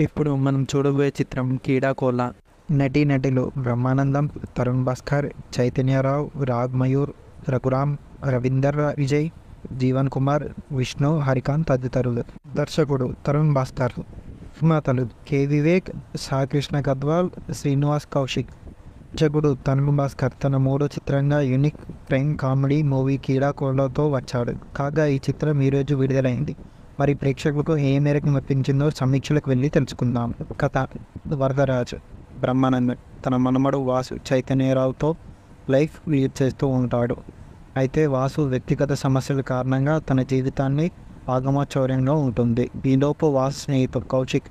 ఇప్పుడు మనం చూడబోయే చిత్రం కీడాకోల నటీ నటులు బ్రహ్మానందం తరుణ్ భాస్కర్ చైతన్యరావు రాగ్ మయూర్ రఘురామ్ రవీందర్ విజయ్ జీవన్ కుమార్ విష్ణు హరికాంత్ తదితరులు. దర్శకుడు తరుణ్ భాస్కర్. నిర్మాతలు కె. వివేక్ సాకృష్ణ గద్వాల్ శ్రీనివాస్ కౌశిక్. దర్శకుడు తరుణ్ భాస్కర్ తన మూడో చిత్రంగా యూనిక్ ప్రేమ్ కామెడీ మూవీ కీడాకోళ్ళతో వచ్చాడు. కాగా ఈ చిత్రం ఈరోజు విడుదలైంది. మరి ప్రేక్షకులకు ఏ మేరకు మెప్పించిందో సమీక్షలకు వెళ్ళి తెలుసుకుందాం. కథ వరదరాజు. బ్రహ్మానందం తన మనమడు వాసు చైతన్యరావుతో లైఫ్ లీడ్ చేస్తూ ఉంటాడు. అయితే వాసు వ్యక్తిగత సమస్యల కారణంగా తన జీవితాన్ని ఆగమచౌర్యంగా ఉంటుంది. ఈలోపు వాసు స్నేహితుడు కౌశిక్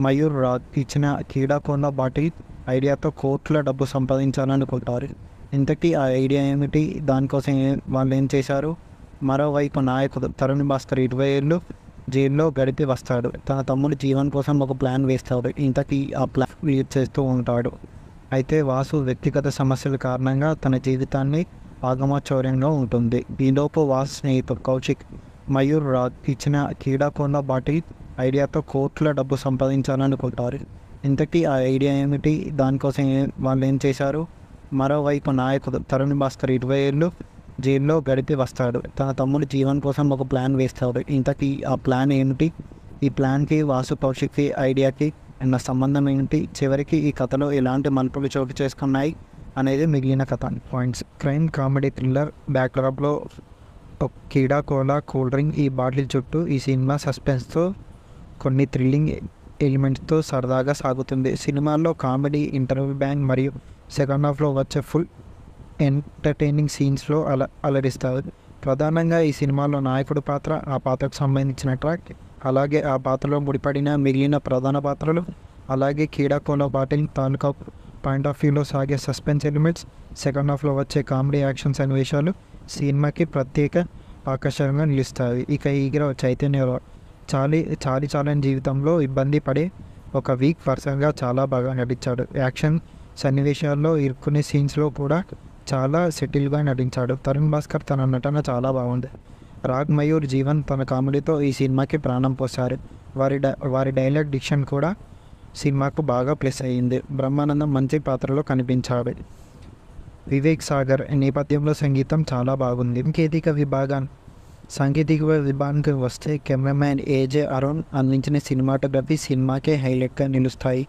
మయూర్ రాజ్ ఇచ్చిన క్రీడాకొండ బాటి ఐడియాతో కోట్ల డబ్బు సంపాదించాలనుకుంటారు. ఇంతకీ ఆ ఐడియా ఏమిటి? దానికోసం వాళ్ళు ఏం చేశారు? మరోవైపు నాయకుడు తరుణ్ భాస్కర్ ఇరవై ఏళ్ళు జైల్లో గడిపి వస్తాడు. తన తమ్ముడు జీవన్ కోసం ఒక ప్లాన్ వేస్తాడు. ఇంతకీ ఆ ప్లాన్ లీడ్ చేస్తూ ఉంటాడు. అయితే వాసు వ్యక్తిగత సమస్యల కారణంగా తన జీవితాన్ని ఆగమచౌర్యంగా ఉంటుంది. ఈలోపు వాసు స్నేహితుడు కౌశిక్ మయూర్ రాజ్ ఇచ్చిన క్రీడాకొండ బాటి ఐడియాతో కోట్ల డబ్బు సంపాదించాలనుకుంటారు ఇంతకీ ఆ ఐడియా ఏమిటి? దానికోసం వాళ్ళు ఏం చేశారు? మరోవైపు నాయకుడు తరుణ్ భాస్కర్ ఇరవై ఏళ్ళు జైల్లో గడిపి వస్తాడు. తన తమ్ముడు జీవన్ కోసం ఒక ప్లాన్ వేస్తాడు. ఇంతకీ ఆ ప్లాన్ ఏమిటి ఈ ప్లాన్కి వాసు కౌశిక్కి ఐడియాకి ఉన్న సంబంధం ఏంటి? చివరికి ఈ కథలో ఎలాంటి మలుపులు చోటు చేసుకున్నాయి అనేది మిగిలిన కథ. పాయింట్స్ క్రైమ్ కామెడీ థ్రిల్లర్ బ్యాక్డ్రాప్లో కీడా కోలా కూల్ డ్రింక్ ఈ బాటిల్ చుట్టూ ఈ సినిమా సస్పెన్స్తో కొన్ని థ్రిల్లింగ్ ఎలిమెంట్స్తో సరదాగా సాగుతుంది. సినిమాల్లో కామెడీ ఇంటర్వ్యూ బ్యాంగ్ మరియు సెకండ్ హాఫ్లో వచ్చే ఫుల్ ఎంటర్టైనింగ్ సీన్స్లో అల అలరిస్తారు. ప్రధానంగా ఈ సినిమాలో నాయకుడు పాత్ర ఆ పాత్రకు సంబంధించిన ట్రాక్ అలాగే ఆ పాత్రలో ముడిపడిన మిగిలిన ప్రధాన పాత్రలు అలాగే కీడాకోలో బాటిల్ తాలూకా పాయింట్ ఆఫ్ వ్యూలో సాగే సస్పెన్స్ ఎలిమెంట్స్ సెకండ్ హాఫ్లో వచ్చే కామెడీ యాక్షన్ సన్నివేశాలు సినిమాకి ప్రత్యేక ఆకర్షణగా నిలుస్తాయి. ఇక ఈ చైతన్య చాలి చాలి చాలని జీవితంలో ఇబ్బంది పడే ఒక వీక్ పర్సన్గా చాలా బాగా నటించాడు. యాక్షన్ సన్నివేశాల్లో ఇరుక్కునే సీన్స్లో కూడా చాలా సెటిల్గా నటించాడు. తరుణ్ భాస్కర్ తన నటన చాలా బాగుంది. రాగ్ మయూర్ జీవన్ తన కామెడీతో ఈ సినిమాకి ప్రాణం పోశారు. వారి డై వారి డైలాగ్ డిక్షన్ కూడా సినిమాకు బాగా ప్లస్ అయ్యింది. బ్రహ్మానందం మంచి పాత్రలో కనిపించాడు. వివేక్ సాగర్ నేపథ్యంలో సంగీతం చాలా బాగుంది. సాంకేతిక విభాగం సాంకేతిక విభాగానికి వస్తే కెమెరామ్యాన్ ఏజే అరుణ్ అందించిన సినిమాటోగ్రఫీ సినిమాకే హైలైట్గా నిలుస్తాయి.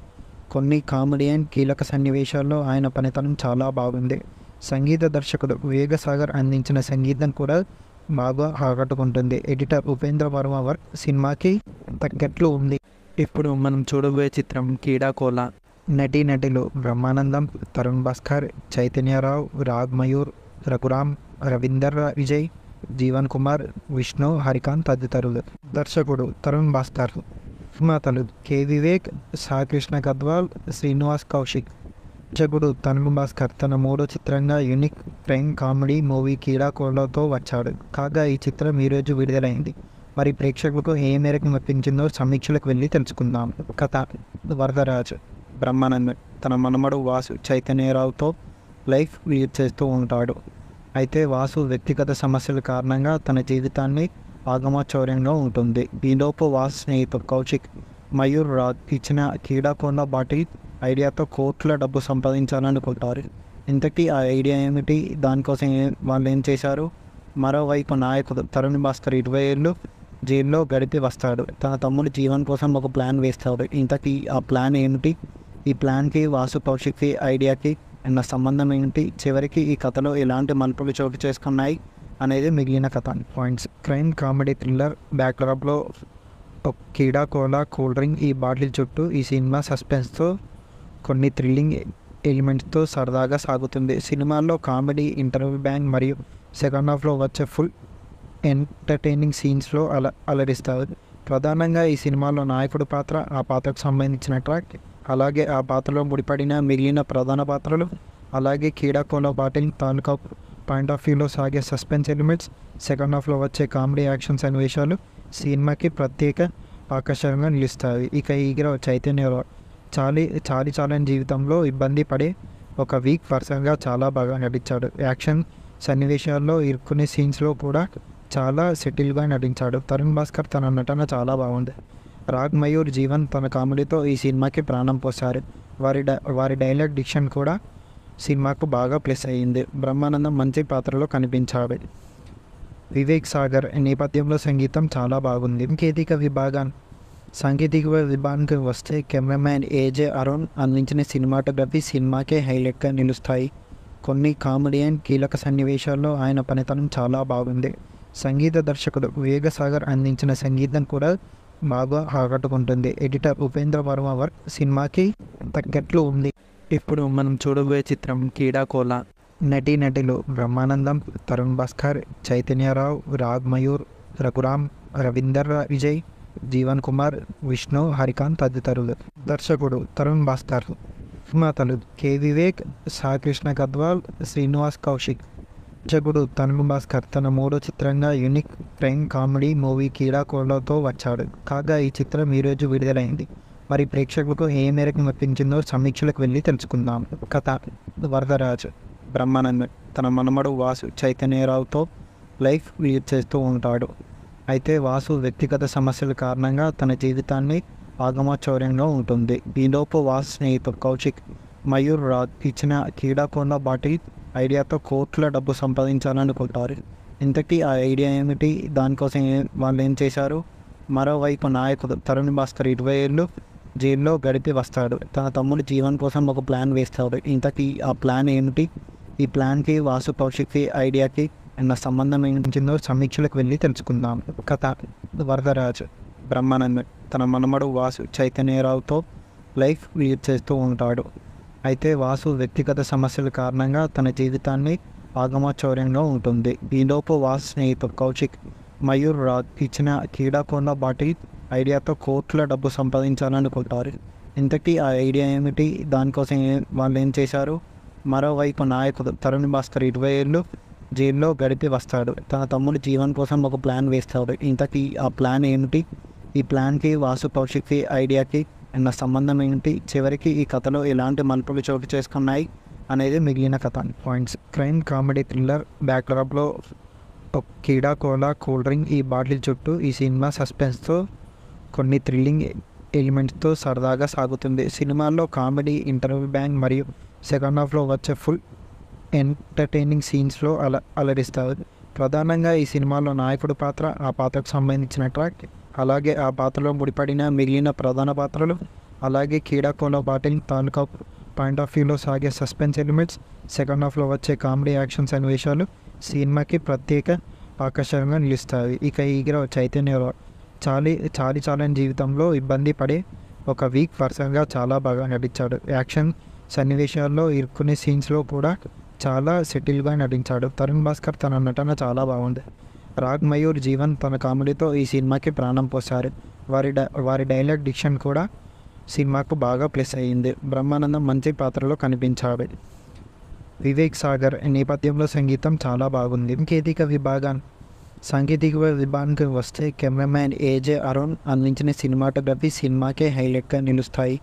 కొన్ని కామెడీ అండ్ కీలక సన్నివేశాల్లో ఆయన పనితనం చాలా బాగుంది. సంగీత దర్శకుడు వివేక సాగర్ అందించిన సంగీతం కూడా బాగా ఆకట్టుకుంటుంది. ఎడిటర్ ఉపేంద్ర వర్మ వర్క్ సినిమాకి తగ్గట్లు ఉంది. ఇప్పుడు మనం చూడబోయే చిత్రం కీడాకోల నటీ నటులు బ్రహ్మానందం తరుణ్ భాస్కర్ చైతన్యరావు రాగ్ మయూర్ రఘురామ్ రవీందర్ విజయ్ జీవన్ కుమార్ విష్ణు హరికాంత్ తదితరులు. దర్శకుడు తరుణ్ భాస్కర్. నిర్మాతలు కె. వివేక్ సాకృష్ణ గద్వాల్ శ్రీనివాస్ కౌశిక్. దర్శకుడు తనుగు భాస్కర్ తన మూడో చిత్రంగా యూనిక్ ప్రేమ్ కామెడీ మూవీ కీడాకోళ్ళతో వచ్చాడు. కాగా ఈ చిత్రం ఈరోజు విడుదలైంది. మరి ప్రేక్షకులకు ఏ మేరకు మెప్పించిందో సమీక్షలకు వెళ్ళి తెలుసుకుందాం. కథ వరదరాజు. బ్రహ్మానందన్ తన మనమడు వాసు చైతన్యరావుతో లైఫ్ లీడ్ చేస్తూ ఉంటాడు. అయితే వాసు వ్యక్తిగత సమస్యల కారణంగా తన జీవితాన్ని ఆగమచౌర్యంగా ఉంటుంది. ఈలోపు వాసు స్నేహితుడు కౌశిక్ మయూర్ రాజ్ ఇచ్చిన క్రీడాకోణ బాటి ఐడియాతో కోట్ల డబ్బు సంపాదించాలనుకుంటారు ఇంతకీ ఆ ఐడియా ఏమిటి? దానికోసం వాళ్ళు ఏం చేశారు? మరోవైపు నాయకుడు తరుణ్ భాస్కర్ ఇరవై ఏళ్ళు జైల్లో గడిపి వస్తాడు. తన తమ్ముడు జీవన్ కోసం ఒక ప్లాన్ వేస్తాడు. ఇంతకీ ఆ ప్లాన్ ఏమిటి? ఈ ప్లాన్కి వాసు కౌశిక్కి ఐడియాకి ఉన్న సంబంధం ఏంటి చివరికి ఈ కథలో ఎలాంటి మలుపులు చోటు చేసుకున్నాయి అనేది మిగిలిన కథ. పాయింట్స్ క్రైమ్ కామెడీ థ్రిల్లర్ బ్యాక్డ్రాప్లో కీడా కోలా కూల్ డ్రింక్ ఈ బాటిల్ చుట్టూ ఈ సినిమా సస్పెన్స్తో కొన్ని థ్రిల్లింగ్ ఎలిమెంట్స్తో సరదాగా సాగుతుంది. సినిమాల్లో కామెడీ ఇంటర్వ్యూ బ్యాంగ్ మరియు సెకండ్ హాఫ్లో వచ్చే ఫుల్ ఎంటర్టైనింగ్ సీన్స్లో అల అలరిస్తారు. ప్రధానంగా ఈ సినిమాలో నాయకుడు పాత్ర ఆ పాత్రకు సంబంధించిన ట్రాక్ అలాగే ఆ పాత్రలో ముడిపడిన మిగిలిన ప్రధాన పాత్రలు అలాగే కీడాకోల బాటిల్ తాలూకా పాయింట్ ఆఫ్ వ్యూలో సాగే సస్పెన్స్ ఎలిమెంట్స్ సెకండ్ హాఫ్లో వచ్చే కామెడీ యాక్షన్ సన్నివేశాలు సినిమాకి ప్రత్యేక ఆకర్షణగా నిలుస్తాయి. ఇక ఈ చైతన్య చైతన్యరావు చాలి చాలి చాలని జీవితంలో ఇబ్బంది పడే ఒక వీక్ పర్సన్గా చాలా బాగా నటించాడు. యాక్షన్ సన్నివేశాల్లో ఇరుక్కునే సీన్స్లో కూడా చాలా సెటిల్గా నటించాడు. తరుణ్ భాస్కర్ తన నటన చాలా బాగుంది. రాగ్ మయూర్ జీవన్ తన కామెడీతో ఈ సినిమాకి ప్రాణం పోశారు. వారి డై వారి డైలాగ్ డిక్షన్ కూడా సినిమాకు బాగా ప్లస్ అయ్యింది. బ్రహ్మానందం మంచి పాత్రలో కనిపించాడు. వివేక్ సాగర్ నేపథ్యంలో సంగీతం చాలా బాగుంది. సాంకేతిక విభాగం సాంకేతిక విభాగానికి వస్తే కెమెరామ్యాన్ ఏజే అరుణ్ అందించిన సినిమాటోగ్రఫీ సినిమాకే హైలైట్గా నిలుస్తాయి. కొన్ని కామెడీ అండ్ కీలక సన్నివేశాల్లో ఆయన పనితనం చాలా బాగుంది. సంగీత దర్శకుడు వివేక సాగర్ అందించిన సంగీతం కూడా బాగా ఆకట్టుకుంటుంది. ఎడిటర్ ఉపేంద్ర వర్మ వర్క్ సినిమాకి తగ్గట్లు ఉంది. ఇప్పుడు మనం చూడబోయే చిత్రం కీడాకోల నటీ నటులు బ్రహ్మానందం తరుణ్ భాస్కర్ చైతన్యరావు రాగ్ మయూర్ రఘురామ్ రవీందర్ విజయ్ జీవన్ కుమార్ విష్ణు హరికాంత్ తదితరులు. దర్శకుడు తరుణ్ భాస్కర్. నిర్మాతలు కె వివేక్ సాకృష్ణ గద్వాల్ శ్రీనివాస్ కౌశిక్. దర్శకుడు తరుణ్ భాస్కర్ తన మూడో చిత్రంగా యూనిక్ క్రైమ్ కామెడీ మూవీ కీడాకోళ్ళతో వచ్చాడు. కాగా ఈ చిత్రం ఈరోజు విడుదలైంది. మరి ప్రేక్షకులకు ఏ మేరకు మెప్పించిందో సమీక్షలకు వెళ్ళి తెలుసుకుందాం. కథ వరదరాజు. బ్రహ్మానందం తన మనమడు వాసు చైతన్యరావుతో లైఫ్ లీడ్ చేస్తూ ఉంటాడు. అయితే వాసు వ్యక్తిగత సమస్యల కారణంగా తన జీవితాన్ని ఆగమచౌర్యంగా ఉంటుంది. ఈలోపు వాసు స్నేహితుడు కౌశిక్ మయూర్ రాజ్ ఇచ్చిన క్రీడాకొండ బాటి ఐడియాతో కోట్ల డబ్బు సంపాదించాలనుకుంటారు. ఇంతకీ ఆ ఐడియా ఏమిటి? దానికోసం వాళ్ళు ఏం చేశారు? మరోవైపు నాయకుడు తరుణ్ భాస్కర్ ఇరవై ఏళ్ళు జైల్లో గడిపి వస్తాడు. తన తమ్ముడు జీవన్ కోసం ఒక ప్లాన్ వేస్తాడు. ఇంతకీ ఆ ప్లాన్ ఏమిటి? ఈ ప్లాన్కి వాసు కౌశిక్కి ఐడియాకి ఉన్న సంబంధం ఏంటిందో సమీక్షలకు వెళ్ళి తెలుసుకుందాం. కథ వరదరాజు బ్రహ్మానంద్. తన మనమడు వాసు చైతన్యరావుతో లైఫ్ లీడ్ చేస్తూ ఉంటాడు. అయితే వాసు వ్యక్తిగత సమస్యల కారణంగా తన జీవితాన్ని ఆగమచౌర్యంగా ఉంటుంది. ఈలోపు వాసు స్నేహితుడు కౌశిక్ మయూర్ రాజ్ ఇచ్చిన క్రీడాకొండ బాటి ఐడియాతో కోట్ల డబ్బు సంపాదించాలనుకుంటారు. ఇంతకీ ఆ ఐడియా ఏమిటి? దానికోసం వాళ్ళు ఏం చేశారు? మరోవైపు నాయకుడు తరుణ్ భాస్కర్ ఇరవై ఏళ్ళు జైల్లో గడిపి వస్తాడు. తన తమ్ముడు జీవన్ కోసం ఒక ప్లాన్ వేస్తాడు. ఇంతకీ ఆ ప్లాన్ ఏమిటి? ఈ ప్లాన్కి వాసు కౌశిక్కి ఐడియాకి ఉన్న సంబంధం ఏంటి చివరికి ఈ కథలో ఎలాంటి మలుపులు చోటు చేసుకున్నాయి అనేది మిగిలిన కథ. పాయింట్స్ క్రైమ్ కామెడీ థ్రిల్లర్ బ్యాక్డ్రాప్లో కీడా కోలా కూల్ డ్రింక్ ఈ బాటిల్ చుట్టూ ఈ సినిమా సస్పెన్స్తో కొన్ని థ్రిల్లింగ్ ఎలిమెంట్స్తో సరదాగా సాగుతుంది. సినిమాల్లో కామెడీ ఇంటర్వ్యూ బ్యాంక్ మరియు సెకండ్ హాఫ్లో వచ్చే ఫుల్ ఎంటర్టైనింగ్ సీన్స్లో అల అలరిస్తారు ప్రధానంగా ఈ సినిమాలో నాయకుడు పాత్ర ఆ పాత్రకు సంబంధించిన ట్రాక్ అలాగే ఆ పాత్రలో ముడిపడిన మిగిలిన ప్రధాన పాత్రలు అలాగే క్రీడాకోలో బాటిల్ తాలూకా పాయింట్ ఆఫ్ వ్యూలో సాగే సస్పెన్స్ ఎలిమెంట్స్ సెకండ్ హాఫ్లో వచ్చే కామెడీ యాక్షన్ సన్నివేశాలు సినిమాకి ప్రత్యేక ఆకర్షణగా నిలుస్తాయి. ఇక ఈ చైతన్య చాలి చాలి చాలని జీవితంలో ఇబ్బంది పడే ఒక వీక్ పర్సన్గా చాలా బాగా నటించాడు. యాక్షన్ సన్నివేశాల్లో ఇరుక్కునే సీన్స్లో కూడా చాలా సెటిల్గా నటించాడు. తరుణ్ భాస్కర్ తన నటన చాలా బాగుంది. రాగ్ మయూర్ జీవన్ తన కామెడీతో ఈ సినిమాకి ప్రాణం పోశారు. వారి డై వారి డైలాగ్ డిక్షన్ కూడా సినిమాకు బాగా ప్లస్ అయ్యింది. బ్రహ్మానందం మంచి పాత్రలో కనిపించాడు. వివేక్ సాగర్ నేపథ్యంలో సంగీతం చాలా బాగుంది. సాంకేతిక విభాగం సాంకేతిక విభాగానికి వస్తే కెమెరామ్యాన్ ఏజే అరుణ్ అందించిన సినిమాటోగ్రఫీ సినిమాకే హైలైట్గా నిలుస్తాయి.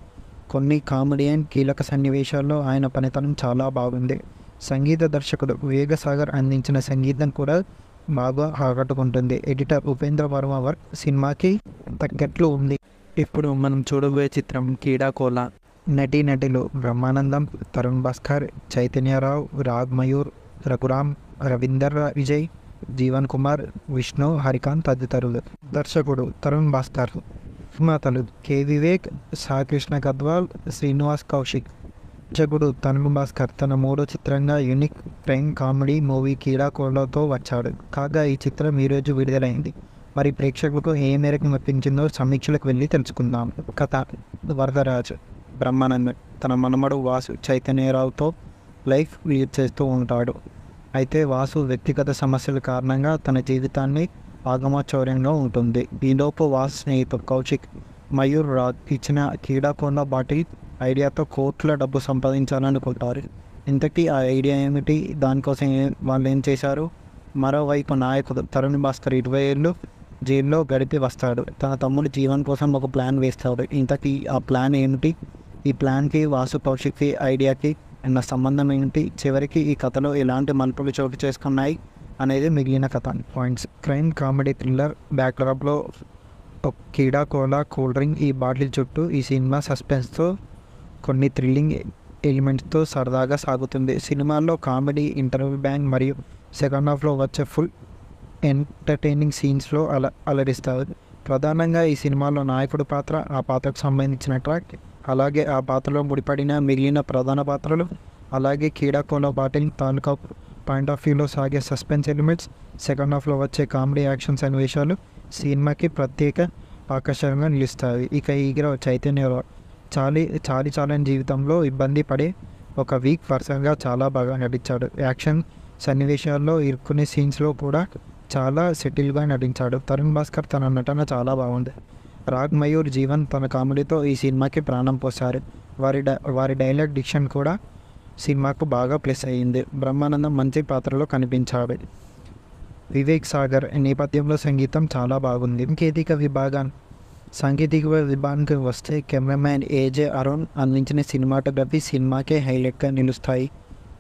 కొన్ని కామెడీ అండ్ కీలక సన్నివేశాల్లో ఆయన పనితనం చాలా బాగుంది. సంగీత దర్శకుడు వేగసాగర్ అందించిన సంగీతం కూడా బాగా ఆకట్టుకుంటుంది. ఎడిటర్ ఉపేంద్ర వర్మ వర్క్ సినిమాకి తగ్గట్లు ఉంది. ఇప్పుడు మనం చూడబోయే చిత్రం కీడాకోల నటీ నటులు బ్రహ్మానందం తరుణ్ భాస్కర్ చైతన్యరావు రాగ్ మయూర్ రఘురామ్ రవీందర్ విజయ్ జీవన్ కుమార్ విష్ణు హరికాంత్ తదితరులు. దర్శకుడు తరుణ్ భాస్కర్. నిర్మాతలు కె వివేక్ సాకృష్ణ గద్వాల్ శ్రీనివాస్ కౌశిక్. దర్శకుడు తనుగు భాస్కర్ తన మూడో చిత్రంగా యూనిక్ ప్రేమ్ కామెడీ మూవీ కీడాకోళ్ళతో వచ్చాడు. కాగా ఈ చిత్రం ఈరోజు విడుదలైంది. మరి ప్రేక్షకులకు ఏ మేరకు మెప్పించిందో సమీక్షలకు వెళ్ళి తెలుసుకుందాం. కథ వరదరాజు. బ్రహ్మానందం. తన మనమడు వాసు చైతన్యరావుతో లైఫ్ లీడ్ చేస్తూ ఉంటాడు. అయితే వాసు వ్యక్తిగత సమస్యల కారణంగా తన జీవితాన్ని ఆగమచౌర్యంగా ఉంటుంది. ఈలోపు వాసు స్నేహితుడు కౌశిక్ మయూర్ రాజ్ ఇచ్చిన క్రీడాకొండ బాటి ఐడియాతో కోట్ల డబ్బు సంపాదించాలనుకుంటారు ఇంతకీ ఆ ఐడియా ఏమిటి? దానికోసం వాళ్ళు ఏం చేశారు? మరోవైపు నాయకుడు తరుణ్ భాస్కర్ ఇరవై ఏళ్ళు జైల్లో గడిపి వస్తాడు. తన తమ్ముడు జీవన్ కోసం ఒక ప్లాన్ వేస్తాడు. ఇంతకీ ఆ ప్లాన్ ఏమిటి? ఈ ప్లాన్కి వాసు కౌశిక్కి ఐడియాకి ఉన్న సంబంధం ఏమిటి? చివరికి ఈ కథలో ఎలాంటి మలుపులు చోటు చేసుకున్నాయి? అనేది మిగిలిన కథ. పాయింట్స్ క్రైమ్ కామెడీ థ్రిల్లర్ బ్యాక్డ్రాప్లో ఒక కీడా కోలా కూల్ డ్రింక్ ఈ బాటిల్ చుట్టూ ఈ సినిమా సస్పెన్స్తో కొన్ని థ్రిల్లింగ్ ఎలిమెంట్స్తో సరదాగా సాగుతుంది. సినిమాల్లో కామెడీ ఇంటర్వ్యూ బ్యాంగ్ మరియు సెకండ్ హాఫ్లో వచ్చే ఫుల్ ఎంటర్టైనింగ్ సీన్స్లో అల అలరిస్తారు. ప్రధానంగా ఈ సినిమాలో నాయకుడి పాత్ర ఆ పాత్రకు సంబంధించిన ట్రాక్ అలాగే ఆ పాత్రలో ముడిపడిన మిగిలిన ప్రధాన పాత్రలు అలాగే కీడాకోలో బాటిల్ తాలూకా పాయింట్ ఆఫ్ వ్యూలో సాగే సస్పెన్స్ ఎలిమెంట్స్ సెకండ్ హాఫ్లో వచ్చే కామెడీ యాక్షన్ సన్నివేశాలు సినిమాకి ప్రత్యేక ఆకర్షణగా నిలుస్తాయి. ఇక ఈ చైతన్య చాలీ చాలీ చాలని జీవితంలో ఇబ్బంది పడే ఒక వీక్ పర్సన్గా చాలా బాగా నటించాడు. యాక్షన్ సన్నివేశాల్లో ఇరుక్కునే సీన్స్లో కూడా చాలా సెటిల్గా నటించాడు. తరుణ్ భాస్కర్ తన నటన చాలా బాగుంది. రాగ్ మయూర్ జీవన్ తన కామెడీతో ఈ సినిమాకి ప్రాణం పోసారు వారి డై వారి డైలాగ్ డిక్షన్ కూడా సినిమాకు బాగా ప్లస్ అయ్యింది. బ్రహ్మానందం మంచి పాత్రలో కనిపించాడు. వివేక్ సాగర్ నేపథ్యంలో సంగీతం చాలా బాగుంది. సాంకేతిక విభాగం సాంకేతిక విభాగానికి వస్తే కెమెరామ్యాన్ ఏజే అరుణ్ అందించిన సినిమాటోగ్రఫీ సినిమాకే హైలైట్గా నిలుస్తాయి.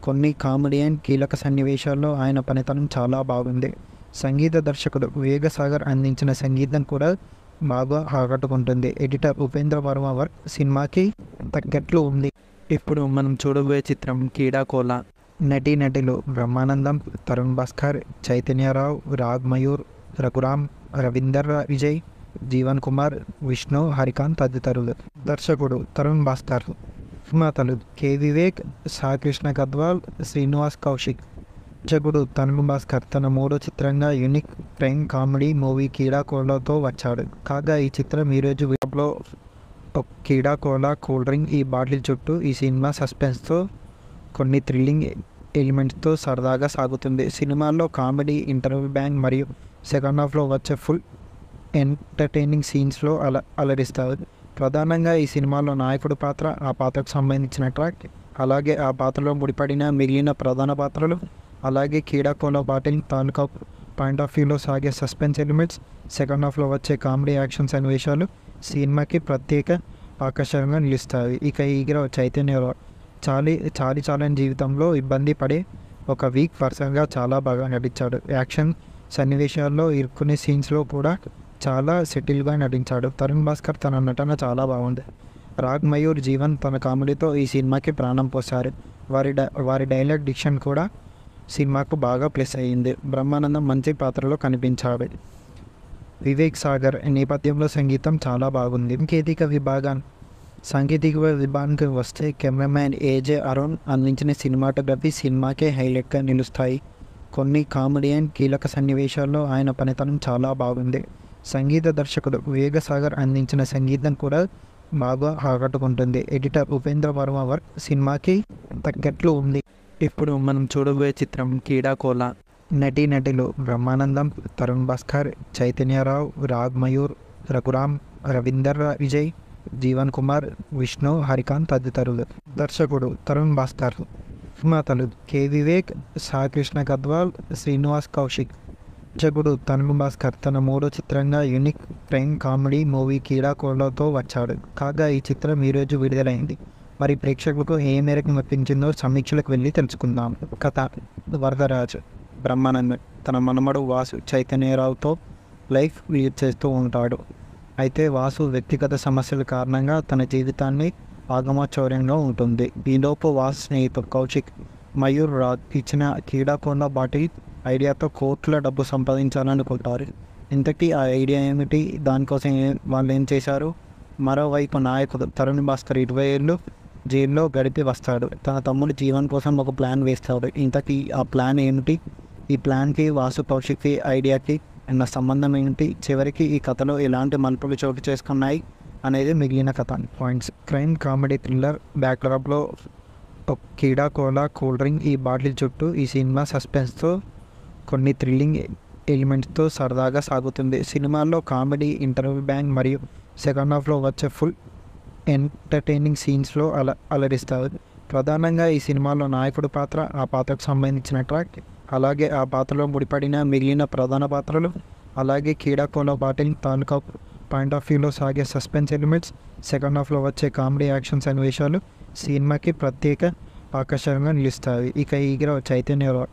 కొన్ని కామెడీ అండ్ కీలక సన్నివేశాల్లో ఆయన పనితనం చాలా బాగుంది. సంగీత దర్శకుడు వివేక సాగర్ అందించిన సంగీతం కూడా బాగా ఆకట్టుకుంటుంది. ఎడిటర్ ఉపేంద్ర వర్మ వర్క్ సినిమాకి తగ్గట్లు ఉంది. ఇప్పుడు మనం చూడబోయే చిత్రం కీడాకోల నటీ నటులు బ్రహ్మానందం తరుణ్ భాస్కర్ చైతన్యరావు రాగ్ మయూర్ రఘురామ్ రవీందర్ విజయ్ జీవన్ కుమార్ విష్ణు హరికాంత్ తదితరులు. దర్శకుడు తరుణ్ భాస్కర్. నిర్మాతలు కె. వివేక్ సాకృష్ణ గద్వాల్ శ్రీనివాస్ కౌశిక్. దర్శకుడు తరుణ్ భాస్కర్ తన మూడో చిత్రంగా యూనిక్ క్రైమ్ కామెడీ మూవీ కీడాకోలతో వచ్చాడు. కాగా ఈ చిత్రం ఈరోజు లో కీడా కోలా కూల్ డ్రింక్ ఈ బాటిల్ చుట్టూ ఈ సినిమా సస్పెన్స్తో కొన్ని థ్రిల్లింగ్ ఎలిమెంట్స్తో సరదాగా సాగుతుంది. సినిమాల్లో కామెడీ ఇంటర్వ్యూ బ్యాంగ్ మరియు సెకండ్ హాఫ్లో వచ్చే ఫుల్ ఎంటర్టైనింగ్ సీన్స్లో అల అలరిస్తారు. ప్రధానంగా ఈ సినిమాలో నాయకుడు పాత్ర ఆ పాత్రకు సంబంధించిన ట్రాక్ అలాగే ఆ పాత్రలో ముడిపడిన మిగిలిన ప్రధాన పాత్రలు అలాగే కీడాకోలో బాటిల్ తాలూకా పాయింట్ ఆఫ్ వ్యూలో సాగే సస్పెన్స్ ఎలిమెంట్స్ సెకండ్ హాఫ్లో వచ్చే కామెడీ యాక్షన్ సన్నివేశాలు సినిమాకి ప్రత్యేక ఆకర్షణగా నిలుస్తాయి. ఇక ఈగ్ర చైతన్య చాలీ చాలీ చాలని జీవితంలో ఇబ్బంది పడే ఒక వీక్ పర్సన్గా చాలా బాగా నటించాడు. యాక్షన్ సన్నివేశాల్లో ఇరుక్కునే సీన్స్లో కూడా చాలా సెటిల్గా నటించాడు. తరుణ్ భాస్కర్ తన నటన చాలా బాగుంది. రాగ్ మయూర్ జీవన్ తన కామెడీతో ఈ సినిమాకి ప్రాణం పోశారు. వారి డై వారి డైలాగ్ డిక్షన్ కూడా సినిమాకు బాగా ప్లస్ అయ్యింది. బ్రహ్మానందం మంచి పాత్రలో కనిపించాడు. వివేక్ సాగర్ నేపథ్యంలో సంగీతం చాలా బాగుంది. సాంకేతిక విభాగం సాంకేతిక విభాగానికి వస్తే కెమెరామ్యాన్ ఏజే అరుణ్ అందించిన సినిమాటోగ్రఫీ సినిమాకే హైలైట్గా నిలుస్తాయి. కొన్ని కామెడీ అండ్ కీలక సన్నివేశాల్లో ఆయన పనితనం చాలా బాగుంది. సంగీత దర్శకుడు వివేక సాగర్ అందించిన సంగీతం కూడా బాగా ఆకట్టుకుంటుంది. ఎడిటర్ ఉపేంద్ర వర్మ వర్క్ సినిమాకి తగ్గట్లు ఉంది. ఇప్పుడు మనం చూడబోయే చిత్రం కీడాకోల నటీనటులు బ్రహ్మానందం తరుణ్ భాస్కర్ చైతన్యరావు రాగ్ మయూర్ రఘురామ్ రవీందర్ విజయ్ జీవన్ కుమార్ విష్ణు హరికాంత్ తదితరులు. దర్శకుడు తరుణ్ భాస్కర్. నిర్మాతలు కె. వివేక్ సాకృష్ణ గద్వాల్ శ్రీనివాస్ కౌశిక్. దర్శకుడు తరుణ్ భాస్కర్ తన మూడో చిత్రంగా యూనిక్ ప్రేమ్ కామెడీ మూవీ కీడాకోళ్ళతో వచ్చాడు. కాగా ఈ చిత్రం ఈరోజు విడుదలైంది. మరి ప్రేక్షకులకు ఏ మేరకు మెప్పించిందో సమీక్షలకు వెళ్ళి తెలుసుకుందాం. కథ వరదరాజు. బ్రహ్మానంద్ తన మనమడు వాసు చైతన్యరావుతో లైఫ్ లీడ్ చేస్తూ ఉంటాడు. అయితే వాసు వ్యక్తిగత సమస్యల కారణంగా తన జీవితాన్ని ఆగమచౌర్యంగా ఉంటుంది. ఈలోపు వాసు స్నేహితుడు కౌశిక్ మయూర్ రాజ్ ఇచ్చిన క్రీడాకొండ బాటి ఐడియాతో కోట్ల డబ్బు సంపాదించాలనుకుంటారు. ఇంతకీ ఆ ఐడియా ఏమిటి? దానికోసం వాళ్ళు ఏం చేశారు? మరోవైపు నాయకుడు తరుణ్ భాస్కర్ ఇరవై ఏళ్ళు జైల్లో గడిపి వస్తాడు. తన తమ్ముడు జీవన్ కోసం ఒక ప్లాన్ వేస్తాడు. ఇంతకీ ఆ ప్లాన్ ఏమిటి? ఈ ప్లాన్కి వాసు కౌశిక్కి ఐడియాకి ఉన్న సంబంధం ఏంటి? చివరికి ఈ కథలో ఎలాంటి మలుపులు చోటు చేసుకున్నాయి అనేది మిగిలిన కథ. పాయింట్స్ క్రైమ్ కామెడీ థ్రిల్లర్ బ్యాక్డ్రాప్లో ఒక కీడా కోలా కూల్ డ్రింక్ ఈ బాటిల్ చుట్టూ ఈ సినిమా సస్పెన్స్తో కొన్ని థ్రిల్లింగ్ ఎలిమెంట్స్తో సరదాగా సాగుతుంది. సినిమాల్లో కామెడీ ఇంటర్వ్యూ బ్యాంగ్ మరియు సెకండ్ హాఫ్లో వచ్చే ఫుల్ ఎంటర్టైనింగ్ సీన్స్లో అల అలరిస్తారు. ప్రధానంగా ఈ సినిమాలో నాయకుడు పాత్ర ఆ పాత్రకు సంబంధించిన ట్రాక్ అలాగే ఆ పాత్రలో ముడిపడిన మిగిలిన ప్రధాన పాత్రలు అలాగే కీడాకోలో బాటిల్ తాలూకా పాయింట్ ఆఫ్ వ్యూలో సాగే సస్పెన్స్ ఎలిమెంట్స్ సెకండ్ హాఫ్లో వచ్చే కామెడీ యాక్షన్ సన్నివేశాలు సినిమాకి ప్రత్యేక ఆకర్షణగా నిలుస్తాయి. ఇక ఈగ్ర చైతన్య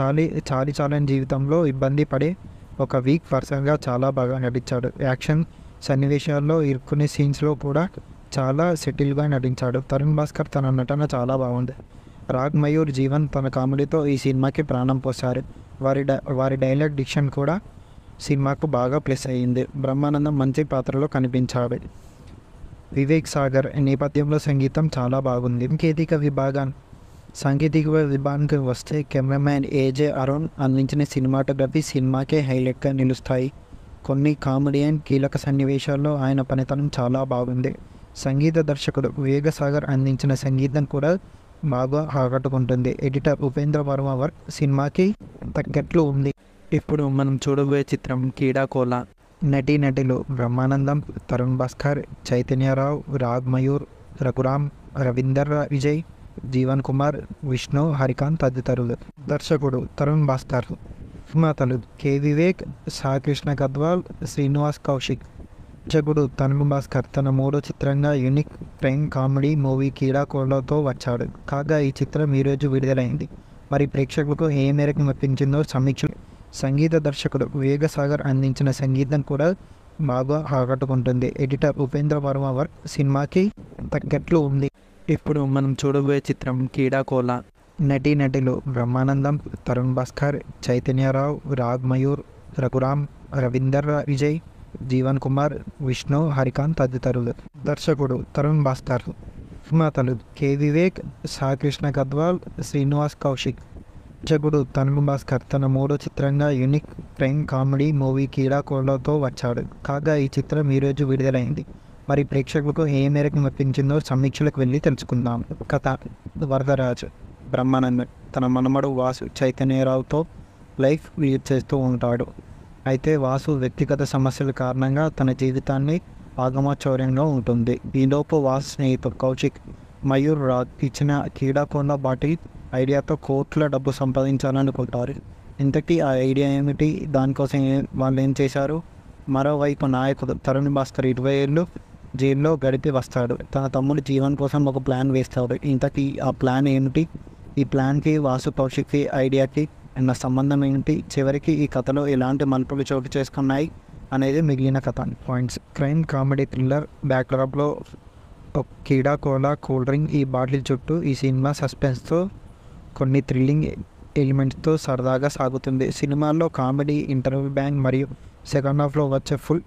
చాలీ చాలీ చాలని జీవితంలో ఇబ్బంది పడే ఒక వీక్ పర్సన్గా చాలా బాగా నటించాడు. యాక్షన్ సన్నివేశాల్లో ఇరుక్కునే సీన్స్లో కూడా చాలా సెటిల్గా నటించాడు. తరుణ్ భాస్కర్ తన నటన చాలా బాగుంది. రాగ్ మయూర్ జీవన్ తన కామెడీతో ఈ సినిమాకి ప్రాణం పోశారు. వారి వారి డైలాగ్ డిక్షన్ కూడా సినిమాకు బాగా ప్లస్ అయ్యింది. బ్రహ్మానందం మంచి పాత్రలో కనిపించాడు. వివేక్ సాగర్ నేపథ్యంలో సంగీతం చాలా బాగుంది. సాంకేతిక విభాగం సాంకేతిక విభాగానికి వస్తే కెమెరామ్యాన్ ఏజే అరుణ్ అందించిన సినిమాటోగ్రఫీ సినిమాకే హైలైట్గా నిలుస్తాయి. కొన్ని కామెడీ అండ్ కీలక సన్నివేశాల్లో ఆయన పనితనం చాలా బాగుంది. సంగీత దర్శకుడు వివేక సాగర్ అందించిన సంగీతం కూడా బాగా ఆకట్టుకుంటుంది. ఎడిటర్ ఉపేంద్ర వర్మ వర్క్ సినిమాకి తగ్గట్లు ఉంది. ఇప్పుడు మనం చూడబోయే చిత్రం కీడాకోల నటీ నటులు బ్రహ్మానందం తరుణ్ భాస్కర్ చైతన్యరావు రాగ్ మయూర్ రఘురామ్ రవీందర్ విజయ్ జీవన్ కుమార్ విష్ణు హరికాంత్ తదితరులు. దర్శకుడు తరుణ్ భాస్కర్. నిర్మాతలు కె. వివేక్ సాకృష్ణ గద్వాల్ శ్రీనివాస్ కౌశిక్. దర్శకుడు తరుణ్ భాస్కర్ తన మూడో చిత్రంగా యూనిక్ ప్రేమ్ కామెడీ మూవీ కీడాకోళ్ళతో వచ్చాడు. కాగా ఈ చిత్రం ఈరోజు విడుదలైంది. మరి ప్రేక్షకులకు ఏ మేరకు మెప్పించిందో సమీక్షలు సంగీత దర్శకుడు వేగసాగర్ అందించిన సంగీతం కూడా బాగా ఆకట్టుకుంటుంది. ఎడిటర్ ఉపేంద్ర వర్మ వర్క్ సినిమాకి తగ్గట్లు ఉంది. ఇప్పుడు మనం చూడబోయే చిత్రం కీడాకోల నటీ నటులు బ్రహ్మానందం తరుణ్ భాస్కర్ చైతన్యరావు రాగ్ మయూర్ రఘురామ్ రవీందర్ విజయ్ జీవన్ కుమార్ విష్ణు హరికాంత్ తదితరులు. దర్శకుడు తరుణ్ భాస్కర్. నిర్మాతలు కె. వివేక్ సాకృష్ణ గద్వాల్ శ్రీనివాస్ కౌశిక్. దర్శకుడు తనుగు భాస్కర్ తన మూడో చిత్రంగా యూనిక్ ప్రేమ్ కామెడీ మూవీ కీడాకోలతో వచ్చాడు. కాగా ఈ చిత్రం ఈరోజు విడుదలైంది. మరి ప్రేక్షకులకు ఏ మేరకు మెప్పించిందో సమీక్షలకు వెళ్ళి తెలుసుకుందాం. కథ వరదరాజు. బ్రహ్మానందన్ తన మనమడు వాసు చైతన్యరావుతో లైఫ్ లీడ్ చేస్తూ ఉంటాడు. అయితే వాసు వ్యక్తిగత సమస్యల కారణంగా తన జీవితాన్ని ఆగమచౌర్యంగా ఉంటుంది. ఈలోపు వాసు స్నేహితుడు కౌశిక్ మయూర్ రాజ్ ఇచ్చిన క్రీడాకొండ బాటి ఐడియాతో కోట్ల డబ్బు సంపాదించాలనుకుంటారు. ఇంతకీ ఆ ఐడియా ఏమిటి? దానికోసం వాళ్ళు ఏం చేశారు? మరోవైపు నాయకుడు తరుణ్ భాస్కర్ ఇరవై ఏళ్ళు జైల్లో గడిపి వస్తాడు. తన తమ్ముడు జీవన్ కోసం ఒక ప్లాన్ వేస్తాడు. ఇంతకీ ఆ ప్లాన్ ఏమిటి? ఈ ప్లాన్కి వాసు కౌశిక్కి ఐడియాకి నా సంబంధం ఏంటి? చివరికి ఈ కథలో ఎలాంటి మలుపులు చోటు చేసుకున్నాయి అనేది మిగిలిన కథ. పాయింట్స్ క్రైమ్ కామెడీ థ్రిల్లర్ బ్యాక్డ్రాప్లో ఒక కీడా కోలా కూల్ డ్రింక్ ఈ బాటిల్ చుట్టూ ఈ సినిమా సస్పెన్స్తో కొన్ని థ్రిల్లింగ్ ఎలిమెంట్స్తో సరదాగా సాగుతుంది. సినిమాల్లో కామెడీ ఇంటర్వ్యూ బ్యాంగ్ మరియు సెకండ్ హాఫ్లో వచ్చే ఫుల్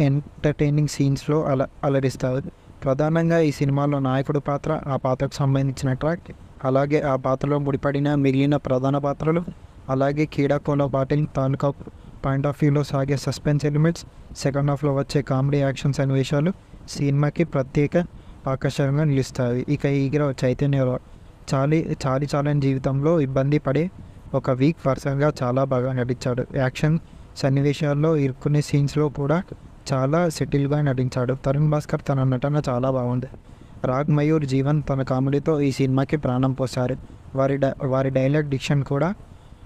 ఎంటర్టైనింగ్ సీన్స్లో అల అలరిస్తారు. ప్రధానంగా ఈ సినిమాలో నాయకుడు పాత్ర ఆ పాత్రకు సంబంధించిన ట్రాక్ అలాగే ఆ పాత్రలో ముడిపడిన మిగిలిన ప్రధాన పాత్రలు అలాగే కీడాకోల బాటిల్ తాలూకా పాయింట్ ఆఫ్ వ్యూలో సాగే సస్పెన్స్ ఎలిమెంట్స్ సెకండ్ హాఫ్లో వచ్చే కామెడీ యాక్షన్ సన్నివేశాలు సినిమాకి ప్రత్యేక ఆకర్షణగా నిలుస్తాయి. ఇక ఈగ్ర చైతన్య చైతన్యరావు చాలి చాలి చాలని జీవితంలో ఇబ్బంది పడే ఒక వీక్ పర్సన్గా చాలా బాగా నటించాడు. యాక్షన్ సన్నివేశాల్లో ఇరుక్కునే సీన్స్లో కూడా చాలా సెటిల్గా నటించాడు. తరుణ్ భాస్కర్ తన నటన చాలా బాగుంది. రాగ్ మయూర్ జీవన్ తన కామెడీతో ఈ సినిమాకి ప్రాణం పోశారు. వారి డై వారి డైలాగ్ డిక్షన్ కూడా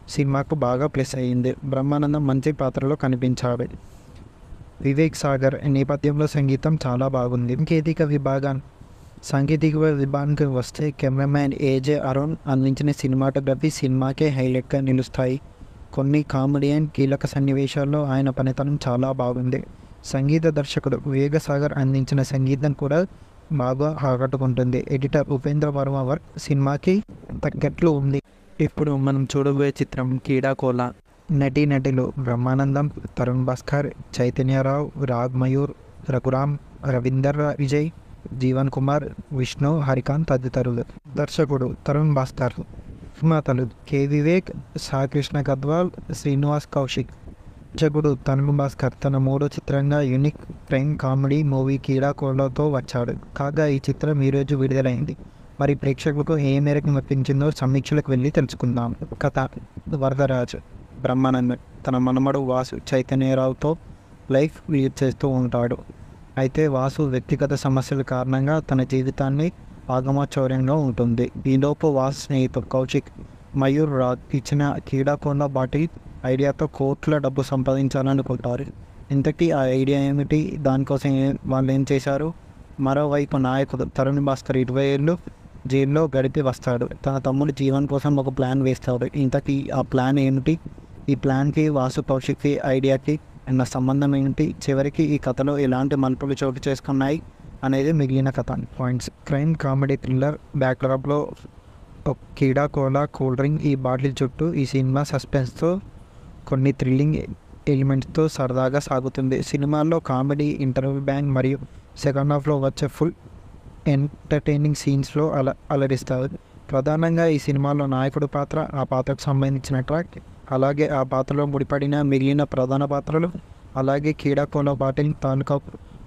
సినిమాకు బాగా ప్లస్ అయ్యింది. బ్రహ్మానందం మంచి పాత్రలో కనిపించాడు. వివేక్ సాగర్ నేపథ్యంలో సంగీతం చాలా బాగుంది. సాంకేతిక విభాగం సాంకేతిక విభాగానికి వస్తే కెమెరామ్యాన్ ఏజే అరుణ్ అందించిన సినిమాటోగ్రఫీ సినిమాకే హైలైట్గా నిలుస్తాయి. కొన్ని కామెడీ అండ్ కీలక సన్నివేశాల్లో ఆయన పనితనం చాలా బాగుంది. సంగీత దర్శకుడు వివేక సాగర్ అందించిన సంగీతం కూడా బాగా ఆకట్టుకుంటుంది. ఎడిటర్ ఉపేంద్ర వర్మ వర్క్ సినిమాకి తగ్గట్లు ఉంది. ఇప్పుడు మనం చూడబోయే చిత్రం కీడాకోల నటీ నటులు బ్రహ్మానందం తరుణ్ భాస్కర్ చైతన్యరావు రాగ్ మయూర్ రఘురామ్ రవీందర్ విజయ్ జీవన్ కుమార్ విష్ణు హరికాంత్ తదితరులు. దర్శకుడు తరుణ్ భాస్కర్. నిర్మాతలు కె. వివేక్ సాకృష్ణ గద్వాల్ శ్రీనివాస్ కౌశిక్. దర్శకుడు తనుగు భాస్కర్ తన మూడో చిత్రంగా యూనిక్ ప్రేమ్ కామెడీ మూవీ కీడాకోళ్ళతో వచ్చాడు. కాగా ఈ చిత్రం ఈరోజు విడుదలైంది. మరి ప్రేక్షకులకు ఏ మేరకు మెప్పించిందో సమీక్షలకు వెళ్ళి తెలుసుకుందాం. కథ వరదరాజు. బ్రహ్మానందన్ తన మనమడు వాసు చైతన్యరావుతో లైఫ్ లీడ్ చేస్తూ ఉంటాడు. అయితే వాసు వ్యక్తిగత సమస్యల కారణంగా తన జీవితాన్ని ఆగమచౌర్యంగా ఉంటుంది. ఈలోపు వాసు స్నేహితుడు కౌశిక్ మయూర్ రాజ్ ఇచ్చిన క్రీడాకొండ బాటిల్ ఐడియాతో కోర్టులో డబ్బు సంపాదించాలనుకుంటారు ఇంతకీ ఆ ఐడియా ఏమిటి? దానికోసం వాళ్ళు ఏం చేశారు? మరోవైపు నాయకుడు తరుణ్ భాస్కర్ ఇరవై ఏళ్ళు జైల్లో గడిపి వస్తాడు. తన తమ్ముడు జీవన్ కోసం ఒక ప్లాన్ వేస్తాడు. ఇంతకీ ఆ ప్లాన్ ఏమిటి? ఈ ప్లాన్కి వాసు కౌశిక్కి ఐడియాకి అన్న సంబంధం ఏంటి చివరికి ఈ కథలో ఎలాంటి మలుపులు చోటు చేసుకున్నాయి అనేది మిగిలిన కథ. పాయింట్స్. క్రైమ్ కామెడీ థ్రిల్లర్ బ్యాక్డ్రాప్లో ఒక కీడా కోలా కూల్ డ్రింక్ ఈ బాటిల్ చుట్టూ ఈ సినిమా సస్పెన్స్తో కొన్ని థ్రిల్లింగ్ ఎలిమెంట్స్తో సరదాగా సాగుతుంది. సినిమాల్లో కామెడీ ఇంటర్వ్యూ బ్యాంగ్ మరియు సెకండ్ హాఫ్లో వచ్చే ఫుల్ ఎంటర్టైనింగ్ సీన్స్లో అల అలరిస్తారు. ప్రధానంగా ఈ సినిమాలో నాయకుడు పాత్ర ఆ పాత్రకు సంబంధించిన ట్రాక్ అలాగే ఆ పాత్రలో ముడిపడిన మిగిలిన ప్రధాన పాత్రలు అలాగే క్రీడాకోలో బాటిల్ తాలూకా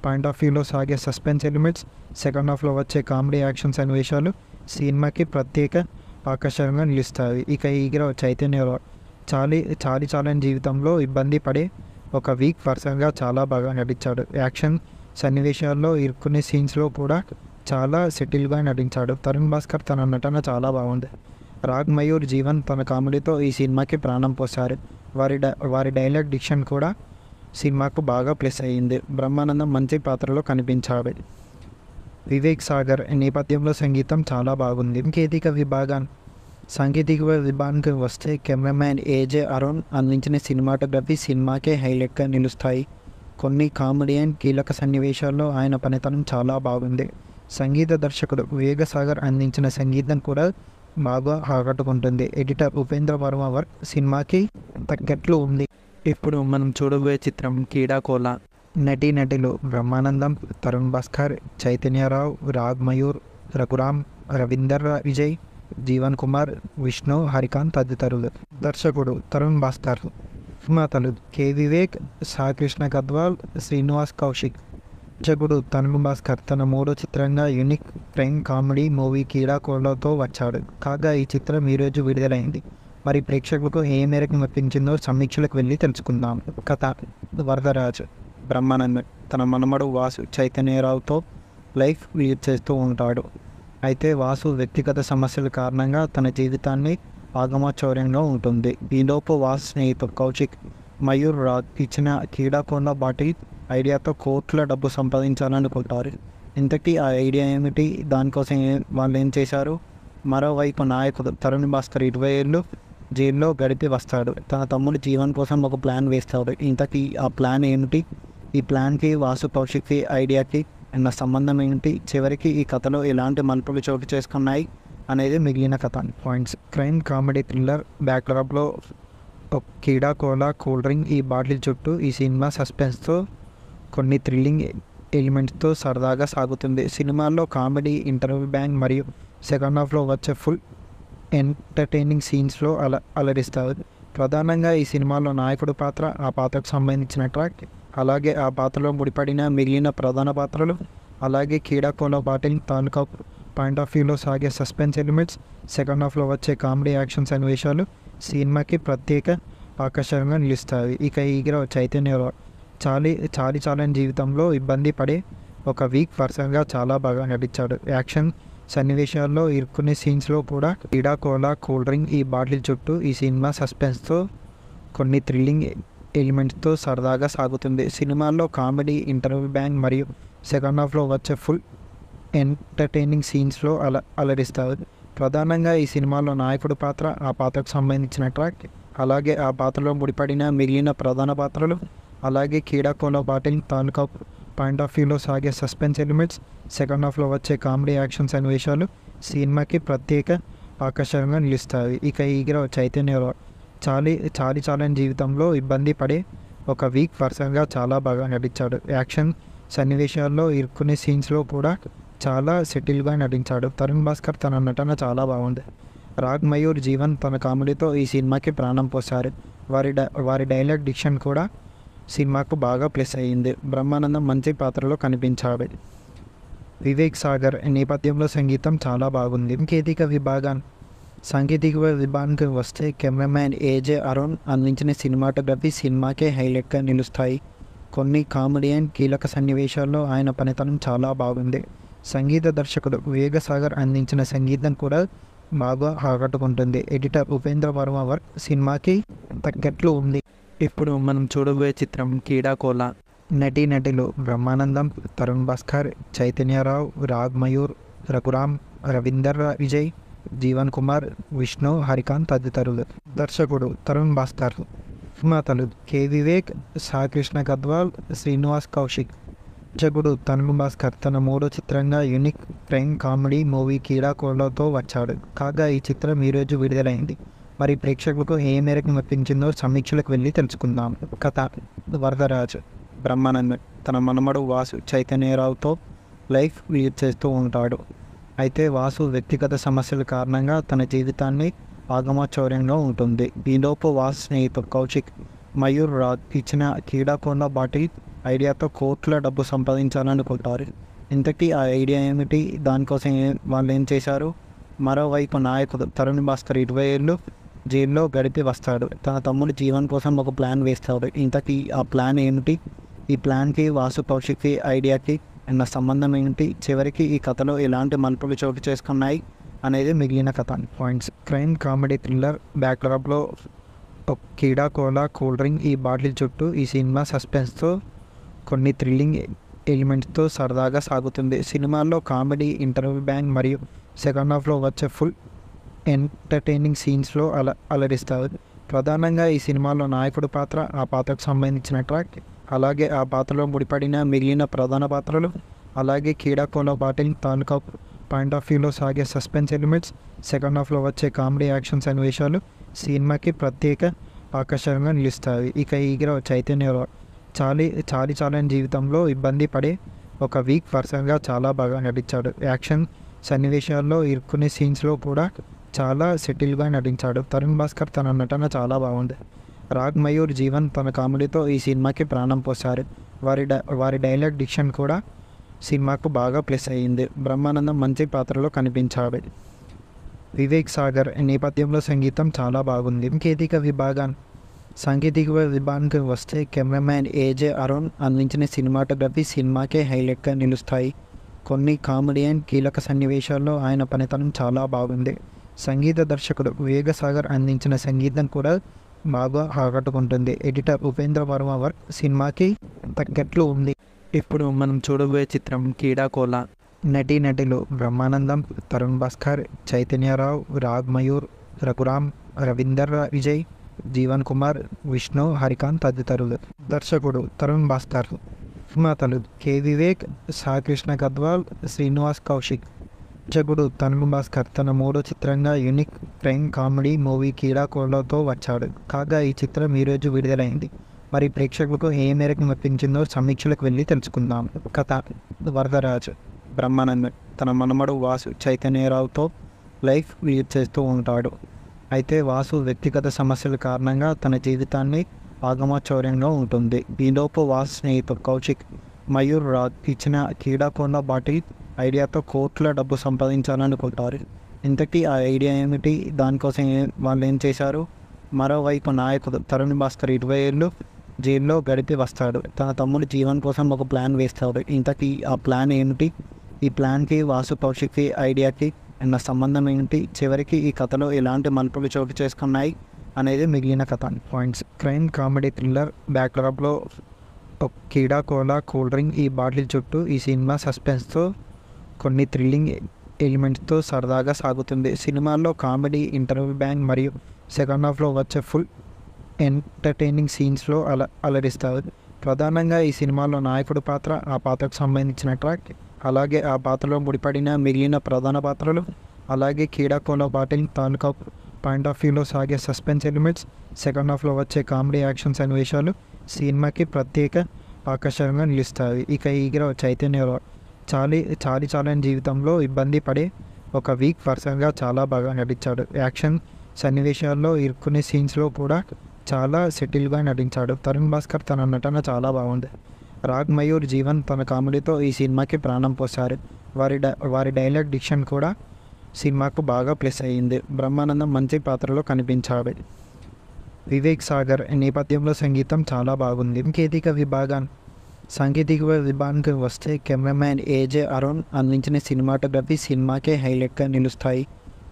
పాయింట్ ఆఫ్ వ్యూలో సాగే సస్పెన్స్ ఎలిమెంట్స్ సెకండ్ హాఫ్లో వచ్చే కామెడీ యాక్షన్ సన్నివేశాలు సినిమాకి ప్రత్యేక ఆకర్షణగా నిలుస్తాయి. ఇక ఈ చైతన్య చాలీ చాలీ చాలని జీవితంలో ఇబ్బంది పడే ఒక వీక్ పర్సన్గా చాలా బాగా నటించాడు. యాక్షన్ సన్నివేశాల్లో ఇరుక్కునే సీన్స్లో కూడా చాలా సెటిల్గా నటించాడు. తరుణ్ భాస్కర్ తన నటన చాలా బాగుంది. రాగ్ మయూర్ జీవన్ తన కామెడీతో ఈ సినిమాకి ప్రాణం పోశారు. వారి డై వారి డైలాగ్ డిక్షన్ కూడా సినిమాకు బాగా ప్లస్ అయ్యింది. బ్రహ్మానందం మంచి పాత్రలో కనిపించాడు. వివేక్ సాగర్ నేపథ్యంలో సంగీతం చాలా బాగుంది. కేతిక విభాగం సాంకేతిక విభాగానికి వస్తే కెమెరామ్యాన్ ఏజే అరుణ్ అందించిన సినిమాటోగ్రఫీ సినిమాకే హైలైట్గా నిలుస్తాయి. కొన్ని కామెడీ అండ్ కీలక సన్నివేశాల్లో ఆయన పనితనం చాలా బాగుంది. సంగీత దర్శకుడు వేగసాగర్ అందించిన సంగీతం కూడా బాగా ఆకట్టుకుంటుంది. ఎడిటర్ ఉపేంద్ర వర్మ వర్క్ సినిమాకి తగ్గట్లు ఉంది. ఇప్పుడు మనం చూడబోయే చిత్రం కీడాకోల నటీ నటులు బ్రహ్మానందం తరుణ్ భాస్కర్ చైతన్యరావు రాగ్ మయూర్ రఘురామ్ రవీందర్ విజయ్ జీవన్ కుమార్ విష్ణు హరికాంత్ తదితరులు దర్శకుడు తరుణ్ భాస్కర్ నిర్మాతలు కె. వివేక్ సాకృష్ణ గద్వాల్ శ్రీనివాస్ కౌశిక్. దర్శకుడు తరుణ్ భాస్కర్ తన మూడో చిత్రంగా యూనిక్ ప్రేమ్ కామెడీ మూవీ కీడాకోలతో వచ్చాడు. కాగా ఈ చిత్రం ఈరోజు విడుదలైంది. మరి ప్రేక్షకులకు ఏ మేరకు మెప్పించిందో సమీక్షలకు వెళ్ళి తెలుసుకుందాం. కథ వరదరాజు బ్రహ్మానందం. తన మనమడు వాసు చైతన్యరావుతో లైఫ్ లీడ్ చేస్తూ ఉంటాడు. అయితే వాసు వ్యక్తిగత సమస్యల కారణంగా తన జీవితాన్ని ఆగమచౌర్యంగా ఉంటుంది. ఈలోపు వాసు స్నేహితుడు కౌశిక్ మయూర్ రాజ్ ఇచ్చిన క్రీడాకొండ బాటి ఐడియాతో కోట్ల డబ్బు సంపాదించాలనుకుంటారు. ఇంతకీ ఆ ఐడియా ఏమిటి? దానికోసం వాళ్ళు ఏం చేశారు? మరోవైపు నాయకుడు తరుణ్ భాస్కర్ ఇరవై ఏళ్ళు జైల్లో గడిపి వస్తాడు. తన తమ్ముడు జీవన్ కోసం ఒక ప్లాన్ వేస్తాడు. ఇంతకీ ఆ ప్లాన్ ఏమిటి? ఈ ప్లాన్కి వాసు కౌశిక్కి ఐడియాకి నా సంబంధం ఏంటి? చివరికి ఈ కథలో ఎలాంటి మలుపులు చోటు చేసుకున్నాయి అనేది మిగిలిన కథ పాయింట్స్ క్రైమ్ కామెడీ థ్రిల్లర్ బ్యాక్డ్రాప్లో ఒక కీడా కోలా కూల్ డ్రింక్ ఈ బాటిల్ చుట్టూ ఈ సినిమా సస్పెన్స్తో కొన్ని థ్రిల్లింగ్ ఎలిమెంట్స్తో సరదాగా సాగుతుంది. సినిమాల్లో కామెడీ ఇంటర్వ్యూ బ్యాంగ్ మరియు సెకండ్ హాఫ్లో వచ్చే ఫుల్ ఎంటర్టైనింగ్ సీన్స్లో అల అలరిస్తారు. ప్రధానంగా ఈ సినిమాలో నాయకుడు పాత్ర ఆ పాత్రకు సంబంధించిన ట్రాక్ అలాగే ఆ పాత్రలో ముడిపడిన మిగిలిన ప్రధాన పాత్రలు అలాగే క్రీడాకోణ బాటిల్ తాలూకా పాయింట్ ఆఫ్ వ్యూలో సాగే సస్పెన్స్ ఎలిమెంట్స్ సెకండ్ హాఫ్లో వచ్చే కామెడీ యాక్షన్ సన్నివేశాలు సినిమాకి ప్రత్యేక ఆకర్షణగా నిలుస్తాయి. ఇక ఈ చైతన్య చాలి చాలి చాలని జీవితంలో ఇబ్బంది పడే ఒక వీక్ పర్సన్గా చాలా బాగా నటించాడు. యాక్షన్ సన్నివేశాల్లో ఇరుక్కునే సీన్స్లో కూడా ఇడా కోలా కూల్ డ్రింక్ ఈ బాటిల్ చుట్టూ ఈ సినిమా సస్పెన్స్తో కొన్ని థ్రిల్లింగ్ ఎలిమెంట్స్తో సరదాగా సాగుతుంది. సినిమాల్లో కామెడీ ఇంటర్వ్యూ బ్యాంగ్ మరియు సెకండ్ హాఫ్లో వచ్చే ఫుల్ ఎంటర్టైనింగ్ సీన్స్లో అల అలరిస్తారు. ప్రధానంగా ఈ సినిమాలో నాయకుడు పాత్ర ఆ పాత్రకు సంబంధించిన ట్రాక్ అలాగే ఆ పాత్రలో ముడిపడిన మిగిలిన ప్రధాన పాత్రలు అలాగే క్రీడాకోలో బాటిల్ తాలూకా పాయింట్ ఆఫ్ వ్యూలో సాగే సస్పెన్స్ ఎలిమెంట్స్ సెకండ్ హాఫ్లో వచ్చే కామెడీ యాక్షన్ సన్నివేశాలు సినిమాకి ప్రత్యేక ఆకర్షణగా నిలుస్తాయి. ఇక ఈ చైతన్య చాలీ చాలీ చాలని జీవితంలో ఇబ్బంది పడే ఒక వీక్ పర్సన్గా చాలా బాగా నటించాడు. యాక్షన్ సన్నివేశాల్లో ఇరుక్కునే సీన్స్లో కూడా చాలా సెటిల్గా నటించాడు. తరుణ్ భాస్కర్ తన నటన చాలా బాగుంది. రాగ్ మయూర్ జీవన్ తన కామెడీతో ఈ సినిమాకి ప్రాణం పోశారు. వారి డై వారి డైలాగ్ డిక్షన్ కూడా సినిమాకు బాగా ప్లస్ అయ్యింది. బ్రహ్మానందం మంచి పాత్రలో కనిపించాడు. వివేక్ సాగర్ నేపథ్యంలో సంగీతం చాలా బాగుంది. సాంకేతిక విభాగాన్ని సాంకేతిక విభాగానికి వస్తే కెమెరామ్యాన్ ఏజే అరుణ్ అందించిన సినిమాటోగ్రఫీ సినిమాకే హైలైట్గా నిలుస్తాయి. కొన్ని కామెడీ అండ్ కీలక సన్నివేశాల్లో ఆయన పనితనం చాలా బాగుంది. సంగీత దర్శకుడు వివేగసాగర్ అందించిన సంగీతం కూడా బాగా ఆకట్టుకుంటుంది. ఎడిటర్ ఉపేంద్ర వర్మ వర్క్ సినిమాకి తగ్గట్లు ఉంది. ఇప్పుడు మనం చూడబోయే చిత్రం కీడాకోల నటీ నటులు బ్రహ్మానందం తరుణ్ భాస్కర్ చైతన్యరావు రాగ్ మయూర్ రఘురామ్ రవీందర్ విజయ్ జీవన్ కుమార్ విష్ణు హరికాంత్ తదితరులు. దర్శకుడు తరుణ్ భాస్కర్. నిర్మాతలు కె. వివేక్ సాకృష్ణ గద్వాల్ శ్రీనివాస్ కౌశిక్. దర్శకుడు తనుగు భాస్కర్. తన మూడో చిత్రంగా యూనిక్ ప్రేమ్ కామెడీ మూవీ కీడాకోళ్ళతో వచ్చాడు. కాగా ఈ చిత్రం ఈరోజు విడుదలైంది. మరి ప్రేక్షకులకు ఏ మేరకు మెప్పించిందో సమీక్షలకు వెళ్ళి తెలుసుకుందాం. కథ వరదరాజ్. బ్రహ్మానంద్ తన మనమడు వాసు చైతన్యరావుతో లైఫ్ లీడ్ చేస్తూ ఉంటాడు. అయితే వాసు వ్యక్తిగత సమస్యల కారణంగా తన జీవితాన్ని ఆగమచౌర్యంగా ఉంటుంది. ఈలోపు వాసు స్నేహితుడు కౌశిక్ మయూర్ రాజ్ ఇచ్చిన క్రీడాకొండ బాటి ఐడియాతో కోట్ల డబ్బు సంపాదించాలనుకుంటారు. ఇంతకీ ఆ ఐడియా ఏమిటి? దానికోసం వాళ్ళు ఏం చేశారు? మరోవైపు నాయకుడు తరుణ్ భాస్కర్ ఇరవై ఏళ్ళు జైల్లో గడిపి వస్తాడు. తన తమ్ముడు జీవన్ కోసం ఒక ప్లాన్ వేస్తాడు. ఇంతకీ ఆ ప్లాన్ ఏమిటి? ఈ ప్లాన్కి వాసు కౌశిక్కి ఐడియాకి ఉన్న సంబంధం ఏంటి? చివరికి ఈ కథలో ఎలాంటి మలుపులు చోటు చేసుకున్నాయి అనేది మిగిలిన కథ. పాయింట్స్ క్రైమ్ కామెడీ థ్రిల్లర్ బ్యాక్డ్రాప్లో ఒక కీడా కోలా కూల్ డ్రింక్ ఈ బాటిల్ చుట్టూ ఈ సినిమా సస్పెన్స్తో కొన్ని థ్రిల్లింగ్ ఎలిమెంట్స్తో సరదాగా సాగుతుంది. సినిమాల్లో కామెడీ ఇంటర్వ్యూ బ్యాంగ్ మరియు సెకండ్ హాఫ్లో వచ్చే ఫుల్ ఎంటర్టైనింగ్ సీన్స్లో అల అలరిస్తారు. ప్రధానంగా ఈ సినిమాలో నాయకుడు పాత్ర ఆ పాత్రకు సంబంధించిన ట్రాక్ అలాగే ఆ పాత్రలో ముడిపడిన మిగిలిన ప్రధాన పాత్రలు అలాగే క్రీడాకోల బాటిల్ తాలూకా పాయింట్ ఆఫ్ వ్యూలో సాగే సస్పెన్స్ ఎలిమెంట్స్ సెకండ్ హాఫ్లో వచ్చే కామెడీ యాక్షన్ సన్నివేశాలు సినిమాకి ప్రత్యేక ఆకర్షణగా నిలుస్తాయి. ఇక ఈ చైతన్య చాలి చాలి చాలని జీవితంలో ఇబ్బంది పడే ఒక వీక్ పర్సన్గా చాలా బాగా నటించాడు. యాక్షన్ సన్నివేశాల్లో ఇరుక్కునే సీన్స్లో కూడా చాలా సెటిల్గా నటించాడు. తరుణ్ భాస్కర్ తన నటన చాలా బాగుంది. రాగ్ మయూర్ జీవన్ తన కామెడీతో ఈ సినిమాకి ప్రాణం పోశారు. వారి డై వారి డైలాగ్ డిక్షన్ కూడా సినిమాకు బాగా ప్లస్ అయ్యింది. బ్రహ్మానందం మంచి పాత్రలో కనిపించాడు. వివేక్ సాగర్ నేపథ్యంలో సంగీతం చాలా బాగుంది. సాంకేతిక విభాగం సాంకేతిక విభాగానికి వస్తే కెమెరామ్యాన్ ఏజే అరుణ్ అందించిన సినిమాటోగ్రఫీ సినిమాకే హైలైట్గా నిలుస్తాయి. కొన్ని కామెడీ అండ్ కీలక సన్నివేశాల్లో ఆయన పనితనం చాలా బాగుంది. సంగీత దర్శకుడు వివేక సాగర్ అందించిన సంగీతం కూడా బాగా ఆకట్టుకుంటుంది. ఎడిటర్ ఉపేంద్ర వర్మ వర్క్ సినిమాకి తగ్గట్లు ఉంది. ఇప్పుడు మనం చూడబోయే చిత్రం కీడాకోల నటీ నటులు బ్రహ్మానందం తరుణ్ భాస్కర్ చైతన్యరావు రాగ్ మయూర్ రఘురామ్ రవీందర్ విజయ్ జీవన్ కుమార్ విష్ణు హరికాంత్ తదితరులు. దర్శకుడు తరుణ్ భాస్కర్. నిర్మాతలు కె. వివేక్ సాకృష్ణ గద్వాల్ శ్రీనివాస్ కౌశిక్. దర్శకుడు తనుగు భాస్కర్ తన మూడో చిత్రంగా యూనిక్ ప్రేమ్ కామెడీ మూవీ కీడాకోళ్ళతో వచ్చాడు. కాగా ఈ చిత్రం ఈరోజు విడుదలైంది. మరి ప్రేక్షకులకు ఏ మేరకు మెప్పించిందో సమీక్షలకు వెళ్ళి తెలుసుకుందాం. కథ వరదరాజ్. బ్రహ్మానంద్. తన మనమడు వాసు చైతన్యరావుతో లైఫ్ లీడ్ చేస్తూ ఉంటాడు. అయితే వాసు వ్యక్తిగత సమస్యల కారణంగా తన జీవితాన్ని ఆగమాచౌర్యంగా ఉంటుంది. ఈలోపు వాసు స్నేహితుడు కౌశిక్ మయూర్ రాజ్ ఇచ్చిన క్రీడాకోండ బాటిల్ ఐడియాతో కోట్ల డబ్బు సంపాదించాలనుకుంటారు ఇంతకీ ఆ ఐడియా ఏమిటి? దానికోసం వాళ్ళు ఏం చేశారు? మరోవైపు నాయకుడు తరుణ్ భాస్కర్ ఇరవై ఏళ్ళు జైల్లో గడిపి వస్తాడు. తన తమ్ముడు జీవన్ కోసం ఒక ప్లాన్ వేస్తాడు. ఇంతకీ ఆ ప్లాన్ ఏమిటి? ఈ ప్లాన్కి వాసు కౌశిక్కి ఐడియాకి ఉన్న సంబంధం ఏంటి చివరికి ఈ కథలో ఎలాంటి మలుపులు చోటు చేసుకున్నాయి అనేది మిగిలిన కథ. పాయింట్స్. క్రైమ్ కామెడీ థ్రిల్లర్ బ్యాక్డ్రాప్లో కీడా కోలా కూల్ డ్రింక్ ఈ బాటిల్ చుట్టూ ఈ సినిమా సస్పెన్స్తో కొన్ని థ్రిల్లింగ్ ఎలిమెంట్స్తో సరదాగా సాగుతుంది. సినిమాల్లో కామెడీ ఇంటర్వ్యూ బ్యాంగ్ మరియు సెకండ్ హాఫ్లో వచ్చే ఫుల్ ఎంటర్టైనింగ్ సీన్స్లో అల అలరిస్తారు. ప్రధానంగా ఈ సినిమాలో నాయకుడు పాత్ర ఆ పాత్రకు సంబంధించిన ట్రాక్ అలాగే ఆ పాత్రలో ముడిపడిన మిగిలిన ప్రధాన పాత్రలు అలాగే క్రీడాకోలో పాటిల్ తాలూకా పాయింట్ ఆఫ్ వ్యూలో సాగే సస్పెన్స్ ఎలిమెంట్స్ సెకండ్ హాఫ్లో వచ్చే కామెడీ యాక్షన్ సన్నివేశాలు సినిమాకి ప్రత్యేక ఆకర్షణగా నిలుస్తాయి. ఇక ఈ చైతన్య చాలి చాలి చాలని జీవితంలో ఇబ్బంది పడే ఒక వీక్ పర్సన్గా చాలా బాగా నటించాడు. యాక్షన్ సన్నివేశాల్లో ఇరుక్కునే సీన్స్లో కూడా చాలా సెటిల్గా నటించాడు. తరుణ్ భాస్కర్ తన నటన చాలా బాగుంది. రాగ్ మయూర్ జీవన్ తన కామెడీతో ఈ సినిమాకి ప్రాణం పోశారు. వారి డై వారి డైలాగ్ డిక్షన్ కూడా సినిమాకు బాగా ప్లస్ అయ్యింది. బ్రహ్మానందం మంచి పాత్రలో కనిపించాడు. వివేక్ సాగర్ నేపథ్యంలో సంగీతం చాలా బాగుంది. కేతిక విభాగాన్ని సాంకేతిక విభాగానికి వస్తే కెమెరామ్యాన్ ఏజే అరుణ్ అందించిన సినిమాటోగ్రఫీ సినిమాకే హైలైట్గా నిలుస్తాయి.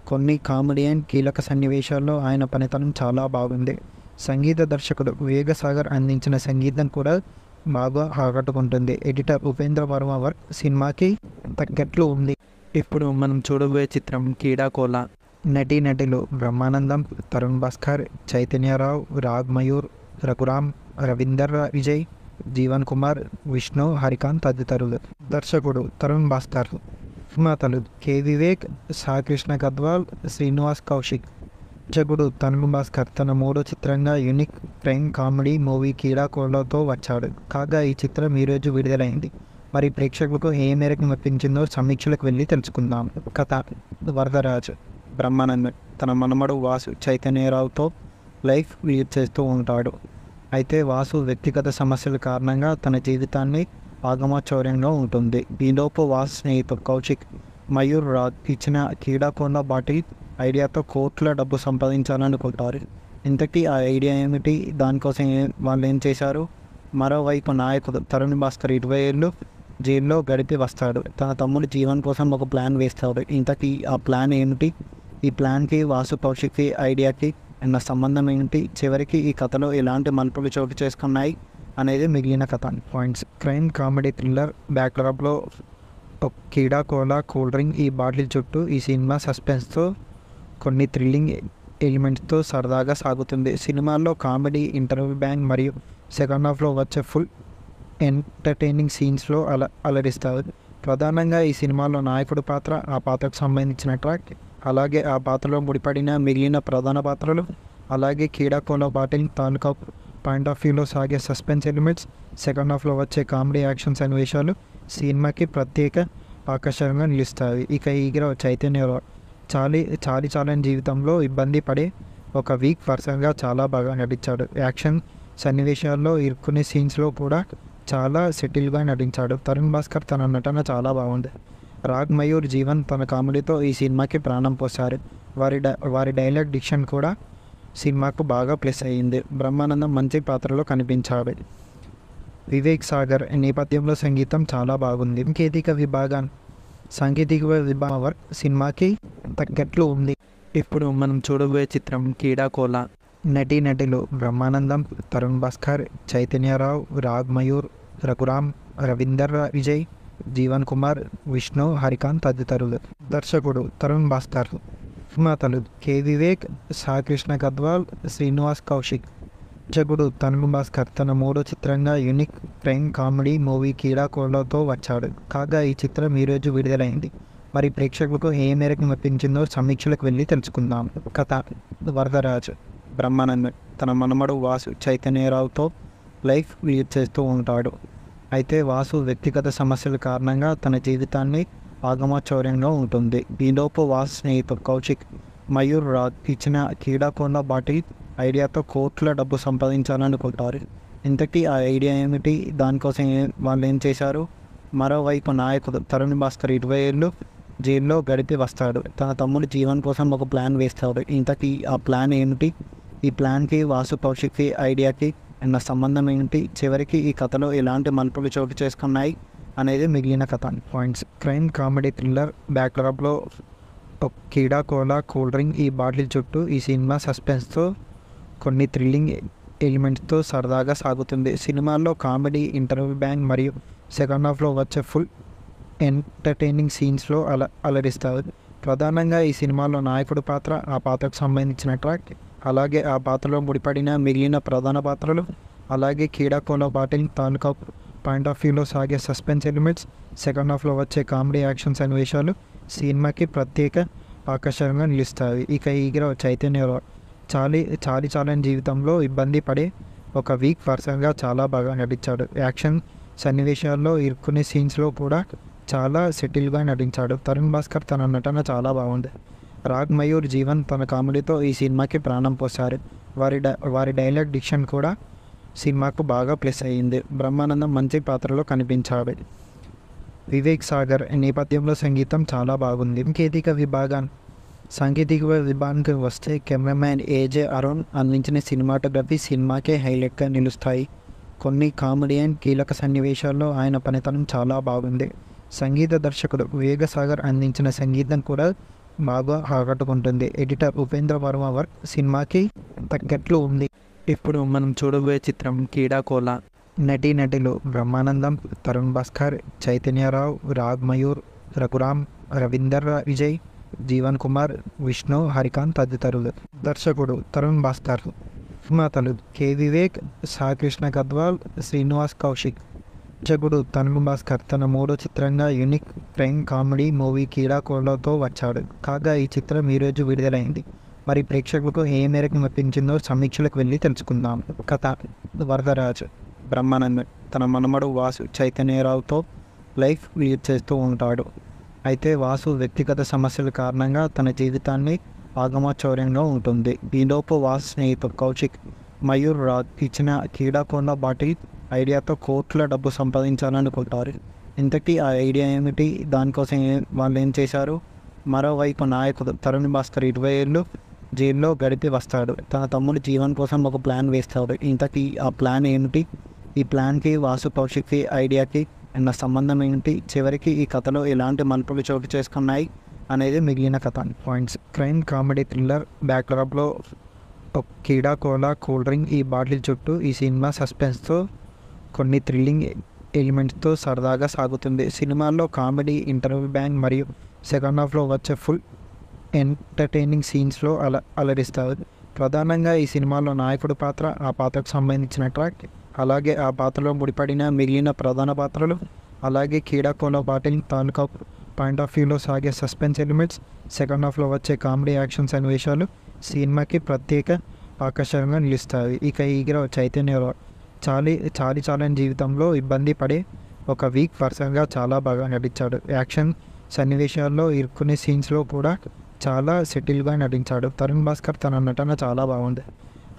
కొన్ని కామెడీ అండ్ కీలక సన్నివేశాల్లో ఆయన పనితనం చాలా బాగుంది. సంగీత దర్శకుడు వేగసాగర్ అందించిన సంగీతం కూడా బాగా ఆకట్టుకుంటుంది. ఎడిటర్ ఉపేంద్ర వర్మ వర్క్ సినిమాకి తగ్గట్లు ఉంది. ఇప్పుడు మనం చూడబోయే చిత్రం కీడాకోల నటీ నటులు బ్రహ్మానందం తరుణ్ భాస్కర్ చైతన్యరావు రాగ్ మయూర్ రఘురామ్ రవీందర్ విజయ్ జీవన్ కుమార్ విష్ణు హరికాంత్ తదితరులు. దర్శకుడు తరుణ్ భాస్కర్. నిర్మాతలు కె. వివేక్ సాకృష్ణ గద్వాల్ శ్రీనివాస్ కౌశిక్. దర్శకుడు తరుణ్ భాస్కర్. తన మూడో చిత్రంగా unique crime comedy movie Keedaa వచ్చాడు. కాగా ఈ చిత్రం ఈరోజు విడుదలైంది. మరి ప్రేక్షకులకు ఏ మేరకు మెప్పించిందో సమీక్షలకు వెళ్ళి తెలుసుకుందాం. కథ. వరదరాజు. బ్రహ్మానంద్. తన మనమడు వాసు చైతన్యరావుతో లైఫ్ లీడ్ చేస్తూ ఉంటాడు. అయితే వాసు వ్యక్తిగత సమస్యల కారణంగా తన జీవితాన్ని ఆగమచౌర్యంగా ఉంటుంది. ఈలోపు వాసు స్నేహితుడు కౌశిక్ మయూర్ రాజ్ ఇచ్చిన క్రీడాకోణ బాటి ఐడియాతో కోట్ల డబ్బు సంపాదించాలనుకుంటారు ఇంతకీ ఆ ఐడియా ఏమిటి? దానికోసం వాళ్ళు ఏం చేశారు? మరోవైపు నాయకుడు తరుణ్ భాస్కర్ ఇరవై ఏళ్ళు జైల్లో గడిపి వస్తాడు. తన తమ్ముడు జీవన్ కోసం ఒక ప్లాన్ వేస్తాడు. ఇంతకీ ఆ ప్లాన్ ఏమిటి? ఈ ప్లాన్కి వాసు కౌశిక్కి ఐడియాకి ఉన్న సంబంధం ఏంటి? చివరికి ఈ కథలో ఎలాంటి మలుపులు చోటు చేసుకున్నాయి అనేది మిగిలిన కథ. పాయింట్స్ క్రైమ్ కామెడీ థ్రిల్లర్ బ్యాక్డ్రాప్లో ఒక కీడా కోలా కూల్ డ్రింక్ ఈ బాటిల్ చుట్టూ ఈ సినిమా సస్పెన్స్తో కొన్ని థ్రిల్లింగ్ ఎలిమెంట్స్తో సరదాగా సాగుతుంది. సినిమాల్లో కామెడీ ఇంటర్వ్యూ బ్యాంగ్ మరియు సెకండ్ హాఫ్లో వచ్చే ఫుల్ ఎంటర్టైనింగ్ సీన్స్లో అల అలరిస్తారు. ప్రధానంగా ఈ సినిమాలో నాయకుడి పాత్ర ఆ పాత్రకు సంబంధించిన ట్రాక్ అలాగే ఆ పాత్రలో ముడిపడిన మిగిలిన ప్రధాన పాత్రలు అలాగే క్రీడాకోల బాటిల్ తాలూకా పాయింట్ ఆఫ్ వ్యూలో సాగే సస్పెన్స్ ఎలిమెంట్స్ సెకండ్ హాఫ్లో వచ్చే కామెడీ యాక్షన్స్ సన్నివేశాలు సినిమాకి ప్రత్యేక ఆకర్షణగా నిలుస్తాయి. ఇక ఈ చైతన్య చాలీ చాలీ చాలని జీవితంలో ఇబ్బంది పడే ఒక వీక్ పర్సన్గా చాలా బాగా నటించాడు. యాక్షన్ సన్నివేశాల్లో ఇరుక్కునే సీన్స్లో కూడా చాలా సెటిల్గా నటించాడు. తరుణ్ భాస్కర్ తన నటన చాలా బాగుంది. రాగ్ మయూర్ జీవన్ తన కామెడీతో ఈ సినిమాకి ప్రాణం పోశారు. వారి డై వారి డైలాగ్ డిక్షన్ కూడా సినిమాకు బాగా ప్లస్ అయ్యింది. బ్రహ్మానందం మంచి పాత్రలో కనిపించాడు. వివేక్ సాగర్ నేపథ్యంలో సంగీతం చాలా బాగుంది. సాంకేతిక విభాగం సాంకేతిక విభాగం వర్క్ సినిమాకి తగ్గట్లు ఉంది. ఇప్పుడు మనం చూడబోయే చిత్రం కీడాకోల నటీ నటులు బ్రహ్మానందం తరుణ్ భాస్కర్ చైతన్యరావు రాగ్ మయూర్ రఘురామ్ రవీందర్ విజయ్ జీవన్ కుమార్ విష్ణు హరికాంత్ తదితరులు. దర్శకుడు తరుణ్ భాస్కర్. నిర్మాతలు కె. వివేక్ సాకృష్ణ గద్వాల్ శ్రీనివాస్ కౌశిక్. దర్శకుడు తరుణ్ భాస్కర్. తన మూడో చిత్రంగా unique crime comedy movie Keeda వచ్చాడు. కాగా ఈ చిత్రం ఈరోజు విడుదలైంది. మరి ప్రేక్షకులకు ఏ మేరకు మెప్పించిందో సమీక్షలకు వెళ్ళి తెలుసుకుందాం. కథ వరదరాజు. బ్రహ్మానంద్ తన మనమడు వాసు చైతన్యరావుతో లైఫ్ లీడ్ చేస్తూ ఉంటాడు. అయితే వాసు వ్యక్తిగత సమస్యల కారణంగా తన జీవితాన్ని ఆగమచౌర్యంగా ఉంటుంది. ఈలోపు వాసు స్నేహితుడు కౌశిక్ మయూర్ రాజ్ ఇచ్చిన క్రీడాకొండ బాటి ఐడియాతో కోట్ల డబ్బు సంపాదించాలనుకుంటారు ఇంతకీ ఆ ఐడియా ఏమిటి? దానికోసం వాళ్ళు ఏం చేశారు? మరోవైపు నాయకుడు తరుణ్ భాస్కర్ ఇరవై ఏళ్ళు జైల్లో గడిపి వస్తాడు. తన తమ్ముడు జీవన్ కోసం ఒక ప్లాన్ వేస్తాడు. ఇంతకీ ఆ ప్లాన్ ఏమిటి? ఈ ప్లాన్కి వాసు కౌశిక్కి ఐడియాకి ఉన్న సంబంధం ఏంటి? చివరికి ఈ కథలో ఎలాంటి మలుపులు చోటు చేసుకున్నాయి అనేది మిగిలిన కథ. పాయింట్స్ క్రైమ్ కామెడీ థ్రిల్లర్ బ్యాక్డ్రాప్లో ఒక కీడా కోలా కూల్ డ్రింక్ ఈ బాటిల్ చుట్టూ ఈ సినిమా సస్పెన్స్తో కొన్ని థ్రిల్లింగ్ ఎలిమెంట్స్తో సరదాగా సాగుతుంది. సినిమాల్లో కామెడీ ఇంటర్వ్యూ బ్యాంగ్ మరియు సెకండ్ హాఫ్లో వచ్చే ఫుల్ ఎంటర్టైనింగ్ సీన్స్లో అల అలరిస్తారు. ప్రధానంగా ఈ సినిమాలో నాయకుడి పాత్ర ఆ పాత్రకు సంబంధించిన ట్రాక్ అలాగే ఆ పాత్రలో ముడిపడిన మిగిలిన ప్రధాన పాత్రలు అలాగే కీడాకోలో బాటిల్ తాలూకా పాయింట్ ఆఫ్ వ్యూలో సాగే సస్పెన్స్ ఎలిమెంట్స్ సెకండ్ హాఫ్లో వచ్చే కామెడీ యాక్షన్ సన్నివేశాలు సినిమాకి ప్రత్యేక ఆకర్షణగా నిలుస్తాయి. ఇక ఈ చైతన్య చాలీ చాలీ చాలని జీవితంలో ఇబ్బంది పడే ఒక వీక్ పర్సన్గా చాలా బాగా నటించాడు. యాక్షన్ సన్నివేశాల్లో ఇరుక్కునే సీన్స్లో కూడా చాలా సెటిల్గా నటించాడు. తరుణ్ భాస్కర్ తన నటన చాలా బాగుంది. రాగ్ మయూర్ జీవన్ తన కామెడీతో ఈ సినిమాకి ప్రాణం పోశారు. వారి డై వారి డైలాగ్ డిక్షన్ కూడా సినిమాకు బాగా ప్లస్ అయ్యింది. బ్రహ్మానందం మంచి పాత్రలో కనిపించాడు. వివేక్ సాగర్ నేపథ్యంలో సంగీతం చాలా బాగుంది. సాంకేతిక విభాగం సాంకేతిక విభాగానికి వస్తే కెమెరామ్యాన్ ఏజే అరుణ్ అందించిన సినిమాటోగ్రఫీ సినిమాకే హైలైట్గా నిలుస్తాయి. కొన్ని కామెడీ అండ్ కీలక సన్నివేశాల్లో ఆయన పనితనం చాలా బాగుంది. సంగీత దర్శకుడు వివేగసాగర్ అందించిన సంగీతం కూడా బాగా ఆకట్టుకుంటుంది. ఎడిటర్ ఉపేంద్ర వర్మ వర్క్ సినిమాకి తగ్గట్లు ఉంది. ఇప్పుడు మనం చూడబోయే చిత్రం కీడాకోల నటీ నటులు బ్రహ్మానందం తరుణ్ భాస్కర్ చైతన్యరావు రాగ్ మయూర్ రఘురామ్ రవీందర్ విజయ్ జీవన్ కుమార్ విష్ణు హరికాంత్ తదితరులు. దర్శకుడు తరుణ్ భాస్కర్. నిర్మాతలు కె వివేక్ సాకృష్ణ గద్వాల్ శ్రీనివాస్ కౌశిక్. దర్శకుడు తనుగు భాస్కర్ తన మూడో చిత్రంగా యూనిక్ ప్రేమ్ కామెడీ మూవీ కీడాకోళ్ళతో వచ్చాడు. కాగా ఈ చిత్రం ఈరోజు విడుదలైంది. మరి ప్రేక్షకులకు ఏ మేరకు మెప్పించిందో సమీక్షలకు వెళ్ళి తెలుసుకుందాం. కథ వరదరాజు. బ్రహ్మానంద్. తన మనమడు వాసు చైతన్యరావుతో లైఫ్ లీడ్ చేస్తూ ఉంటాడు. అయితే వాసు వ్యక్తిగత సమస్యల కారణంగా తన జీవితాన్ని ఆగమచౌర్యంగా ఉంటుంది. ఈలోపు వాసు స్నేహితుడు కౌశిక్ మయూర్ రాజ్ ఇచ్చిన క్రీడాకొండ బాటి ఐడియాతో కోట్ల డబ్బు సంపాదించాలనుకుంటారు ఇంతకీ ఆ ఐడియా ఏమిటి? దానికోసం వాళ్ళు ఏం చేశారు? మరోవైపు నాయకుడు తరుణ్ భాస్కర్ ఇరవై ఏళ్ళు జైల్లో గడిపి వస్తాడు. తన తమ్ముడు జీవన్ కోసం ఒక ప్లాన్ వేస్తాడు. ఇంతకీ ఆ ప్లాన్ ఏమిటి? ఈ ప్లాన్కి వాసు కౌశిక్కి ఐడియాకి ఉన్న సంబంధం ఏంటి చివరికి ఈ కథలో ఎలాంటి మలుపులు చోటు చేసుకున్నాయి అనేది మిగిలిన కథ. పాయింట్స్. క్రైమ్ కామెడీ థ్రిల్లర్ బ్యాక్డ్రాప్లో కీడా కోలా కూల్ డ్రింక్ ఈ బాటిల్ చుట్టూ ఈ సినిమా సస్పెన్స్తో కొన్ని థ్రిల్లింగ్ ఎలిమెంట్స్తో సరదాగా సాగుతుంది. సినిమాల్లో కామెడీ ఇంటర్వ్యూ బ్యాంగ్ మరియు సెకండ్ హాఫ్లో వచ్చే ఫుల్ ఎంటర్టైనింగ్ సీన్స్లో అల అలరిస్తారు. ప్రధానంగా ఈ సినిమాలో నాయకుడు పాత్ర ఆ పాత్రకు సంబంధించిన ట్రాక్ అలాగే ఆ పాత్రలో ముడిపడిన మిగిలిన ప్రధాన పాత్రలు అలాగే క్రీడాకోలో బాటిల్ తాలూకా పాయింట్ ఆఫ్ వ్యూలో సాగే సస్పెన్స్ ఎలిమెంట్స్ సెకండ్ హాఫ్లో వచ్చే కామెడీ యాక్షన్ సన్నివేశాలు సినిమాకి ప్రత్యేక ఆకర్షణగా నిలుస్తాయి. ఇక ఈ చైతన్య చాలి చాలి చాలని జీవితంలో ఇబ్బంది పడే ఒక వీక్ పర్సన్గా చాలా బాగా నటించాడు. యాక్షన్ సన్నివేశాల్లో ఇరుక్కునే సీన్స్లో కూడా చాలా సెటిల్గా నటించాడు. తరుణ్ భాస్కర్ తన నటన చాలా బాగుంది.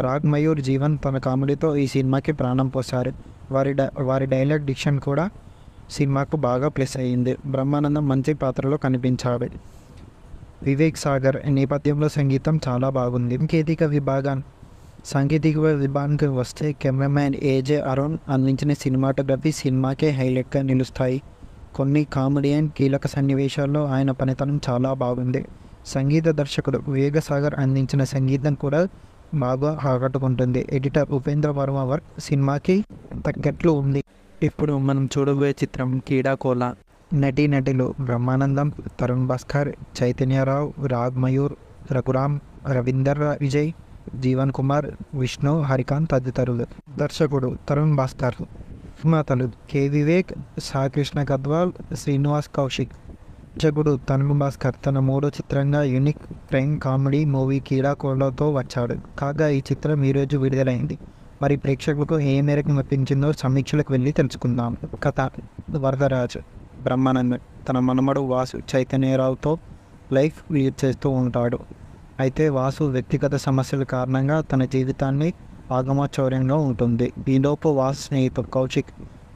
రాగ్ మయూర్ జీవన్ తన కామెడీతో ఈ సినిమాకి ప్రాణం పోశారు. వారి డై వారి డైలాగ్ డిక్షన్ కూడా సినిమాకు బాగా ప్లస్ అయ్యింది. బ్రహ్మానందం మంచి పాత్రలో కనిపించాడు. వివేక్ సాగర్ నేపథ్యంలో సంగీతం చాలా బాగుంది. కేతిక విభాగాన్ని సాంకేతిక విభాగానికి వస్తే కెమెరామ్యాన్ ఏజే అరుణ్ అందించిన సినిమాటోగ్రఫీ సినిమాకే హైలైట్గా నిలుస్తాయి. కొన్ని కామెడీ అండ్ కీలక సన్నివేశాల్లో ఆయన పనితనం చాలా బాగుంది. సంగీత దర్శకుడు వివేకసాగర్ అందించిన సంగీతం కూడా బాగా ఆకట్టుకుంటుంది. ఎడిటర్ ఉపేంద్ర వర్మ వర్క్ సినిమాకి తగ్గట్లు ఉంది. ఇప్పుడు మనం చూడబోయే చిత్రం కీడాకోల నటీ నటులు బ్రహ్మానందం తరుణ్ భాస్కర్ చైతన్యరావు రాగ్ మయూర్ రఘురామ్ రవీందర్ విజయ్ జీవన్ కుమార్ విష్ణు హరికాంత్ తదితరులు. దర్శకుడు తరుణ్ భాస్కర్. నిర్మాతలు కె. వివేక్ సాకృష్ణ గద్వాల్ శ్రీనివాస్ కౌశిక్. దర్శకుడు తరుణ్ భాస్కర్. తన మూడో చిత్రంగా యూనిక్ ప్రేమ్ కామెడీ మూవీ కీడాకోలతో వచ్చాడు. కాగా ఈ చిత్రం ఈరోజు విడుదలైంది. మరి ప్రేక్షకులకు ఏ మేరకు మెప్పించిందో సమీక్షలకు వెళ్ళి తెలుసుకుందాం. కథ వరదరాజు. బ్రహ్మానంద్ తన మనమడు వాసు చైతన్యరావుతో లైఫ్ లీడ్ చేస్తూ ఉంటాడు. అయితే వాసు వ్యక్తిగత సమస్యల కారణంగా తన జీవితాన్ని ఆగమచౌర్యంగా ఉంటుంది. ఈలోపు వాసు స్నేహితుడు కౌశిక్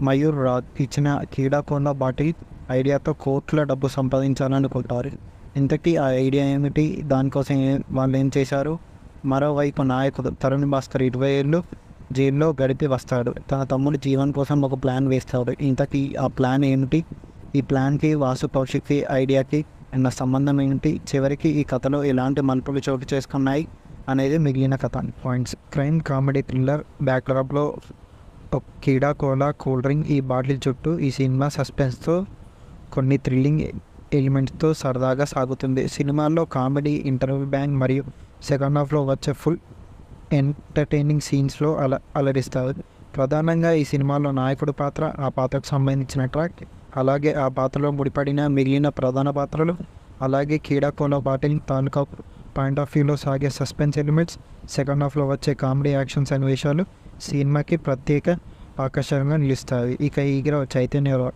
మయూర్ రాజ్ ఇచ్చిన క్రీడాకొండ బాటి ఐడియాతో కోట్ల డబ్బు సంపాదించాలనుకుంటారు. ఇంతకీ ఆ ఐడియా ఏమిటి? దానికోసం వాళ్ళు ఏం చేశారు? మరోవైపు నాయకుడు తరుణ్ భాస్కర్ ఇరవై ఏళ్ళు జైల్లో గడిపి వస్తాడు. తన తమ్ముడు జీవన్ కోసం ఒక ప్లాన్ వేస్తాడు. ఇంతకీ ఆ ప్లాన్ ఏమిటి? ఈ ప్లాన్కి వాసు కౌశిక్కి ఐడియాకి నా సంబంధం ఏంటి? చివరికి ఈ కథలో ఎలాంటి మలుపులు చోటు చేసుకున్నాయి అనేది మిగిలిన కథ. పాయింట్స్ క్రైమ్ కామెడీ థ్రిల్లర్ బ్యాక్డ్రాప్లో కీడా కోలా కూల్ డ్రింక్ ఈ బాటిల్ చుట్టూ ఈ సినిమా సస్పెన్స్తో కొన్ని థ్రిల్లింగ్ ఎలిమెంట్స్తో సరదాగా సాగుతుంది. సినిమాల్లో కామెడీ ఇంటర్వ్యూ బ్యాంగ్ మరియు సెకండ్ హాఫ్లో వచ్చే ఫుల్ ఎంటర్టైనింగ్ సీన్స్లో అల అలరిస్తారు. ప్రధానంగా ఈ సినిమాలో నాయకుడు పాత్ర ఆ పాత్రకు సంబంధించిన ట్రాక్ అలాగే ఆ పాత్రలో ముడిపడిన మిగిలిన ప్రధాన పాత్రలు అలాగే క్రీడాకోలో బాటిల్ తాలూకా పాయింట్ ఆఫ్ వ్యూలో సాగే సస్పెన్స్ ఎలిమెంట్స్ సెకండ్ హాఫ్లో వచ్చే కామెడీ యాక్షన్ సన్నివేశాలు సినిమాకి ప్రత్యేక ఆకర్షణగా నిలుస్తాయి. ఇక ఈ చైతన్య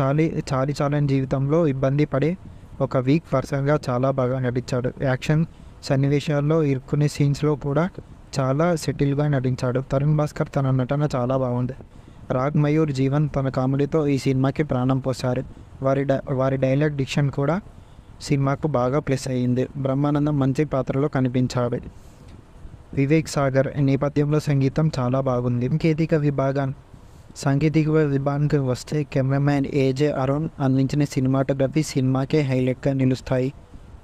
చాలి చాలి చాలని జీవితంలో ఇబ్బంది పడే ఒక వీక్ పర్సన్గా చాలా బాగా నటించాడు. యాక్షన్ సన్నివేశాల్లో ఇరుక్కునే సీన్స్లో కూడా చాలా సెటిల్గా నటించాడు. తరుణ్ భాస్కర్ తన నటన చాలా బాగుంది. రాగ్ మయూర్ జీవన్ తన కామెడీతో ఈ సినిమాకి ప్రాణం పోశారు. వారి డై వారి డైలాగ్ డిక్షన్ కూడా సినిమాకు బాగా ప్లస్ అయ్యింది. బ్రహ్మానందం మంచి పాత్రలో కనిపించాడు. వివేక్ సాగర్ నేపథ్యంలో సంగీతం చాలా బాగుంది. సాంకేతిక విభాగం సాంకేతిక విభాగానికి వస్తే కెమెరామ్యాన్ ఏజే అరుణ్ అందించిన సినిమాటోగ్రఫీ సినిమాకే హైలైట్గా నిలుస్తాయి.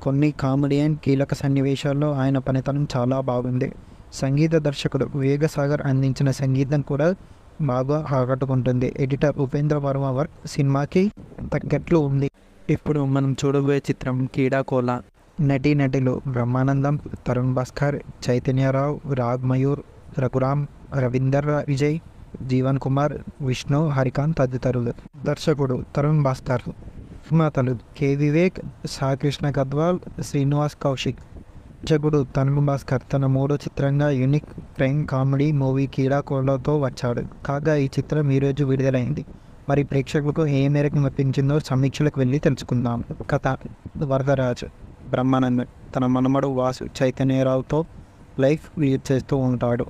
కొన్ని కామెడీ అండ్ కీలక సన్నివేశాల్లో ఆయన పనితనం చాలా బాగుంది. సంగీత దర్శకుడు వివేక సాగర్ అందించిన సంగీతం కూడా బాగా ఆకట్టుకుంటుంది. ఎడిటర్ ఉపేంద్ర వర్మ వర్క్ సినిమాకి తగ్గట్లు ఉంది. ఇప్పుడు మనం చూడబోయే చిత్రం కీడాకోల నటీ నటులు బ్రహ్మానందం తరుణ్ భాస్కర్ చైతన్యరావు రాగ్ మయూర్ రఘురామ్ రవీందర్ విజయ్ జీవన్ కుమార్ విష్ణు హరికాంత్ తదితరులు. దర్శకుడు తరుణ్ భాస్కర్. నిర్మాతలు కే. వివేక్ సాకృష్ణ గద్వాల్ శ్రీనివాస్ కౌశిక్. దర్శకుడు తరుణ్ భాస్కర్ తన మూడో చిత్రంగా యూనిక్ ప్రేమ్ కామెడీ మూవీ కీడాకోలతో వచ్చాడు. కాగా ఈ చిత్రం ఈరోజు విడుదలైంది. మరి ప్రేక్షకులకు ఏ మేరకు మెప్పించిందో సమీక్షలకు వెళ్ళి తెలుసుకుందాం. కథ వరదరాజు. బ్రహ్మానందన్ తన మనమడు వాసు చైతన్యరావుతో లైఫ్ లీడ్ చేస్తూ ఉంటాడు.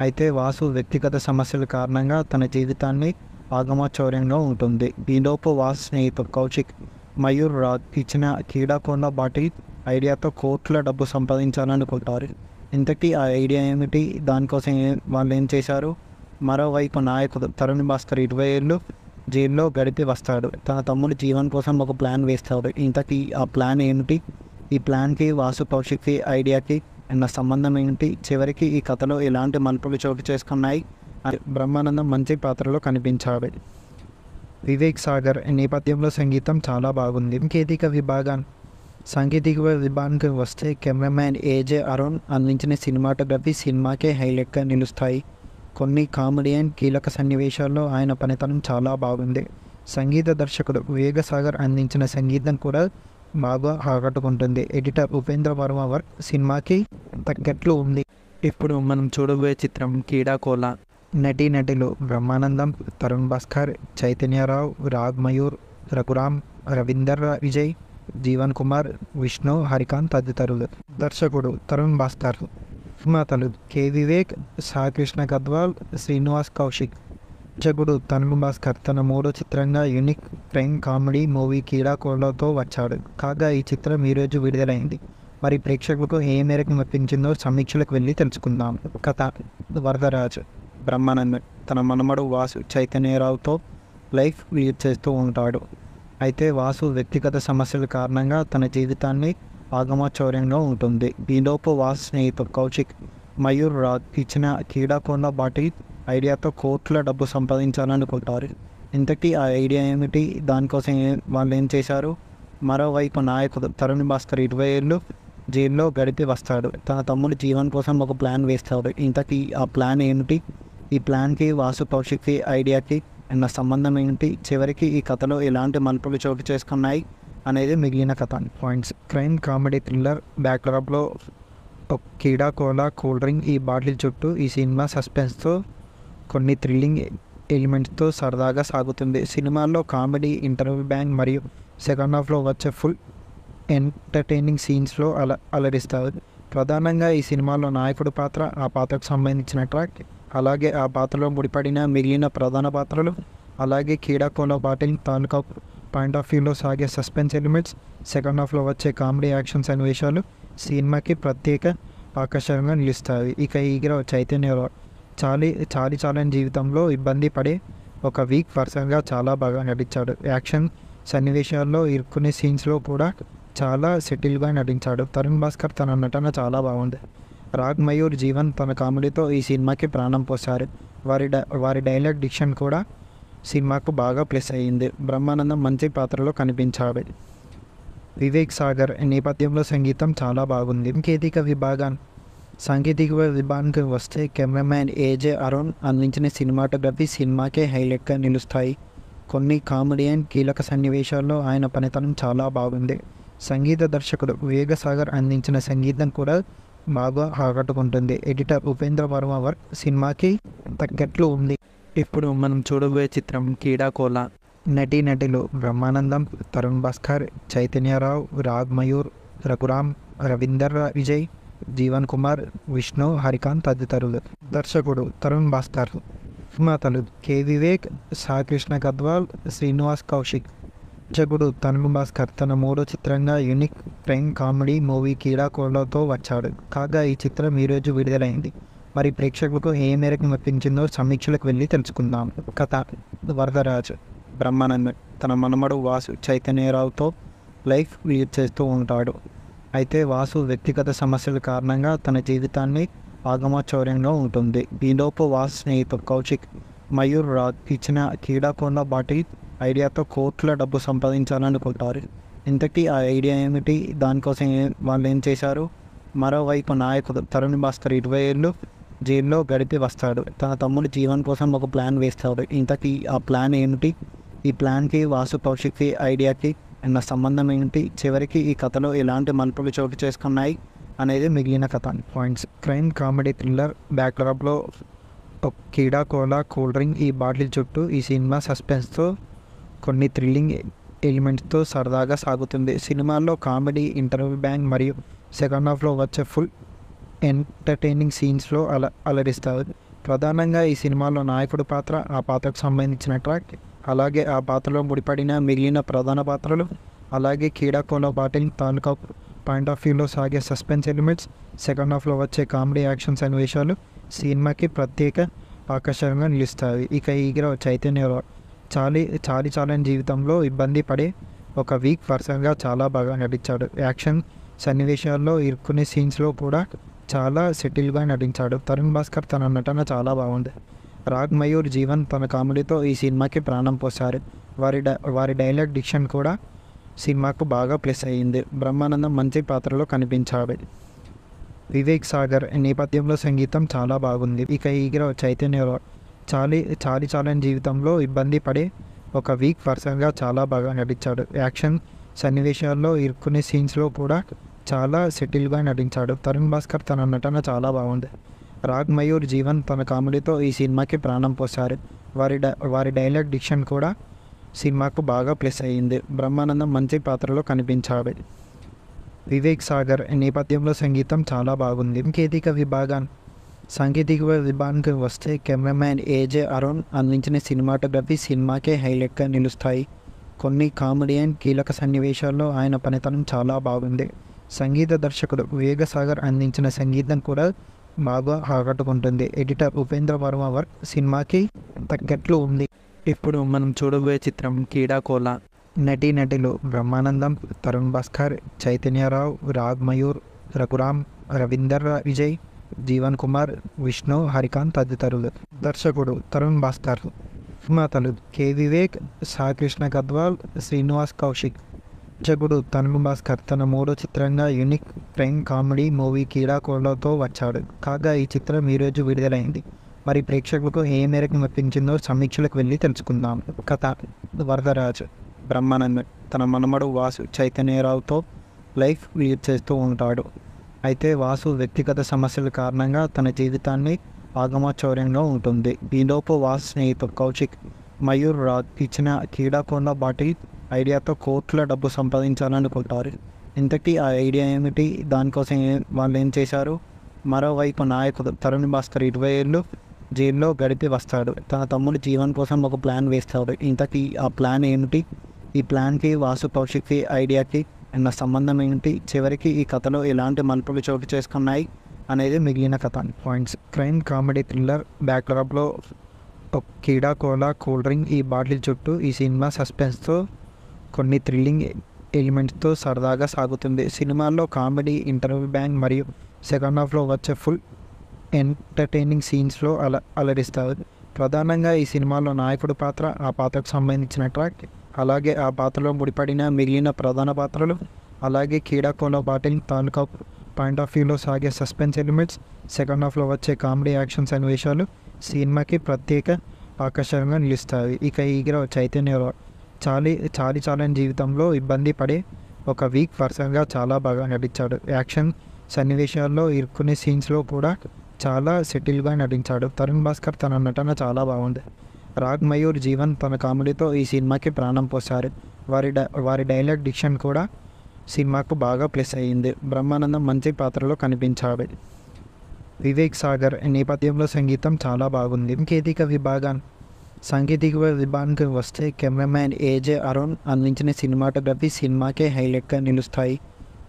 అయితే వాసు వ్యక్తిగత సమస్యల కారణంగా తన జీవితాన్ని ఆగమచౌర్యంగా ఉంటుంది. ఈలోపు వాసు స్నేహితుడు కౌశిక్ మయూర్ రాజ్ ఇచ్చిన క్రీడాకొండ బాటి ఐడియాతో కోట్ల డబ్బు సంపాదించాలనుకుంటారు ఇంతకీ ఆ ఐడియా ఏమిటి? దానికోసం వాళ్ళు ఏం చేశారు? మరోవైపు నాయకుడు తరుణ్ భాస్కర్ ఇరవై ఏళ్ళు జైల్లో గడిపి వస్తాడు. తన తమ్ముడు జీవన్ కోసం ఒక ప్లాన్ వేస్తాడు. ఇంతకీ ఆ ప్లాన్ ఏమిటి? ఈ ప్లాన్కి వాసు కౌశిక్కి ఐడియాకి ఉన్న సంబంధం ఏంటి చివరికి ఈ కథలో ఎలాంటి మలుపులు చోటు చేసుకున్నాయి? బ్రహ్మానందం మంచి పాత్రలో కనిపించాడు. వివేక్ సాగర్ నేపథ్యంలో సంగీతం చాలా బాగుంది. సాంకేతిక విభాగం సాంకేతిక విభాగానికి వస్తే కెమెరామ్యాన్ ఏజే అరుణ్ అందించిన సినిమాటోగ్రఫీ సినిమాకే హైలైట్గా నిలుస్తాయి. కొన్ని కామెడీ అండ్ కీలక సన్నివేశాల్లో ఆయన పనితనం చాలా బాగుంది. సంగీత దర్శకుడు వేగసాగర్ అందించిన సంగీతం కూడా బాగా ఆకట్టుకుంటుంది. ఎడిటర్ ఉపేంద్ర వర్మ వర్క్ సినిమాకి తగ్గట్లు ఉంది. ఇప్పుడు మనం చూడబోయే చిత్రం కీడాకోల నటీ నటులు బ్రహ్మానందం తరుణ్ భాస్కర్ చైతన్యరావు రాగ్ మయూర్ రఘురామ్ రవీందర్ విజయ్ జీవన్ కుమార్ విష్ణు హరికాంత్ తదితరులు దర్శకుడు తరుణ్ భాస్కర్ నిర్మాతలు కె. వివేక్ సాకృష్ణ గద్వాల్ శ్రీనివాస్ కౌశిక్. దర్శకుడు తరుణ్ భాస్కర్ తన మూడో చిత్రంగా యూనిక్ ప్రేమ్ కామెడీ మూవీ కీడాకోళ్ళతో వచ్చాడు. కాగా ఈ చిత్రం ఈరోజు విడుదలైంది. మరి ప్రేక్షకులకు ఏ మేరకు మెప్పించిందో సమీక్షలకు వెళ్ళి తెలుసుకుందాం. కథ వరదరాజు. బ్రహ్మానందన్ తన మనమడు వాసు చైతన్యరావుతో లైఫ్ లీడ్ చేస్తూ ఉంటాడు. అయితే వాసు వ్యక్తిగత సమస్యల కారణంగా తన జీవితాన్ని ఆగమచౌర్యంగా ఉంటుంది. ఈలోపు వాసు స్నేహితుడు కౌశిక్ మయూర్ రాజ్ ఇచ్చిన క్రీడాకొండ బాటి ఐడియాతో కోట్ల డబ్బు సంపాదించాలనుకుంటారు. ఇంతకీ ఆ ఐడియా ఏమిటి? దానికోసం వాళ్ళు ఏం చేశారు? మరోవైపు నాయకుడు తరుణ్ భాస్కర్ ఇరవై ఏళ్ళు జైల్లో గడిపి వస్తాడు. తన తమ్ముడు జీవన్ కోసం ఒక ప్లాన్ వేస్తాడు. ఇంతకీ ఆ ప్లాన్ ఏమిటి? ఈ ప్లాన్కి వాసు కౌశిక్కి ఐడియాకి నా సంబంధం ఏంటి? చివరికి ఈ కథలో ఎలాంటి మలుపులు చోటు చేసుకున్నాయి అనేది మిగిలిన కథ పాయింట్స్ క్రైమ్ కామెడీ థ్రిల్లర్ బ్యాక్డ్రాప్లో ఒక కీడా కోలా కూల్ డ్రింక్ ఈ బాటిల్ చుట్టూ ఈ సినిమా సస్పెన్స్తో కొన్ని థ్రిల్లింగ్ ఎలిమెంట్స్తో సరదాగా సాగుతుంది. సినిమాల్లో కామెడీ ఇంటర్వ్యూ బ్యాంక్ మరియు సెకండ్ హాఫ్లో వచ్చే ఫుల్ ఎంటర్టైనింగ్ సీన్స్లో అల అలరిస్తారు. ప్రధానంగా ఈ సినిమాలో నాయకుడి పాత్ర ఆ పాత్రకు సంబంధించిన ట్రాక్ అలాగే ఆ పాత్రలో ముడిపడిన మిగిలిన ప్రధాన పాత్రలు అలాగే కీడాకోలో బాటిల్ తాలూకా పాయింట్ ఆఫ్ వ్యూలో సాగే సస్పెన్స్ ఎలిమెంట్స్ సెకండ్ హాఫ్లో వచ్చే కామెడీ యాక్షన్ సన్నివేశాలు సినిమాకి ప్రత్యేక ఆకర్షణగా నిలుస్తాయి. ఇక ఈ చైతన్య చాలి చాలి చాలని జీవితంలో ఇబ్బంది పడే ఒక వీక్ పర్సన్గా చాలా బాగా నటించాడు. యాక్షన్ సన్నివేశాల్లో ఇరుక్కునే సీన్స్లో కూడా చాలా సెటిల్గా నటించాడు. తరుణ్ భాస్కర్ తన నటన చాలా బాగుంది. రాగ్ మయూర్ జీవన్ తన కామెడీతో ఈ సినిమాకి ప్రాణం పోశారు. వారి డై వారి డైలాగ్ డిక్షన్ కూడా సినిమాకు బాగా ప్లస్ అయ్యింది. బ్రహ్మానందం మంచి పాత్రలో కనిపించాడు. వివేక్ సాగర్ నేపథ్యంలో సంగీతం చాలా బాగుంది. సాంకేతిక విభాగం సాంకేతిక విభాగానికి వస్తే కెమెరామ్యాన్ ఏజే అరుణ్ అందించిన సినిమాటోగ్రఫీ సినిమాకే హైలైట్గా నిలుస్తాయి. కొన్ని కామెడీ అండ్ కీలక సన్నివేశాల్లో ఆయన పనితనం చాలా బాగుంది. సంగీత దర్శకుడు వివేక సాగర్ అందించిన సంగీతం కూడా బాగా ఆకట్టుకుంటుంది. ఎడిటర్ ఉపేంద్ర వర్మ వర్క్ సినిమాకి తగ్గట్లు ఉంది. ఇప్పుడు మనం చూడబోయే చిత్రం కీడాకోల నటీ నటులు బ్రహ్మానందం తరుణ్ భాస్కర్ చైతన్యరావు రాగ్ మయూర్ రఘురామ్ రవీందర్ విజయ్ జీవన్ కుమార్ విష్ణు హరికాంత్ తదితరులు. దర్శకుడు తరుణ్ భాస్కర్. నిర్మాతలు కె వివేక్ సాకృష్ణ గద్వాల్ శ్రీనివాస్ కౌశిక్. దర్శకుడు తరుణ్ భాస్కర్ తన మూడో చిత్రంగా యూనిక్ ప్రేమ్ కామెడీ మూవీ కీడాకోలతో వచ్చాడు. కాగా ఈ చిత్రం ఈరోజు విడుదలైంది. మరి ప్రేక్షకులకు ఏ మేరకు మెప్పించిందో సమీక్షలకు వెళ్ళి తెలుసుకుందాం. కథ వరదరాజు. బ్రహ్మానంద్. తన మనమడు వాసు చైతన్యరావుతో లైఫ్ లీడ్ చేస్తూ ఉంటాడు. అయితే వాసు వ్యక్తిగత సమస్యల కారణంగా తన జీవితాన్ని ఆగమచౌర్యంగా ఉంటుంది. ఈలోపు వాసు స్నేహితుడు కౌశిక్ మయూర్ రాజ్ ఇచ్చిన క్రీడాకొండ బాటి ఐడియాతో కోట్ల డబ్బు సంపాదించాలనుకుంటారు ఇంతకీ ఆ ఐడియా ఏమిటి? దానికోసం వాళ్ళు ఏం చేశారు? మరోవైపు నాయకుడు తరుణ్ భాస్కర్ ఇరవై ఏళ్ళు జైల్లో గడిపి వస్తాడు. తన తమ్ముడు జీవన్ కోసం ఒక ప్లాన్ వేస్తాడు. ఇంతకీ ఆ ప్లాన్ ఏమిటి? ఈ ప్లాన్కి వాసు కౌశిక్కి ఐడియాకి ఉన్న సంబంధం ఏంటి చివరికి ఈ కథలో ఎలాంటి మలుపులు చోటు చేసుకున్నాయి అనేది మిగిలిన కథ. పాయింట్స్. క్రైమ్ కామెడీ థ్రిల్లర్ బ్యాక్డ్రాప్లో కీడా కోలా కూల్ డ్రింక్ ఈ బాటిల్ చుట్టూ ఈ సినిమా సస్పెన్స్తో కొన్ని థ్రిల్లింగ్ ఎలిమెంట్స్తో సరదాగా సాగుతుంది. సినిమాల్లో కామెడీ ఇంటర్వ్యూ బ్యాంగ్ మరియు సెకండ్ హాఫ్లో వచ్చే ఫుల్ ఎంటర్టైనింగ్ సీన్స్లో అల అలరిస్తారు. ప్రధానంగా ఈ సినిమాలో నాయకుడు పాత్ర ఆ పాత్రకు సంబంధించిన ట్రాక్ అలాగే ఆ పాత్రలో ముడిపడిన మిగిలిన ప్రధాన పాత్రలు అలాగే క్రీడాకోలో బాటిల్ తాలూకా పాయింట్ ఆఫ్ వ్యూలో సాగే సస్పెన్స్ ఎలిమెంట్స్ సెకండ్ హాఫ్లో వచ్చే కామెడీ యాక్షన్ సన్నివేశాలు సినిమాకి ప్రత్యేక ఆకర్షణగా నిలుస్తాయి. ఇక ఈ చైతన్య చాలి చాలి చాలని జీవితంలో ఇబ్బంది పడే ఒక వీక్ పర్సన్గా చాలా బాగా నటించాడు. యాక్షన్ సన్నివేశాల్లో ఇరుక్కునే సీన్స్లో కూడా చాలా సెటిల్గా నటించాడు. తరుణ్ భాస్కర్ తన నటన చాలా బాగుంది. రాగ్ మయూర్ జీవన్ తన కామెడీతో ఈ సినిమాకి ప్రాణం పోశారు. వారి డై వారి డైలాగ్ డిక్షన్ కూడా సినిమాకు బాగా ప్లస్ అయ్యింది. బ్రహ్మానందం మంచి పాత్రలో కనిపించాడు. వివేక్ సాగర్ నేపథ్యంలో సంగీతం చాలా బాగుంది. ఇక ఈగిర చైతన్య చాలి చాలి చాలని జీవితంలో ఇబ్బంది పడే ఒక వీక్ పర్సన్గా చాలా బాగా నటించాడు. యాక్షన్ సన్నివేశాల్లో ఇరుక్కునే సీన్స్లో కూడా చాలా సెటిల్గా నటించాడు. తరుణ్ భాస్కర్ తన నటన చాలా బాగుంది. రాగ్ మయూర్ జీవన్ తన కామెడీతో ఈ సినిమాకి ప్రాణం పోశారు. వారి డై వారి డైలాగ్ డిక్షన్ కూడా సినిమాకు బాగా ప్లస్ అయ్యింది. బ్రహ్మానందం మంచి పాత్రలో కనిపించాడు. వివేక్ సాగర్ నేపథ్యంలో సంగీతం చాలా బాగుంది. సాంకేతిక విభాగాన్ని సాంకేతిక విభాగానికి వస్తే కెమెరామ్యాన్ ఏజే అరుణ్ అందించిన సినిమాటోగ్రఫీ సినిమాకే హైలైట్గా నిలుస్తాయి. కొన్ని కామెడీ అండ్ కీలక సన్నివేశాల్లో ఆయన పనితనం చాలా బాగుంది. సంగీత దర్శకుడు వివేగసాగర్ అందించిన సంగీతం కూడా బాగా ఆకట్టుకుంటుంది. ఎడిటర్ ఉపేంద్ర వర్మ వర్క్ సినిమాకి తగ్గట్లు ఉంది. ఇప్పుడు మనం చూడబోయే చిత్రం కీడాకోల నటీ నటులు బ్రహ్మానందం తరుణ్ భాస్కర్ చైతన్యరావు రాగ్ మయూర్ రఘురామ్ రవీందర్ విజయ్ జీవన్ కుమార్ విష్ణు హరికాంత్ తదితరులు. దర్శకుడు తరుణ్ భాస్కర్. నిర్మాతలు కే. వివేక్ సాకృష్ణ గద్వాల్ శ్రీనివాస్ కౌశిక్. దర్శకుడు తరుణ్ భాస్కర్. తన మూడో చిత్రంగా యూనిక్ ప్రేమ్ కామెడీ మూవీ కీడాకోళ్ళతో వచ్చాడు. కాగా ఈ చిత్రం ఈరోజు విడుదలైంది. మరి ప్రేక్షకులకు ఏ మేరకు మెప్పించిందో సమీక్షలకు వెళ్ళి తెలుసుకుందాం. కథ వరదరాజు. బ్రహ్మానందం తన మనమడు వాసు చైతన్యరావుతో లైఫ్ లీడ్ చేస్తూ ఉంటాడు. అయితే వాసు వ్యక్తిగత సమస్యల కారణంగా తన జీవితాన్ని ఆగమచౌర్యంగా ఉంటుంది. ఈలోపు వాసు స్నేహితుడు కౌశిక్ మయూర్ రాజ్ ఇచ్చిన క్రీడాకొండ బాటి ఐడియాతో కోట్ల డబ్బు సంపాదించాలనుకుంటారు ఇంతకీ ఆ ఐడియా ఏమిటి? దానికోసం వాళ్ళు ఏం చేశారు? మరోవైపు నాయకుడు తరుణ్ భాస్కర్ ఇరవై ఏళ్ళు జైల్లో గడిపి వస్తాడు. తన తమ్ముడు జీవన్ కోసం ఒక ప్లాన్ వేస్తాడు. ఇంతకీ ఆ ప్లాన్ ఏమిటి? ఈ ప్లాన్కి వాసు కౌశిక్కి ఐడియాకి నా సంబంధం ఏంటి? చివరికి ఈ కథలో ఎలాంటి మలుపులు చోటు చేసుకున్నాయి అనేది మిగిలిన కథ. పాయింట్స్ క్రైమ్ కామెడీ థ్రిల్లర్ బ్యాక్డ్రాప్లో ఒక కీడా కోలా కూల్ డ్రింక్ ఈ బాటిల్ చుట్టూ ఈ సినిమా సస్పెన్స్తో కొన్ని థ్రిల్లింగ్ ఎలిమెంట్స్తో సరదాగా సాగుతుంది. సినిమాల్లో కామెడీ ఇంటర్వ్యూ బ్యాంగ్ మరియు సెకండ్ హాఫ్లో వచ్చే ఫుల్ ఎంటర్టైనింగ్ సీన్స్లో అల అలరిస్తారు. ప్రధానంగా ఈ సినిమాలో నాయకుడు పాత్ర ఆ పాత్రకు సంబంధించిన ట్రాక్ అలాగే ఆ పాత్రలో ముడిపడిన మిగిలిన ప్రధాన పాత్రలు అలాగే కీడాకోలో బాటిల్ తాలూకా పాయింట్ ఆఫ్ వ్యూలో సాగే సస్పెన్స్ ఎలిమెంట్స్ సెకండ్ హాఫ్లో వచ్చే కామెడీ యాక్షన్ సన్నివేశాలు సినిమాకి ప్రత్యేక ఆకర్షణగా నిలుస్తాయి. ఇక ఈ చైతన్య చాలి చాలి చాలని జీవితంలో ఇబ్బంది పడే ఒక వీక్ పర్సన్గా చాలా బాగా నటించాడు. యాక్షన్ సన్నివేశాల్లో ఇరుక్కునే సీన్స్లో కూడా చాలా సెటిల్గా నటించాడు. తరుణ్ భాస్కర్ తన నటన చాలా బాగుంది. రాగ్ మయూర్ జీవన్ తన కామెడీతో ఈ సినిమాకి ప్రాణం పోశారు. వారి వారి డైలాగ్ డిక్షన్ కూడా సినిమాకు బాగా ప్లస్ అయ్యింది. బ్రహ్మానందం మంచి పాత్రలో కనిపించాడు. వివేక్ సాగర్ నేపథ్యంలో సంగీతం చాలా బాగుంది. సాంకేతిక విభాగం సాంకేతిక విభాగానికి వస్తే కెమెరామ్యాన్ ఏజే అరుణ్ అందించిన సినిమాటోగ్రఫీ సినిమాకే హైలైట్గా నిలుస్తాయి.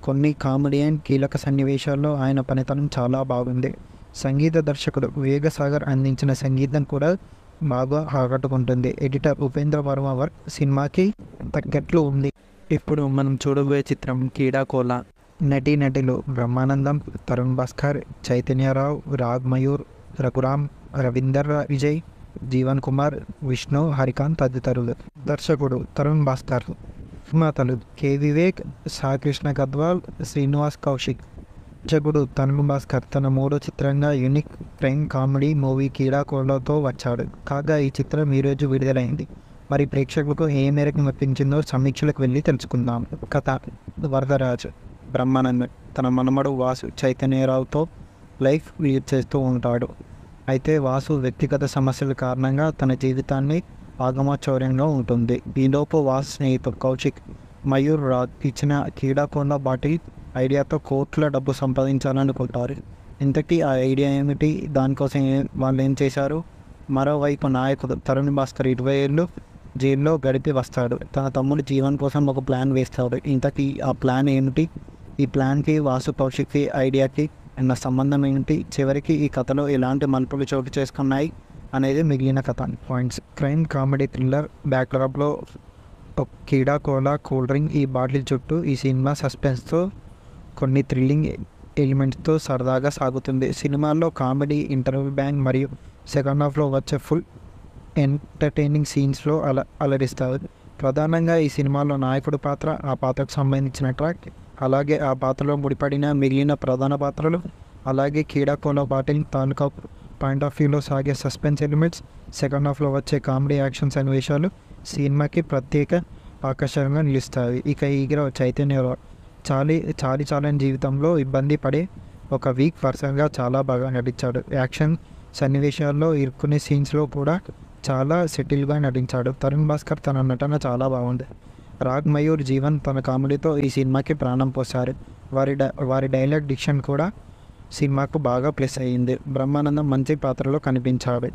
కొన్ని కామెడీ అండ్ కీలక సన్నివేశాల్లో ఆయన పనితనం చాలా బాగుంది. సంగీత దర్శకుడు వివేక సాగర్ అందించిన సంగీతం కూడా బాగా ఆకట్టుకుంటుంది. ఎడిటర్ ఉపేంద్ర వర్మ వర్క్ సినిమాకి తగ్గట్లు ఉంది. ఇప్పుడు మనం చూడబోయే చిత్రం కీడాకోలా నటీ నటులు బ్రహ్మానందం తరుణ్ భాస్కర్ చైతన్యరావు రాగ్ మయూర్ రఘురామ్ రవీందర్ విజయ్ జీవన్ కుమార్ విష్ణు హరికాంత్ తదితరులు. దర్శకుడు తరుణ్ భాస్కర్. నిర్మాతలు కె. వివేక్ సాకృష్ణ గద్వాల్ శ్రీనివాస్ కౌశిక్. దర్శకుడు తనుగు భాస్కర్ తన మూడో చిత్రంగా యూనిక్ ప్రేమ్ కామెడీ మూవీ కీడాకోలతో వచ్చాడు. కాగా ఈ చిత్రం ఈరోజు విడుదలైంది. మరి ప్రేక్షకులకు ఏ మేరకు మెప్పించిందో సమీక్షలకు వెళ్ళి తెలుసుకుందాం. కథ వరదరాజు బ్రహ్మానంద్. తన మనమడు వాసు చైతన్యరావుతో లైఫ్ లీడ్ చేస్తూ ఉంటాడు. అయితే వాసు వ్యక్తిగత సమస్యల కారణంగా తన జీవితాన్ని ఆగమచౌర్యంగా ఉంటుంది. ఈలోపు వాసు స్నేహితుడు కౌశిక్ మయూర్ రాజ్ ఇచ్చిన క్రీడాకొండ బాటిల్ ఐడియాతో కోర్టులో డబ్బు సంపాదించాలనుకుంటారు ఇంతకీ ఆ ఐడియా ఏమిటి? దానికోసం వాళ్ళు ఏం చేశారు? మరోవైపు నాయకుడు తరుణ్ భాస్కర్ ఇరవై ఏళ్ళు జైల్లో గడిపి వస్తాడు. తన తమ్ముడు జీవన్ కోసం ఒక ప్లాన్ వేస్తాడు. ఇంతకీ ఆ ప్లాన్ ఏమిటి? ఈ ప్లాన్కి వాసు కౌశిక్కి ఐడియాకి ఉన్న సంబంధం ఏంటి చివరికి ఈ కథలో ఎలాంటి మలుపులు చోటు చేసుకున్నాయి అనేది మిగిలిన కథ. పాయింట్స్. క్రైమ్ కామెడీ థ్రిల్లర్ బ్యాక్డ్రాప్లో కీడా కోలా కూల్ డ్రింక్ ఈ బాటిల్ చుట్టూ ఈ సినిమా సస్పెన్స్తో కొన్ని థ్రిల్లింగ్ ఎలిమెంట్స్తో సరదాగా సాగుతుంది. సినిమాల్లో కామెడీ ఇంటర్వ్యూ బ్యాంక్ మరియు సెకండ్ హాఫ్లో వచ్చే ఫుల్ ఎంటర్టైనింగ్ సీన్స్లో అల అలరిస్తారు. ప్రధానంగా ఈ సినిమాలో నాయకుడు పాత్ర ఆ పాత్రకు సంబంధించిన ట్రాక్ అలాగే ఆ పాత్రలో ముడిపడిన మిగిలిన ప్రధాన పాత్రలు అలాగే క్రీడాకోలో బాటిల్ తాలూకా పాయింట్ ఆఫ్ వ్యూలో సాగే సస్పెన్స్ ఎలిమెంట్స్ సెకండ్ హాఫ్లో వచ్చే కామెడీ యాక్షన్ సన్నివేశాలు సినిమాకి ప్రత్యేక ఆకర్షణగా నిలుస్తాయి. ఇక ఈగ్ర చైతన్య చాలీ చాలీ చాలని జీవితంలో ఇబ్బంది పడే ఒక వీక్ పర్సన్గా చాలా బాగా నటించాడు. యాక్షన్ సన్నివేశాల్లో ఇరుక్కునే సీన్స్లో కూడా చాలా సెటిల్గా నటించాడు. తరుణ్ భాస్కర్ తన నటన చాలా బాగుంది. రాగ్ మయూర్ జీవన్ తన కామెడీతో ఈ సినిమాకి ప్రాణం పోశారు. వారి డై వారి డైలాగ్ డిక్షన్ కూడా సినిమాకు బాగా ప్లస్ అయ్యింది. బ్రహ్మానందం మంచి పాత్రలో కనిపించాడు.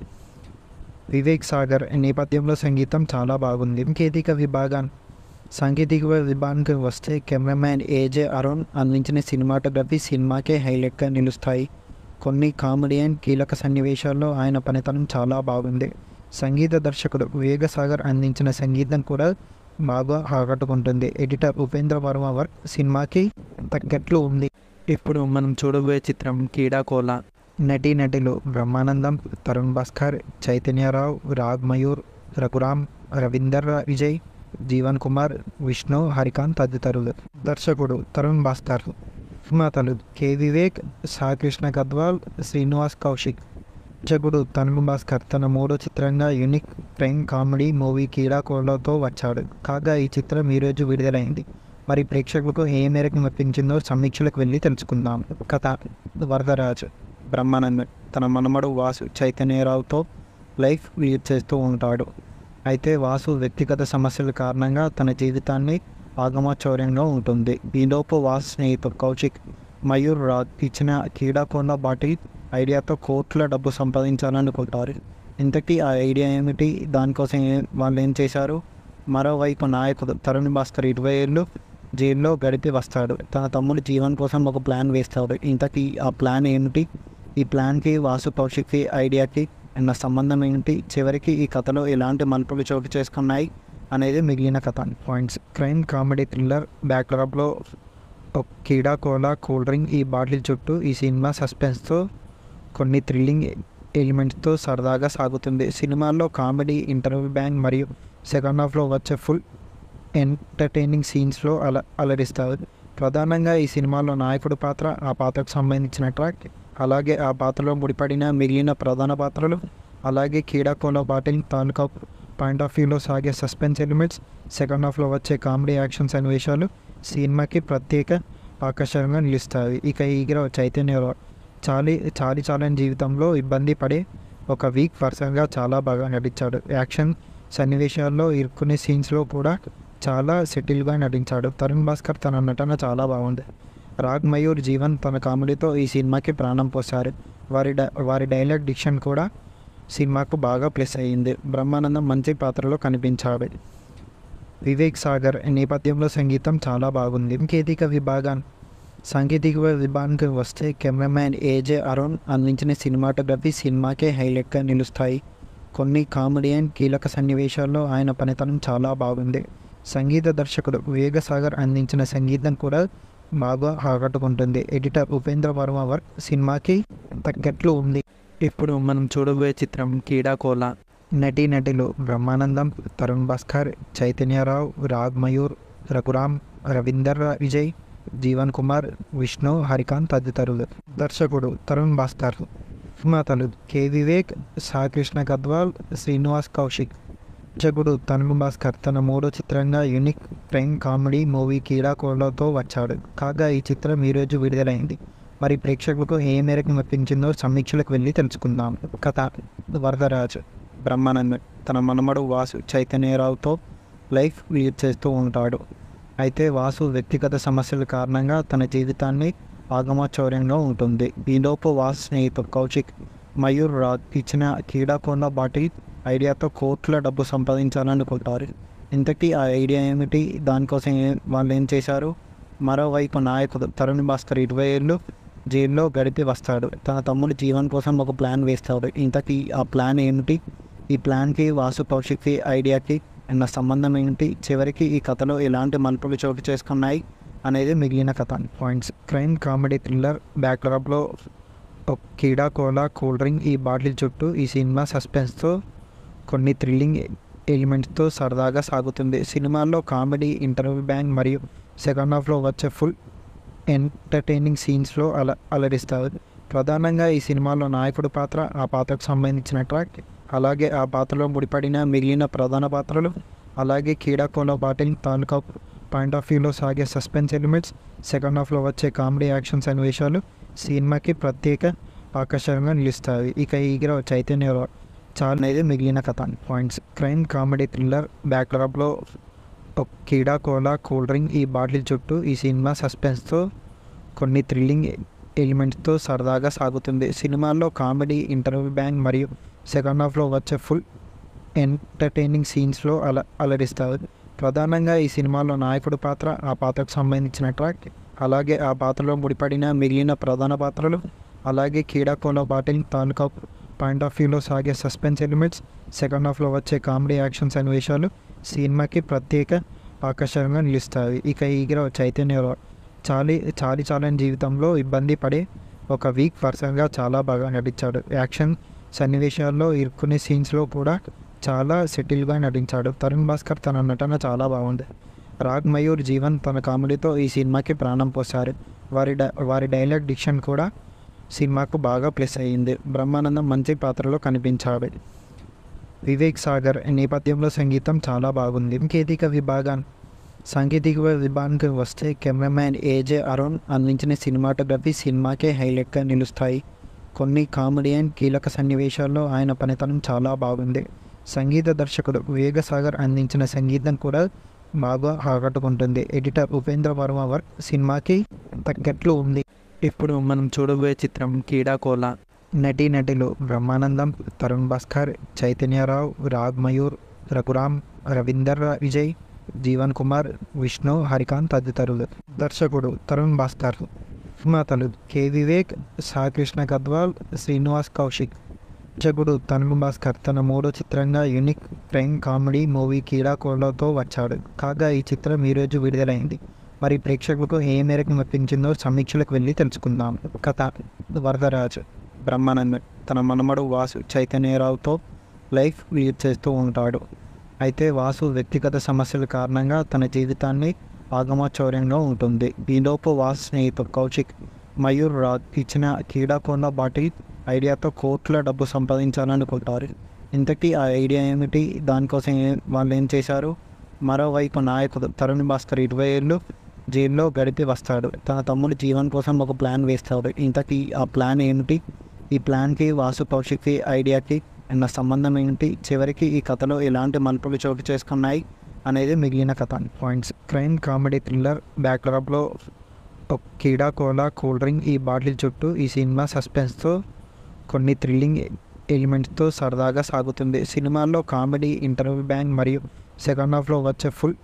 వివేక్ సాగర్ నేపథ్యంలో సంగీతం చాలా బాగుంది. కేతిక విభాగాన్ని సాంకేతిక విభాగానికి వస్తే కెమెరామ్యాన్ ఏజే అరుణ్ అందించిన సినిమాటోగ్రఫీ సినిమాకే హైలైట్గా నిలుస్తాయి. కొన్ని కామెడీ అండ్ కీలక సన్నివేశాల్లో ఆయన పనితనం చాలా బాగుంది. సంగీత దర్శకుడు వేగసాగర్ అందించిన సంగీతం కూడా బాగా ఆకట్టుకుంటుంది. ఎడిటర్ ఉపేంద్ర వర్మ వర్క్ సినిమాకి తగ్గట్లు ఉంది. ఇప్పుడు మనం చూడబోయే చిత్రం కీడాకోల నటీ నటులు బ్రహ్మానందం తరుణ్ భాస్కర్ చైతన్యరావు రాగ్ మయూర్ రఘురామ్ రవీందర్ విజయ్ జీవన్ కుమార్ విష్ణు హరికాంత్ తదితరులు దర్శకుడు తరుణ్ భాస్కర్ నిర్మాతలు కె వివేక్ సాకృష్ణ గద్వాల్ శ్రీనివాస్ కౌశిక్. దర్శకుడు తరుణ్ భాస్కర్ తన మూడో చిత్రంగా యూనిక్ ప్రేమ్ కామెడీ మూవీ కీడాకోలతో వచ్చాడు. కాగా ఈ చిత్రం ఈరోజు విడుదలైంది. మరి ప్రేక్షకులకు ఏ మేరకు మెప్పించిందో సమీక్షలకు వెళ్ళి తెలుసుకుందాం. కథ వరదరాజు బ్రహ్మానంద్. తన మనమడు వాసు చైతన్యరావుతో లైఫ్ లీడ్ చేస్తూ ఉంటాడు. అయితే వాసు వ్యక్తిగత సమస్యల కారణంగా తన జీవితాన్ని ఆగమచౌర్యంగా ఉంటుంది. ఈలోపు వాసు స్నేహితుడు కౌశిక్ మయూర్ రాజ్ ఇచ్చిన క్రీడాకోణ బాటి ఐడియాతో కోట్ల డబ్బు సంపాదించాలనుకుంటారు. ఇంతకీ ఆ ఐడియా ఏమిటి? దానికోసం వాళ్ళు ఏం చేశారు? మరోవైపు నాయకుడు తరుణ్ భాస్కర్ ఇరవై ఏళ్ళు జైల్లో గడిపి వస్తాడు. తన తమ్ముడు జీవన్ కోసం ఒక ప్లాన్ వేస్తాడు. ఇంతకీ ఆ ప్లాన్ ఏమిటి? ఈ ప్లాన్కి వాసు కౌశిక్కి ఐడియాకి నా సంబంధం ఏంటి? చివరికి ఈ కథలో ఎలాంటి మలుపులు చోటు చేసుకున్నాయి అనేది మిగిలిన కథ పాయింట్స్ క్రైమ్ కామెడీ థ్రిల్లర్ బ్యాక్డ్రాప్లో ఒక కీడా కోలా కూల్ డ్రింక్ ఈ బాటిల్ చుట్టూ ఈ సినిమా సస్పెన్స్తో కొన్ని థ్రిల్లింగ్ ఎలిమెంట్స్తో సరదాగా సాగుతుంది. సినిమాల్లో కామెడీ ఇంటర్వ్యూ బ్యాంక్ మరియు సెకండ్ హాఫ్లో వచ్చే ఫుల్ ఎంటర్టైనింగ్ సీన్స్లో అల అలరిస్తారు. ప్రధానంగా ఈ సినిమాలో నాయకుడి పాత్ర ఆ పాత్రకు సంబంధించిన ట్రాక్ అలాగే ఆ పాత్రలో ముడిపడిన మిగిలిన ప్రధాన పాత్రలు అలాగే కీడాకోలో బాటిల్ తాలూకా పాయింట్ ఆఫ్ వ్యూలో సాగే సస్పెన్స్ ఎలిమెంట్స్ సెకండ్ హాఫ్లో వచ్చే కామెడీ యాక్షన్ సన్నివేశాలు సినిమాకి ప్రత్యేక ఆకర్షణగా నిలుస్తాయి. ఇక ఈ చైతన్య చాలి చాలి చాలని జీవితంలో ఇబ్బంది పడే ఒక వీక్ పర్సన్గా చాలా బాగా నటించాడు. యాక్షన్ సన్నివేశాల్లో ఇరుక్కునే సీన్స్లో కూడా చాలా సెటిల్గా నటించాడు. తరుణ్ భాస్కర్ తన నటన చాలా బాగుంది. రాగ్ మయూర్ జీవన్ తన కామెడీతో ఈ సినిమాకి ప్రాణం పోశారు. వారి డై వారి డైలాగ్ డిక్షన్ కూడా సినిమాకు బాగా ప్లస్ అయ్యింది. బ్రహ్మానందం మంచి పాత్రలో కనిపించాడు. వివేక్ సాగర్ నేపథ్యంలో సంగీతం చాలా బాగుంది. సాంకేతిక విభాగం సాంకేతిక విభాగానికి వస్తే కెమెరామ్యాన్ ఏజే అరుణ్ అందించిన సినిమాటోగ్రఫీ సినిమాకే హైలైట్గా నిలుస్తాయి. కొన్ని కామెడీ అండ్ కీలక సన్నివేశాల్లో ఆయన పనితనం చాలా బాగుంది. సంగీత దర్శకుడు వివేక సాగర్ అందించిన సంగీతం కూడా బాగా ఆకట్టుకుంటుంది. ఎడిటర్ ఉపేంద్ర వర్మ వర్క్ సినిమాకి తగ్గట్లు ఉంది. ఇప్పుడు మనం చూడబోయే చిత్రం కీడాకోల నటీ నటులు బ్రహ్మానందం తరుణ్ భాస్కర్ చైతన్యరావు రాగ్ మయూర్ రఘురామ్ రవీందర్ విజయ్ జీవన్ కుమార్ విష్ణు హరికాంత్ తదితరులు. దర్శకుడు తరుణ్ భాస్కర్. నిర్మాతలు కె వివేక్ సాకృష్ణ గద్వాల్ శ్రీనివాస్ కౌశిక్. దర్శకుడు తనుగు భాస్కర్ తన మూడో చిత్రంగా యూనిక్ ప్రేమ్ కామెడీ మూవీ కీడాకోలతో వచ్చాడు. కాగా ఈ చిత్రం ఈరోజు విడుదలైంది. మరి ప్రేక్షకులకు ఏ మేరకు మెప్పించిందో సమీక్షలకు వెళ్ళి తెలుసుకుందాం. కథ వరదరాజు. బ్రహ్మానందన్ తన మనమడు వాసు చైతన్యరావుతో లైఫ్ లీడ్ చేస్తూ ఉంటాడు. అయితే వాసు వ్యక్తిగత సమస్యల కారణంగా తన జీవితాన్ని ఆగమచౌర్యంగా ఉంటుంది. ఈలోపు వాసు స్నేహితుడు కౌశిక్ మయూర్ రాజ్ ఇచ్చిన క్రీడాకొండ బాటి ఐడియాతో కోర్టులో డబ్బు సంపాదించాలనుకుంటారు ఇంతకీ ఆ ఐడియా ఏమిటి? దానికోసం వాళ్ళు ఏం చేశారు? మరోవైపు నాయకుడు తరుణ్ భాస్కర్ ఇరవై ఏళ్ళు జైల్లో గడిపి వస్తాడు. తన తమ్ముడు జీవన్ కోసం ఒక ప్లాన్ వేస్తాడు. ఇంతకీ ఆ ప్లాన్ ఏమిటి? ఈ ప్లాన్కి వాసు కౌశిక్కి ఐడియాకి ఉన్న సంబంధం ఏంటి చివరికి ఈ కథలో ఎలాంటి మలుపులు చోటు చేసుకున్నాయి అనేది మిగిలిన కథ. పాయింట్స్. క్రైమ్ కామెడీ థ్రిల్లర్ బ్యాక్డ్రాప్లో కీడా కోలా కూల్ డ్రింక్ ఈ బాటిల్ చుట్టూ ఈ సినిమా సస్పెన్స్తో కొన్ని థ్రిల్లింగ్ ఎలిమెంట్స్తో సరదాగా సాగుతుంది. సినిమాల్లో కామెడీ ఇంటర్వ్యూ బ్యాంగ్ మరియు సెకండ్ హాఫ్లో వచ్చే ఫుల్ ఎంటర్టైనింగ్ సీన్స్లో అల అలరిస్తారు. ప్రధానంగా ఈ సినిమాలో నాయకుడి పాత్ర ఆ పాత్రకు సంబంధించిన ట్రాక్ అలాగే ఆ పాత్రలో ముడిపడిన మిగిలిన ప్రధాన పాత్రలు అలాగే క్రీడాకోలో బాటిల్ తాలూకా పాయింట్ ఆఫ్ వ్యూలో సాగే సస్పెన్స్ ఎలిమెంట్స్ సెకండ్ హాఫ్లో వచ్చే కామెడీ యాక్షన్ సన్నివేశాలు సినిమాకి ప్రత్యేక ఆకర్షణగా నిలుస్తాయి. ఇక ఈగిర చైతన్య చాలా అనేది మిగిలిన కథ. పాయింట్స్ క్రైమ్ కామెడీ థ్రిల్లర్ బ్యాక్డ్రాప్లో ఒక కీడా కోలా కూల్ డ్రింక్ ఈ బాటిల్ చుట్టూ ఈ సినిమా సస్పెన్స్తో కొన్ని థ్రిల్లింగ్ ఎలిమెంట్స్తో సరదాగా సాగుతుంది. సినిమాల్లో కామెడీ ఇంటర్వ్యూ బ్యాంగ్ మరియు సెకండ్ హాఫ్లో వచ్చే ఫుల్ ఎంటర్టైనింగ్ సీన్స్లో అల అలరిస్తారు. ప్రధానంగా ఈ సినిమాలో నాయకుడు పాత్ర ఆ పాత్రకు సంబంధించిన ట్రాక్ అలాగే ఆ పాత్రలో ముడిపడిన మిగిలిన ప్రధాన పాత్రలు అలాగే కీడాకోలో బాటిల్ తాలూకా పాయింట్ ఆఫ్ వ్యూలో సాగే సస్పెన్స్ ఎలిమెంట్స్ సెకండ్ హాఫ్లో వచ్చే కామెడీ యాక్షన్ సన్నివేశాలు సినిమాకి ప్రత్యేక ఆకర్షణగా నిలుస్తాయి. ఇక ఈగిర చైతన్య చాలీ చాలీ చాలని జీవితంలో ఇబ్బంది పడే ఒక వీక్ పర్సన్గా చాలా బాగా నటించాడు. యాక్షన్ సన్నివేశాల్లో ఇరుక్కునే సీన్స్లో కూడా చాలా సెటిల్గా నటించాడు. తరుణ్ భాస్కర్ తన నటన చాలా బాగుంది. రాగ్ మయూర్ జీవన్ తన కామెడీతో ఈ సినిమాకి ప్రాణం పోశారు. వారి డై వారి డైలాగ్ డిక్షన్ కూడా సినిమాకు బాగా ప్లస్ అయ్యింది. బ్రహ్మానందం మంచి పాత్రలో కనిపించాడు. వివేక్ సాగర్ నేపథ్యంలో సంగీతం చాలా బాగుంది. సాంకేతిక విభాగం సాంకేతిక విభాగానికి వస్తే కెమెరామ్యాన్ ఏజే అరుణ్ అందించిన సినిమాటోగ్రఫీ సినిమాకే హైలైట్గా నిలుస్తాయి. కొన్ని కామెడీ అండ్ కీలక సన్నివేశాల్లో ఆయన పనితనం చాలా బాగుంది. సంగీత దర్శకుడు వివేక సాగర్ అందించిన సంగీతం కూడా బాగా ఆకట్టుకుంటుంది. ఎడిటర్ ఉపేంద్ర వర్మ వర్క్ సినిమాకి తగ్గట్లు ఉంది. ఇప్పుడు మనం చూడబోయే చిత్రం కీడాకోల నటీ నటులు బ్రహ్మానందం తరుణ్ భాస్కర్ చైతన్యరావు రాగ్ మయూర్ రఘురామ్ రవీందర్ విజయ్ జీవన్ కుమార్ విష్ణు హరికాంత్ తదితరులు. దర్శకుడు తరుణ్ భాస్కర్. నిర్మాతలు కె. వివేక్ సాకృష్ణ గద్వాల్ శ్రీనివాస్ కౌశిక్. దర్శకుడు తరుణ్ భాస్కర్ తన మూడో చిత్రంగా యూనిక్ ప్రేమ్ కామెడీ మూవీ కీడాకోళ్ళతో వచ్చాడు. కాగా ఈ చిత్రం ఈరోజు విడుదలైంది. మరి ప్రేక్షకులకు ఏ మేరకు మెప్పించిందో సమీక్షలకు వెళ్ళి తెలుసుకుందాం. కథ వరదరాజు. బ్రహ్మానందన్ తన మనమడు వాసు చైతన్యరావుతో లైఫ్ లీడ్ చేస్తూ ఉంటాడు. అయితే వాసు వ్యక్తిగత సమస్యల కారణంగా తన జీవితాన్ని ఆగమచౌర్యంగా ఉంటుంది. ఈలోపు వాసు స్నేహితుడు కౌశిక్ మయూర్ రాజ్ ఇచ్చిన క్రీడాకొండ బాటి ఐడియాతో కోట్ల డబ్బు సంపాదించాలనుకుంటారు. ఇంతకీ ఆ ఐడియా ఏమిటి? దానికోసం వాళ్ళు ఏం చేశారు? మరోవైపు నాయకుడు తరుణ్ భాస్కర్ ఇరవై ఏళ్ళు జైల్లో గడిపి వస్తాడు. తన తమ్ముడు జీవన్ కోసం ఒక ప్లాన్ వేస్తాడు. ఇంతకీ ఆ ప్లాన్ ఏమిటి? ఈ ప్లాన్కి వాసు కౌశిక్కి ఐడియాకి ఉన్న సంబంధం ఏంటి? చివరికి ఈ కథలో ఎలాంటి మలుపులు చోటు చేసుకున్నాయి అనేది మిగిలిన కథ. పాయింట్స్ క్రైమ్ కామెడీ థ్రిల్లర్ బ్యాక్డ్రాప్లో ఒక కీడా కోలా కూల్ డ్రింక్ ఈ బాటిల్ చుట్టూ ఈ సినిమా సస్పెన్స్తో కొన్ని థ్రిల్లింగ్ ఎలిమెంట్స్తో సరదాగా సాగుతుంది. సినిమాల్లో కామెడీ ఇంటర్వ్యూ బ్యాంగ్ మరియు సెకండ్ హాఫ్లో వచ్చే ఫుల్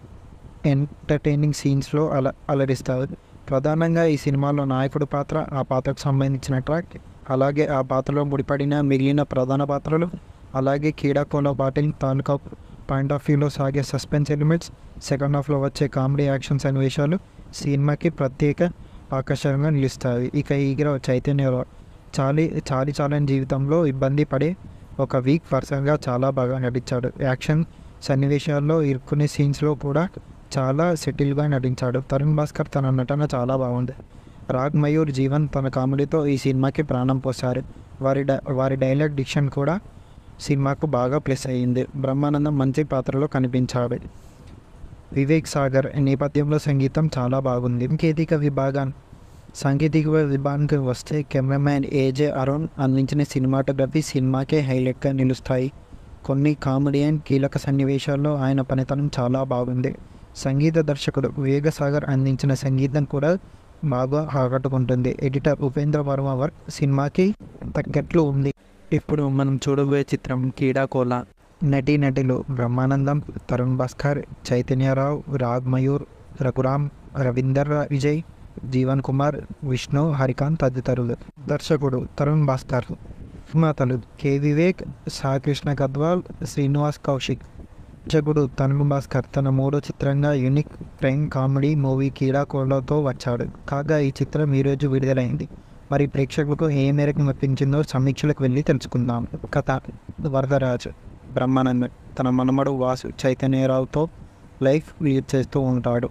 ఎంటర్టైనింగ్ సీన్స్లో అల అలరిస్తారు. ప్రధానంగా ఈ సినిమాలో నాయకుడు పాత్ర ఆ పాత్రకు సంబంధించిన ట్రాక్ అలాగే ఆ పాత్రలో ముడిపడిన మిగిలిన ప్రధాన పాత్రలు అలాగే క్రీడాకోలో బాటిల్ తాలూకా పాయింట్ ఆఫ్ వ్యూలో సాగే సస్పెన్స్ ఎలిమెంట్స్ సెకండ్ హాఫ్లో వచ్చే కామెడీ యాక్షన్ సన్నివేశాలు సినిమాకి ప్రత్యేక ఆకర్షణగా నిలుస్తాయి. ఇక ఈగిర చైతన్య చాలీ చాలీ చాలని జీవితంలో ఇబ్బంది పడే ఒక వీక్ పర్సన్గా చాలా బాగా నటించాడు. యాక్షన్ సన్నివేశాల్లో ఇరుక్కునే సీన్స్లో కూడా చాలా సెటిల్గా నటించాడు. తరుణ్ భాస్కర్ తన నటన చాలా బాగుంది. రాగ్ మయూర్ జీవన్ తన కామెడీతో ఈ సినిమాకి ప్రాణం పోశారు. వారి డై వారి డైలాగ్ డిక్షన్ కూడా సినిమాకు బాగా ప్లస్ అయ్యింది. బ్రహ్మానందం మంచి పాత్రలో కనిపించాడు. వివేక్ సాగర్ నేపథ్యంలో సంగీతం చాలా బాగుంది. సాంకేతిక విభాగం సాంకేతిక విభాగానికి వస్తే కెమెరామ్యాన్ ఏజే అరుణ్ అందించిన సినిమాటోగ్రఫీ సినిమాకే హైలైట్గా నిలుస్తాయి. కొన్ని కామెడీ అండ్ కీలక సన్నివేశాల్లో ఆయన పనితనం చాలా బాగుంది. సంగీత దర్శకుడు వివేక సాగర్ అందించిన సంగీతం కూడా బాగా ఆకట్టుకుంటుంది. ఎడిటర్ ఉపేంద్ర వర్మ వర్క్ సినిమాకి తగ్గట్లు ఉంది. ఇప్పుడు మనం చూడబోయే చిత్రం కీడాకోల నటీ నటులు బ్రహ్మానందం తరుణ్ భాస్కర్ చైతన్యరావు రాగ్ మయూర్ రఘురామ్ రవీందర్ విజయ్ జీవన్ కుమార్ విష్ణు హరికాంత్ తదితరులు. దర్శకుడు తరుణ్ భాస్కర్. నిర్మాతలు కె. వివేక్ సాకృష్ణ గద్వాల్ శ్రీనివాస్ కౌశిక్. దర్శకుడు తరుణ్ భాస్కర్ తన మూడో చిత్రంగా యూనిక్ క్రైమ్ కామెడీ మూవీ కీడాకోళ్ళతో వచ్చాడు. కాగా ఈ చిత్రం ఈరోజు విడుదలైంది. మరి ప్రేక్షకులకు ఏ మేరకు మెప్పించిందో సమీక్షలకు వెళ్ళి తెలుసుకుందాం. కథ వరదరాజ్. బ్రహ్మానంద్. తన మనమడు వాసు చైతన్యరావుతో లైఫ్ లీడ్ చేస్తూ ఉంటాడు.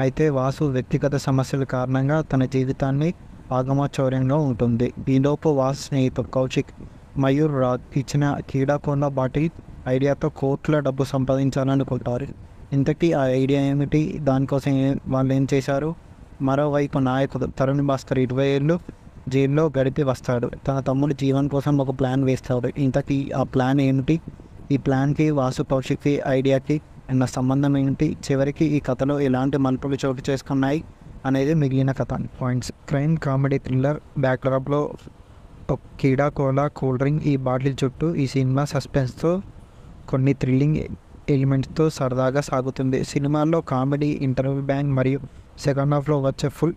అయితే వాసు వ్యక్తిగత సమస్యల కారణంగా తన జీవితాన్ని ఆగమచౌర్యంగా ఉంటుంది. ఈలోపు వాసు స్నేహితుడు కౌశిక్ మయూర్ రాజ్ ఇచ్చిన క్రీడాకొండ బాటిల్ ఐడియాతో కోర్టులో డబ్బు సంపాదించాలనుకుంటారు ఇంతకీ ఆ ఐడియా ఏమిటి? దానికోసం వాళ్ళు ఏం చేశారు? మరోవైపు నాయకుడు తరుణ్ భాస్కర్ ఇరవై ఏళ్ళు జైల్లో గడిపి వస్తాడు. తన తమ్ముడు జీవన్ కోసం ఒక ప్లాన్ వేస్తాడు. ఇంతకీ ఆ ప్లాన్ ఏమిటి? ఈ ప్లాన్కి వాసు కౌశిక్కి ఐడియాకి ఉన్న సంబంధం ఏంటి చివరికి ఈ కథలో ఎలాంటి మలుపులు చోటు చేసుకున్నాయి అనేది మిగిలిన కథ. పాయింట్స్. క్రైమ్ కామెడీ థ్రిల్లర్ బ్యాక్డ్రాప్లో కీడా కోలా కూల్ డ్రింక్ ఈ బాటిల్ చుట్టూ ఈ సినిమా సస్పెన్స్తో కొన్ని థ్రిల్లింగ్ ఎలిమెంట్స్తో సరదాగా సాగుతుంది. సినిమాల్లో కామెడీ ఇంటర్వ్యూ బ్యాంగ్ మరియు సెకండ్ హాఫ్లో వచ్చే ఫుల్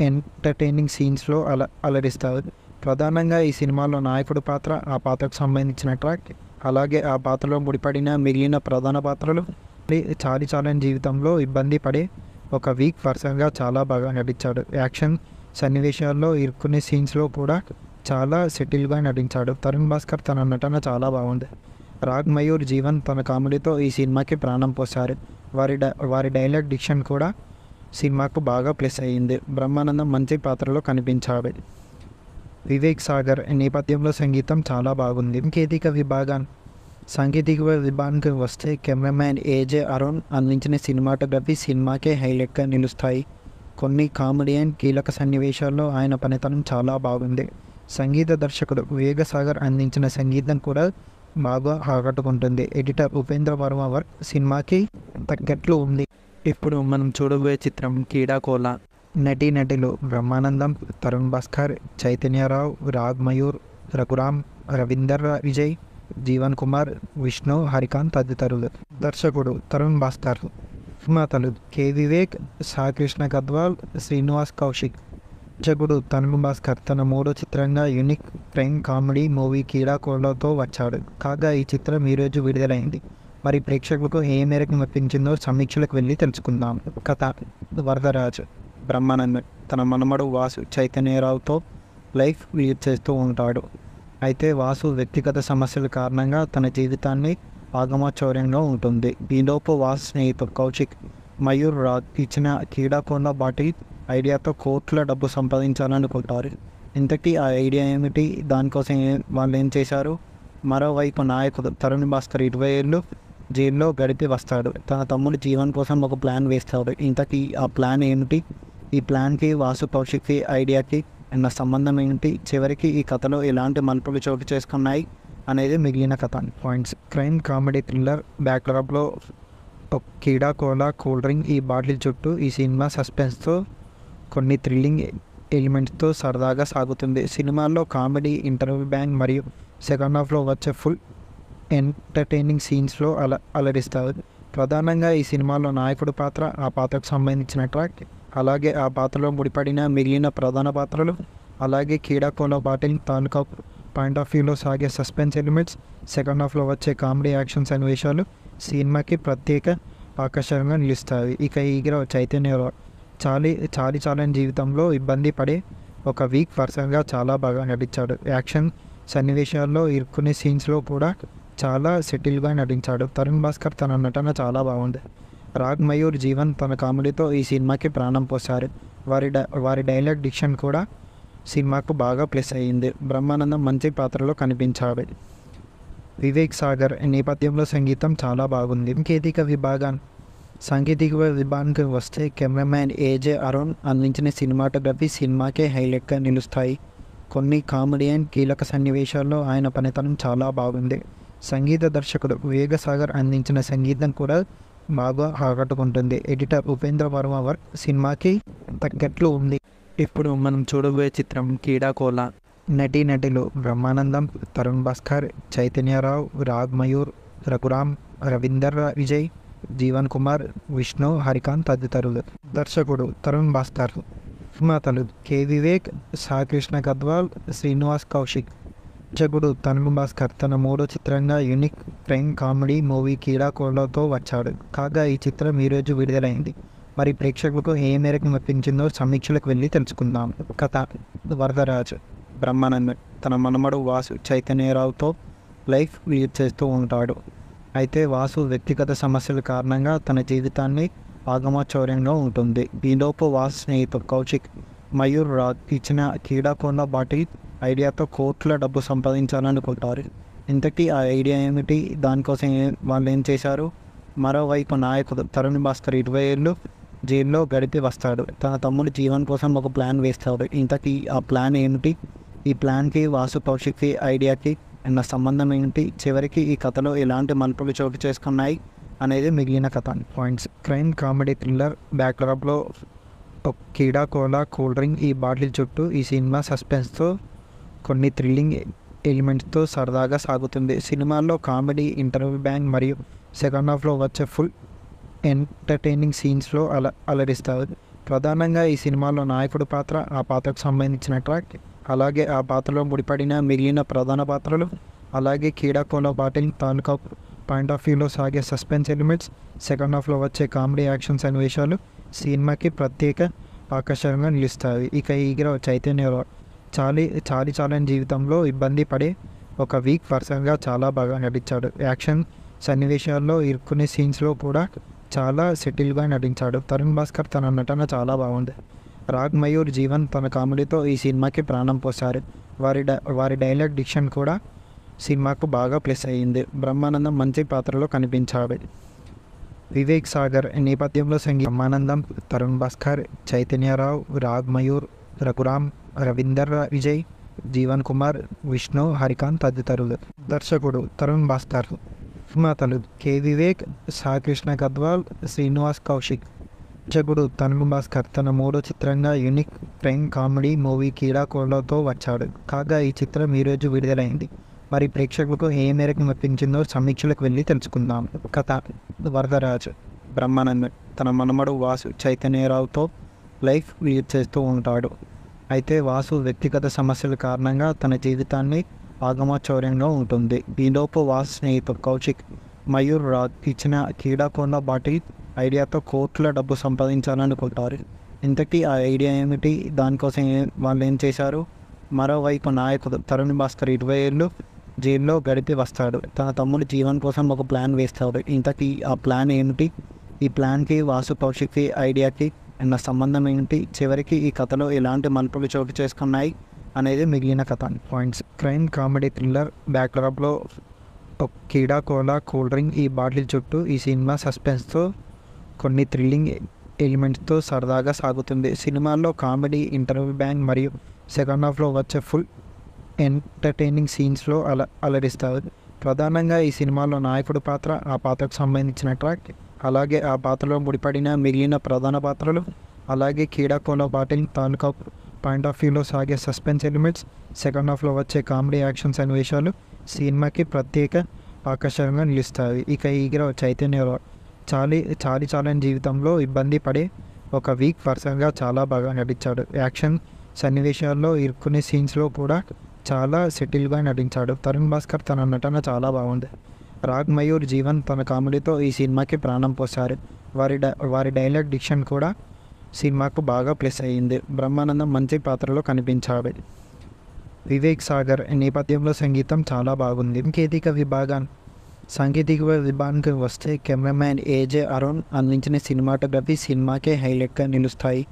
ఎంటర్టైనింగ్ సీన్స్లో అల అలరిస్తారు. ప్రధానంగా ఈ సినిమాలో నాయకుడు పాత్ర ఆ పాత్రకు సంబంధించిన ట్రాక్ అలాగే ఆ పాత్రలో ముడిపడిన మిగిలిన ప్రధాన పాత్రలు మరి చాలి చాలని జీవితంలో ఇబ్బంది పడే ఒక వీక్ పర్సన్గా చాలా బాగా నటించాడు. యాక్షన్ సన్నివేశాల్లో ఇరుక్కునే సీన్స్లో కూడా చాలా సెటిల్గా నటించాడు. తరుణ్ భాస్కర్ తన నటన చాలా బాగుంది. రాగ్ మయూర్ జీవన్ తన కామెడీతో ఈ సినిమాకి ప్రాణం పోశారు. వారి వారి డైలాగ్ డిక్షన్ కూడా సినిమాకు బాగా ప్లస్ అయ్యింది. బ్రహ్మానందం మంచి పాత్రలో కనిపించాడు. వివేక్ సాగర్ నేపథ్యంలో సంగీతం చాలా బాగుంది. సాంకేతిక విభాగం సాంకేతిక విభాగానికి వస్తే కెమెరామ్యాన్ ఏజే అరుణ్ అందించిన సినిమాటోగ్రఫీ సినిమాకే హైలైట్గా నిలుస్తాయి. కొన్ని కామెడీ అండ్ కీలక సన్నివేశాల్లో ఆయన పనితనం చాలా బాగుంది. సంగీత దర్శకుడు వివేక సాగర్ అందించిన సంగీతం కూడా బాగా ఆకట్టుకుంటుంది. ఎడిటర్ ఉపేంద్ర వర్మ వర్క్ సినిమాకి తగ్గట్లు ఉంది. ఇప్పుడు మనం చూడబోయే చిత్రం కీడాకోల నటీ నటులు బ్రహ్మానందం తరుణ్ భాస్కర్ చైతన్యరావు రాగ్ మయూర్ రఘురామ్ రవీందర్ విజయ్ జీవన్ కుమార్ విష్ణు హరికాంత్ తదితరులు. దర్శకుడు తరుణ్ భాస్కర్. నిర్మాతలు కె. వివేక్ సాకృష్ణ గద్వాల్ శ్రీనివాస్ కౌశిక్. దర్శకుడు తనుగు భాస్కర్ తన మూడో చిత్రంగా యూనిక్ ప్రేమ్ కామెడీ మూవీ కీడాకోళ్ళతో వచ్చాడు. కాగా ఈ చిత్రం ఈరోజు విడుదలైంది. మరి ప్రేక్షకులకు ఏ మేరకు మెప్పించిందో సమీక్షలకు వెళ్ళి తెలుసుకుందాం. కథ వరదరాజ్. బ్రహ్మానంద్. తన మనమడు వాసు చైతన్యరావుతో లైఫ్ లీడ్ చేస్తూ ఉంటాడు. అయితే వాసు వ్యక్తిగత సమస్యల కారణంగా తన జీవితాన్ని ఆగమాచౌర్యంగా ఉంటుంది. ఈలోపు వాసు స్నేహితుడు కౌశిక్ మయూర్ రాజ్ ఇచ్చిన క్రీడాకోండ బాటి ఐడియాతో కోర్టులో డబ్బు సంపాదించాలనుకుంటారు ఇంతకీ ఆ ఐడియా ఏమిటి? దానికోసం వాళ్ళు ఏం చేశారు? మరోవైపు నాయకుడు తరుణ్ భాస్కర్ ఇరవై ఏళ్ళు జైల్లో గడిపి వస్తాడు. తన తమ్ముడు జీవన్ కోసం ఒక ప్లాన్ వేస్తాడు. ఇంతకీ ఆ ప్లాన్ ఏమిటి? ఈ ప్లాన్కి వాసు కౌశిక్కి ఐడియాకి ఉన్న సంబంధం ఏంటి చివరికి ఈ కథలో ఎలాంటి మలుపులు చోటు చేసుకున్నాయి అనేది మిగిలిన కథ. పాయింట్స్. క్రైమ్ కామెడీ థ్రిల్లర్ బ్యాక్డ్రాప్లో కీడా కోలా కూల్ డ్రింక్ ఈ బాటిల్ చుట్టూ ఈ సినిమా సస్పెన్స్తో కొన్ని థ్రిల్లింగ్ ఎలిమెంట్స్తో సరదాగా సాగుతుంది. సినిమాల్లో కామెడీ ఇంటర్వ్యూ బ్యాంగ్ మరియు సెకండ్ హాఫ్లో వచ్చే ఫుల్ ఎంటర్టైనింగ్ సీన్స్లో అల అలరిస్తారు. ప్రధానంగా ఈ సినిమాలో నాయకుడు పాత్ర ఆ పాత్రకు సంబంధించిన ట్రాక్ అలాగే ఆ పాత్రలో ముడిపడిన మిగిలిన ప్రధాన పాత్రలు అలాగే క్రీడాకోలో బాటిల్ తాలూకా పాయింట్ ఆఫ్ వ్యూలో సాగే సస్పెన్స్ ఎలిమెంట్స్ సెకండ్ హాఫ్లో వచ్చే కామెడీ యాక్షన్ సన్నివేశాలు సినిమాకి ప్రత్యేక ఆకర్షణగా నిలుస్తాయి. ఇక ఈ చైతన్య చాలి చాలి చాలని జీవితంలో ఇబ్బంది పడే ఒక వీక్ పర్సన్గా చాలా బాగా నటించాడు. యాక్షన్ సన్నివేశాల్లో ఇరుక్కునే సీన్స్లో కూడా చాలా సెటిల్గా నటించాడు. తరుణ్ భాస్కర్ తన నటన చాలా బాగుంది. రాగ్ మయూర్ జీవన్ తన కామెడీతో ఈ సినిమాకి ప్రాణం పోశారు. వారి డై వారి డైలాగ్ డిక్షన్ కూడా సినిమాకు బాగా ప్లస్ అయ్యింది. బ్రహ్మానందం మంచి పాత్రలో కనిపించాడు. వివేక్ సాగర్ నేపథ్యంలో సంగీతం చాలా బాగుంది. కేతిక విభాగాన్ని సాంకేతిక విభాగానికి వస్తే కెమెరామ్యాన్ ఏజే అరుణ్ అందించిన సినిమాటోగ్రఫీ సినిమాకే హైలైట్గా నిలుస్తాయి. కొన్ని కామెడీ అండ్ కీలక సన్నివేశాల్లో ఆయన పనితనం చాలా బాగుంది. సంగీత దర్శకుడు వేగసాగర్ అందించిన సంగీతం కూడా బాగా ఆకట్టుకుంటుంది. ఎడిటర్ ఉపేంద్ర వర్మ వర్క్ సినిమాకి తగ్గట్లు ఉంది. ఇప్పుడు మనం చూడబోయే చిత్రం కీడాకోల నటీ నటులు బ్రహ్మానందం తరుణ్ భాస్కర్ చైతన్యరావు రాగ్ మయూర్ రఘురామ్ రవీందర్ విజయ్ జీవన్ కుమార్ విష్ణు హరికాంత్ తదితరులు. దర్శకుడు తరుణ్ భాస్కర్. నిర్మాతలు కె. వివేక్ సాకృష్ణ గద్వాల్ శ్రీనివాస్ కౌశిక్. దర్శకుడు తరుణ్ భాస్కర్. తన మూడో చిత్రంగా యూనిక్ ప్రేమ్ కామెడీ మూవీ కీడాకోళ్ళతో వచ్చాడు. కాగా ఈ చిత్రం ఈరోజు విడుదలైంది. మరి ప్రేక్షకులకు ఏ మేరకు మెప్పించిందో సమీక్షలకు వెళ్ళి తెలుసుకుందాం. కథ. వరదరాజు. బ్రహ్మానందన్ తన మనమడు వాసు చైతన్యరావుతో లైఫ్ లీడ్ చేస్తూ ఉంటాడు. అయితే వాసు వ్యక్తిగత సమస్యల కారణంగా తన జీవితాన్ని ఆగమచౌర్యంగా ఉంటుంది. ఈలోపు వాసు స్నేహితుడు కౌశిక్ మయూర్ రాజ్ ఇచ్చిన క్రీడాకోణ బాటి ఐడియాతో కోట్ల డబ్బు సంపాదించాలనుకుంటారు ఇంతకీ ఆ ఐడియా ఏమిటి? దానికోసం వాళ్ళు ఏం చేశారు? మరోవైపు నాయకుడు తరుణ్ భాస్కర్ ఇరవై ఏళ్ళు జైల్లో గడిపి వస్తాడు. తన తమ్ముడు జీవన్ కోసం ఒక ప్లాన్ వేస్తాడు. ఇంతకీ ఆ ప్లాన్ ఏమిటి? ఈ ప్లాన్కి వాసు కౌశిక్కి ఐడియాకి నా సంబంధం ఏంటి? చివరికి ఈ కథలో ఎలాంటి మలుపులు చోటు చేసుకున్నాయి అనేది మిగిలిన కథ. పాయింట్స్ క్రైమ్ కామెడీ థ్రిల్లర్ బ్యాక్డ్రాప్లో ఒక కీడా కోలా కూల్ డ్రింక్ ఈ బాటిల్ చుట్టూ ఈ సినిమా సస్పెన్స్తో కొన్ని థ్రిల్లింగ్ ఎలిమెంట్స్తో సరదాగా సాగుతుంది. సినిమాల్లో కామెడీ ఇంటర్వ్యూ బ్యాంగ్ మరియు సెకండ్ హాఫ్లో వచ్చే ఫుల్ ఎంటర్టైనింగ్ సీన్స్లో అల అలరిస్తారు. ప్రధానంగా ఈ సినిమాలో నాయకుడు పాత్ర ఆ పాత్రకు సంబంధించిన ట్రాక్ అలాగే ఆ పాత్రలో ముడిపడిన మిగిలిన ప్రధాన పాత్రలు అలాగే కీడాకోలో బాటిల్ తాలూకా పాయింట్ ఆఫ్ వ్యూలో సాగే సస్పెన్స్ ఎలిమెంట్స్ సెకండ్ హాఫ్లో వచ్చే కామెడీ యాక్షన్ సన్నివేశాలు సినిమాకి ప్రత్యేక ఆకర్షణగా నిలుస్తాయి. ఇక ఈ చైతన్య చైతన్యరావు చాలీ చాలీ చాలని జీవితంలో ఇబ్బంది పడే ఒక వీక్ పర్సన్గా చాలా బాగా నటించాడు. యాక్షన్ సన్నివేశాల్లో ఇరుక్కునే సీన్స్లో కూడా చాలా సెటిల్గా నటించాడు. తరుణ్ భాస్కర్ తన నటన చాలా బాగుంది. రాగ్ మయూర్ జీవన్ తన కామెడీతో ఈ సినిమాకి ప్రాణం పోశారు. వారి వారి డైలాగ్ డిక్షన్ కూడా సినిమాకు బాగా ప్లస్ అయ్యింది. బ్రహ్మానందం మంచి పాత్రలో కనిపించాడు. వివేక్ సాగర్ నేపథ్యంలో సంగీ బ్రహ్మానందం తరుణ్ భాస్కర్ చైతన్యరావు రాగ్ మయూర్ రఘురామ్ రవీందర్ విజయ్ జీవన్ కుమార్ విష్ణు హరికాంత్ తదితరులు. దర్శకుడు తరుణ్ భాస్కర్. నిర్మాతలు కె. వివేక్ సాకృష్ణ గద్వాల్ శ్రీనివాస్ కౌశిక్. దర్శకుడు తనుగు భాస్కర్ తన మూడో చిత్రంగా యూనిక్ ప్రేమ్ కామెడీ మూవీ కీడాకోళ్ళతో వచ్చాడు. కాగా ఈ చిత్రం ఈరోజు విడుదలైంది. మరి ప్రేక్షకులకు ఏ మేరకు మెప్పించిందో సమీక్షలకు వెళ్ళి తెలుసుకుందాం. కథ వరదరాజు బ్రహ్మానంద్. తన మనమడు వాసు చైతన్యరావుతో లైఫ్ లీడ్ చేస్తూ ఉంటాడు. అయితే వాసు వ్యక్తిగత సమస్యల కారణంగా తన జీవితాన్ని ఆగమచౌర్యంగా ఉంటుంది. ఈలోపు వాసు స్నేహితుడు కౌశిక్ మయూర్ రాజ్ ఇచ్చిన క్రీడాకోణ బాటిల్ ఐడియాతో కోర్టులో డబ్బు సంపాదించాలనుకుంటారు ఇంతకీ ఆ ఐడియా ఏమిటి? దానికోసం వాళ్ళు ఏం చేశారు? మరోవైపు నాయకుడు తరుణ్ భాస్కర్ ఇరవై ఏళ్ళు జైల్లో గడిపి వస్తాడు. తన తమ్ముడు జీవన్ కోసం ఒక ప్లాన్ వేస్తాడు. ఇంతకీ ఆ ప్లాన్ ఏమిటి? ఈ ప్లాన్కి వాసు కౌశిక్కి ఐడియాకి ఉన్న సంబంధం ఏంటి చివరికి ఈ కథలో ఎలాంటి మలుపులు చోటు చేసుకున్నాయి అనేది మిగిలిన కథ. పాయింట్స్. క్రైమ్ కామెడీ థ్రిల్లర్ బ్యాక్డ్రాప్లో కీడా కోలా కూల్ డ్రింక్ ఈ బాటిల్ చుట్టూ ఈ సినిమా సస్పెన్స్తో కొన్ని థ్రిల్లింగ్ ఎలిమెంట్స్తో సరదాగా సాగుతుంది. సినిమాల్లో కామెడీ ఇంటర్వ్యూ బ్యాంగ్ మరియు సెకండ్ హాఫ్లో వచ్చే ఫుల్ ఎంటర్టైనింగ్ సీన్స్లో అల అలరిస్తారు. ప్రధానంగా ఈ సినిమాలో నాయకుడు పాత్ర ఆ పాత్రకు సంబంధించిన ట్రాక్ అలాగే ఆ పాత్రలో ముడిపడిన మిగిలిన ప్రధాన పాత్రలు అలాగే క్రీడాకోలో బాటిల్ తాలూకా పాయింట్ ఆఫ్ వ్యూలో సాగే సస్పెన్స్ ఎలిమెంట్స్ సెకండ్ హాఫ్లో వచ్చే కామెడీ యాక్షన్ సన్నివేశాలు సినిమాకి ప్రత్యేక ఆకర్షణగా నిలుస్తాయి. ఇక ఈగ్ర చైతన్య చాలీ చాలీ చాలని జీవితంలో ఇబ్బంది పడే ఒక వీక్ పర్సన్గా చాలా బాగా నటించాడు. యాక్షన్ సన్నివేశాల్లో ఇరుక్కునే సీన్స్లో కూడా చాలా సెటిల్గా నటించాడు. తరుణ్ భాస్కర్ తన నటన చాలా బాగుంది. రాగ్ మయూర్ జీవన్ తన కామెడీతో ఈ సినిమాకి ప్రాణం పోశారు. వారి వారి డైలాగ్ డిక్షన్ కూడా సినిమాకు బాగా ప్లస్ అయ్యింది. బ్రహ్మానందం మంచి పాత్రలో కనిపించాడు. వివేక్ సాగర్ నేపథ్యంలో సంగీతం చాలా బాగుంది. కేతిక విభాగం సాంకేతిక విభాగానికి వస్తే కెమెరామ్యాన్ ఏజే అరుణ్ అందించిన సినిమాటోగ్రఫీ సినిమాకే హైలైట్గా నిలుస్తాయి.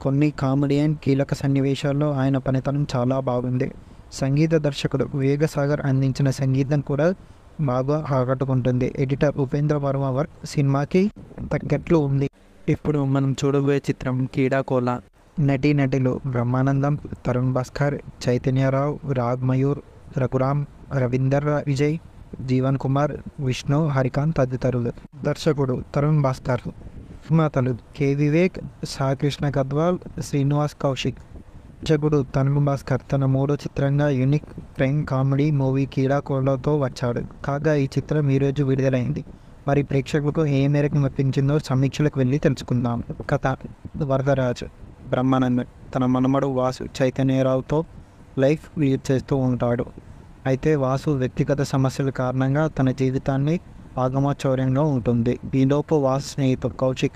కొన్ని కామెడీ అండ్ కీలక సన్నివేశాల్లో ఆయన పనితనం చాలా బాగుంది. సంగీత దర్శకుడు వేగసాగర్ అందించిన సంగీతం కూడా బాగా ఆకట్టుకుంటుంది. ఎడిటర్ ఉపేంద్ర వర్మ వర్క్ సినిమాకి తగ్గట్లు ఉంది. ఇప్పుడు మనం చూడబోయే చిత్రం కీడాకోల నటీ నటులు బ్రహ్మానందం తరుణ్ భాస్కర్ చైతన్యరావు రాగ్ మయూర్ రఘురామ్ రవీందర్ విజయ్ జీవన్ కుమార్ విష్ణు హరికాంత్ తదితరులు. దర్శకుడు తరుణ్ భాస్కర్. నిర్మాతలు కె. వివేక్ సాకృష్ణ గద్వాల్ శ్రీనివాస్ కౌశిక్. దర్శకుడు తరుణ్ భాస్కర్ తన మూడో చిత్రంగా యూనిక్ ప్రేమ్ కామెడీ మూవీ కీడాకోలతో వచ్చాడు. కాగా ఈ చిత్రం ఈరోజు విడుదలైంది. మరి ప్రేక్షకులకు ఏ మేరకు మెప్పించిందో సమీక్షలకు వెళ్ళి తెలుసుకుందాం. కథ వరదరాజు. బ్రహ్మానందన్ తన మనమడు వాసు చైతన్యరావుతో లైఫ్ లీడ్ చేస్తూ ఉంటాడు. అయితే వాసు వ్యక్తిగత సమస్యల కారణంగా తన జీవితాన్ని ఆగమచౌర్యంగా ఉంటుంది. ఈలోపు వాసు స్నేహితుడు కౌశిక్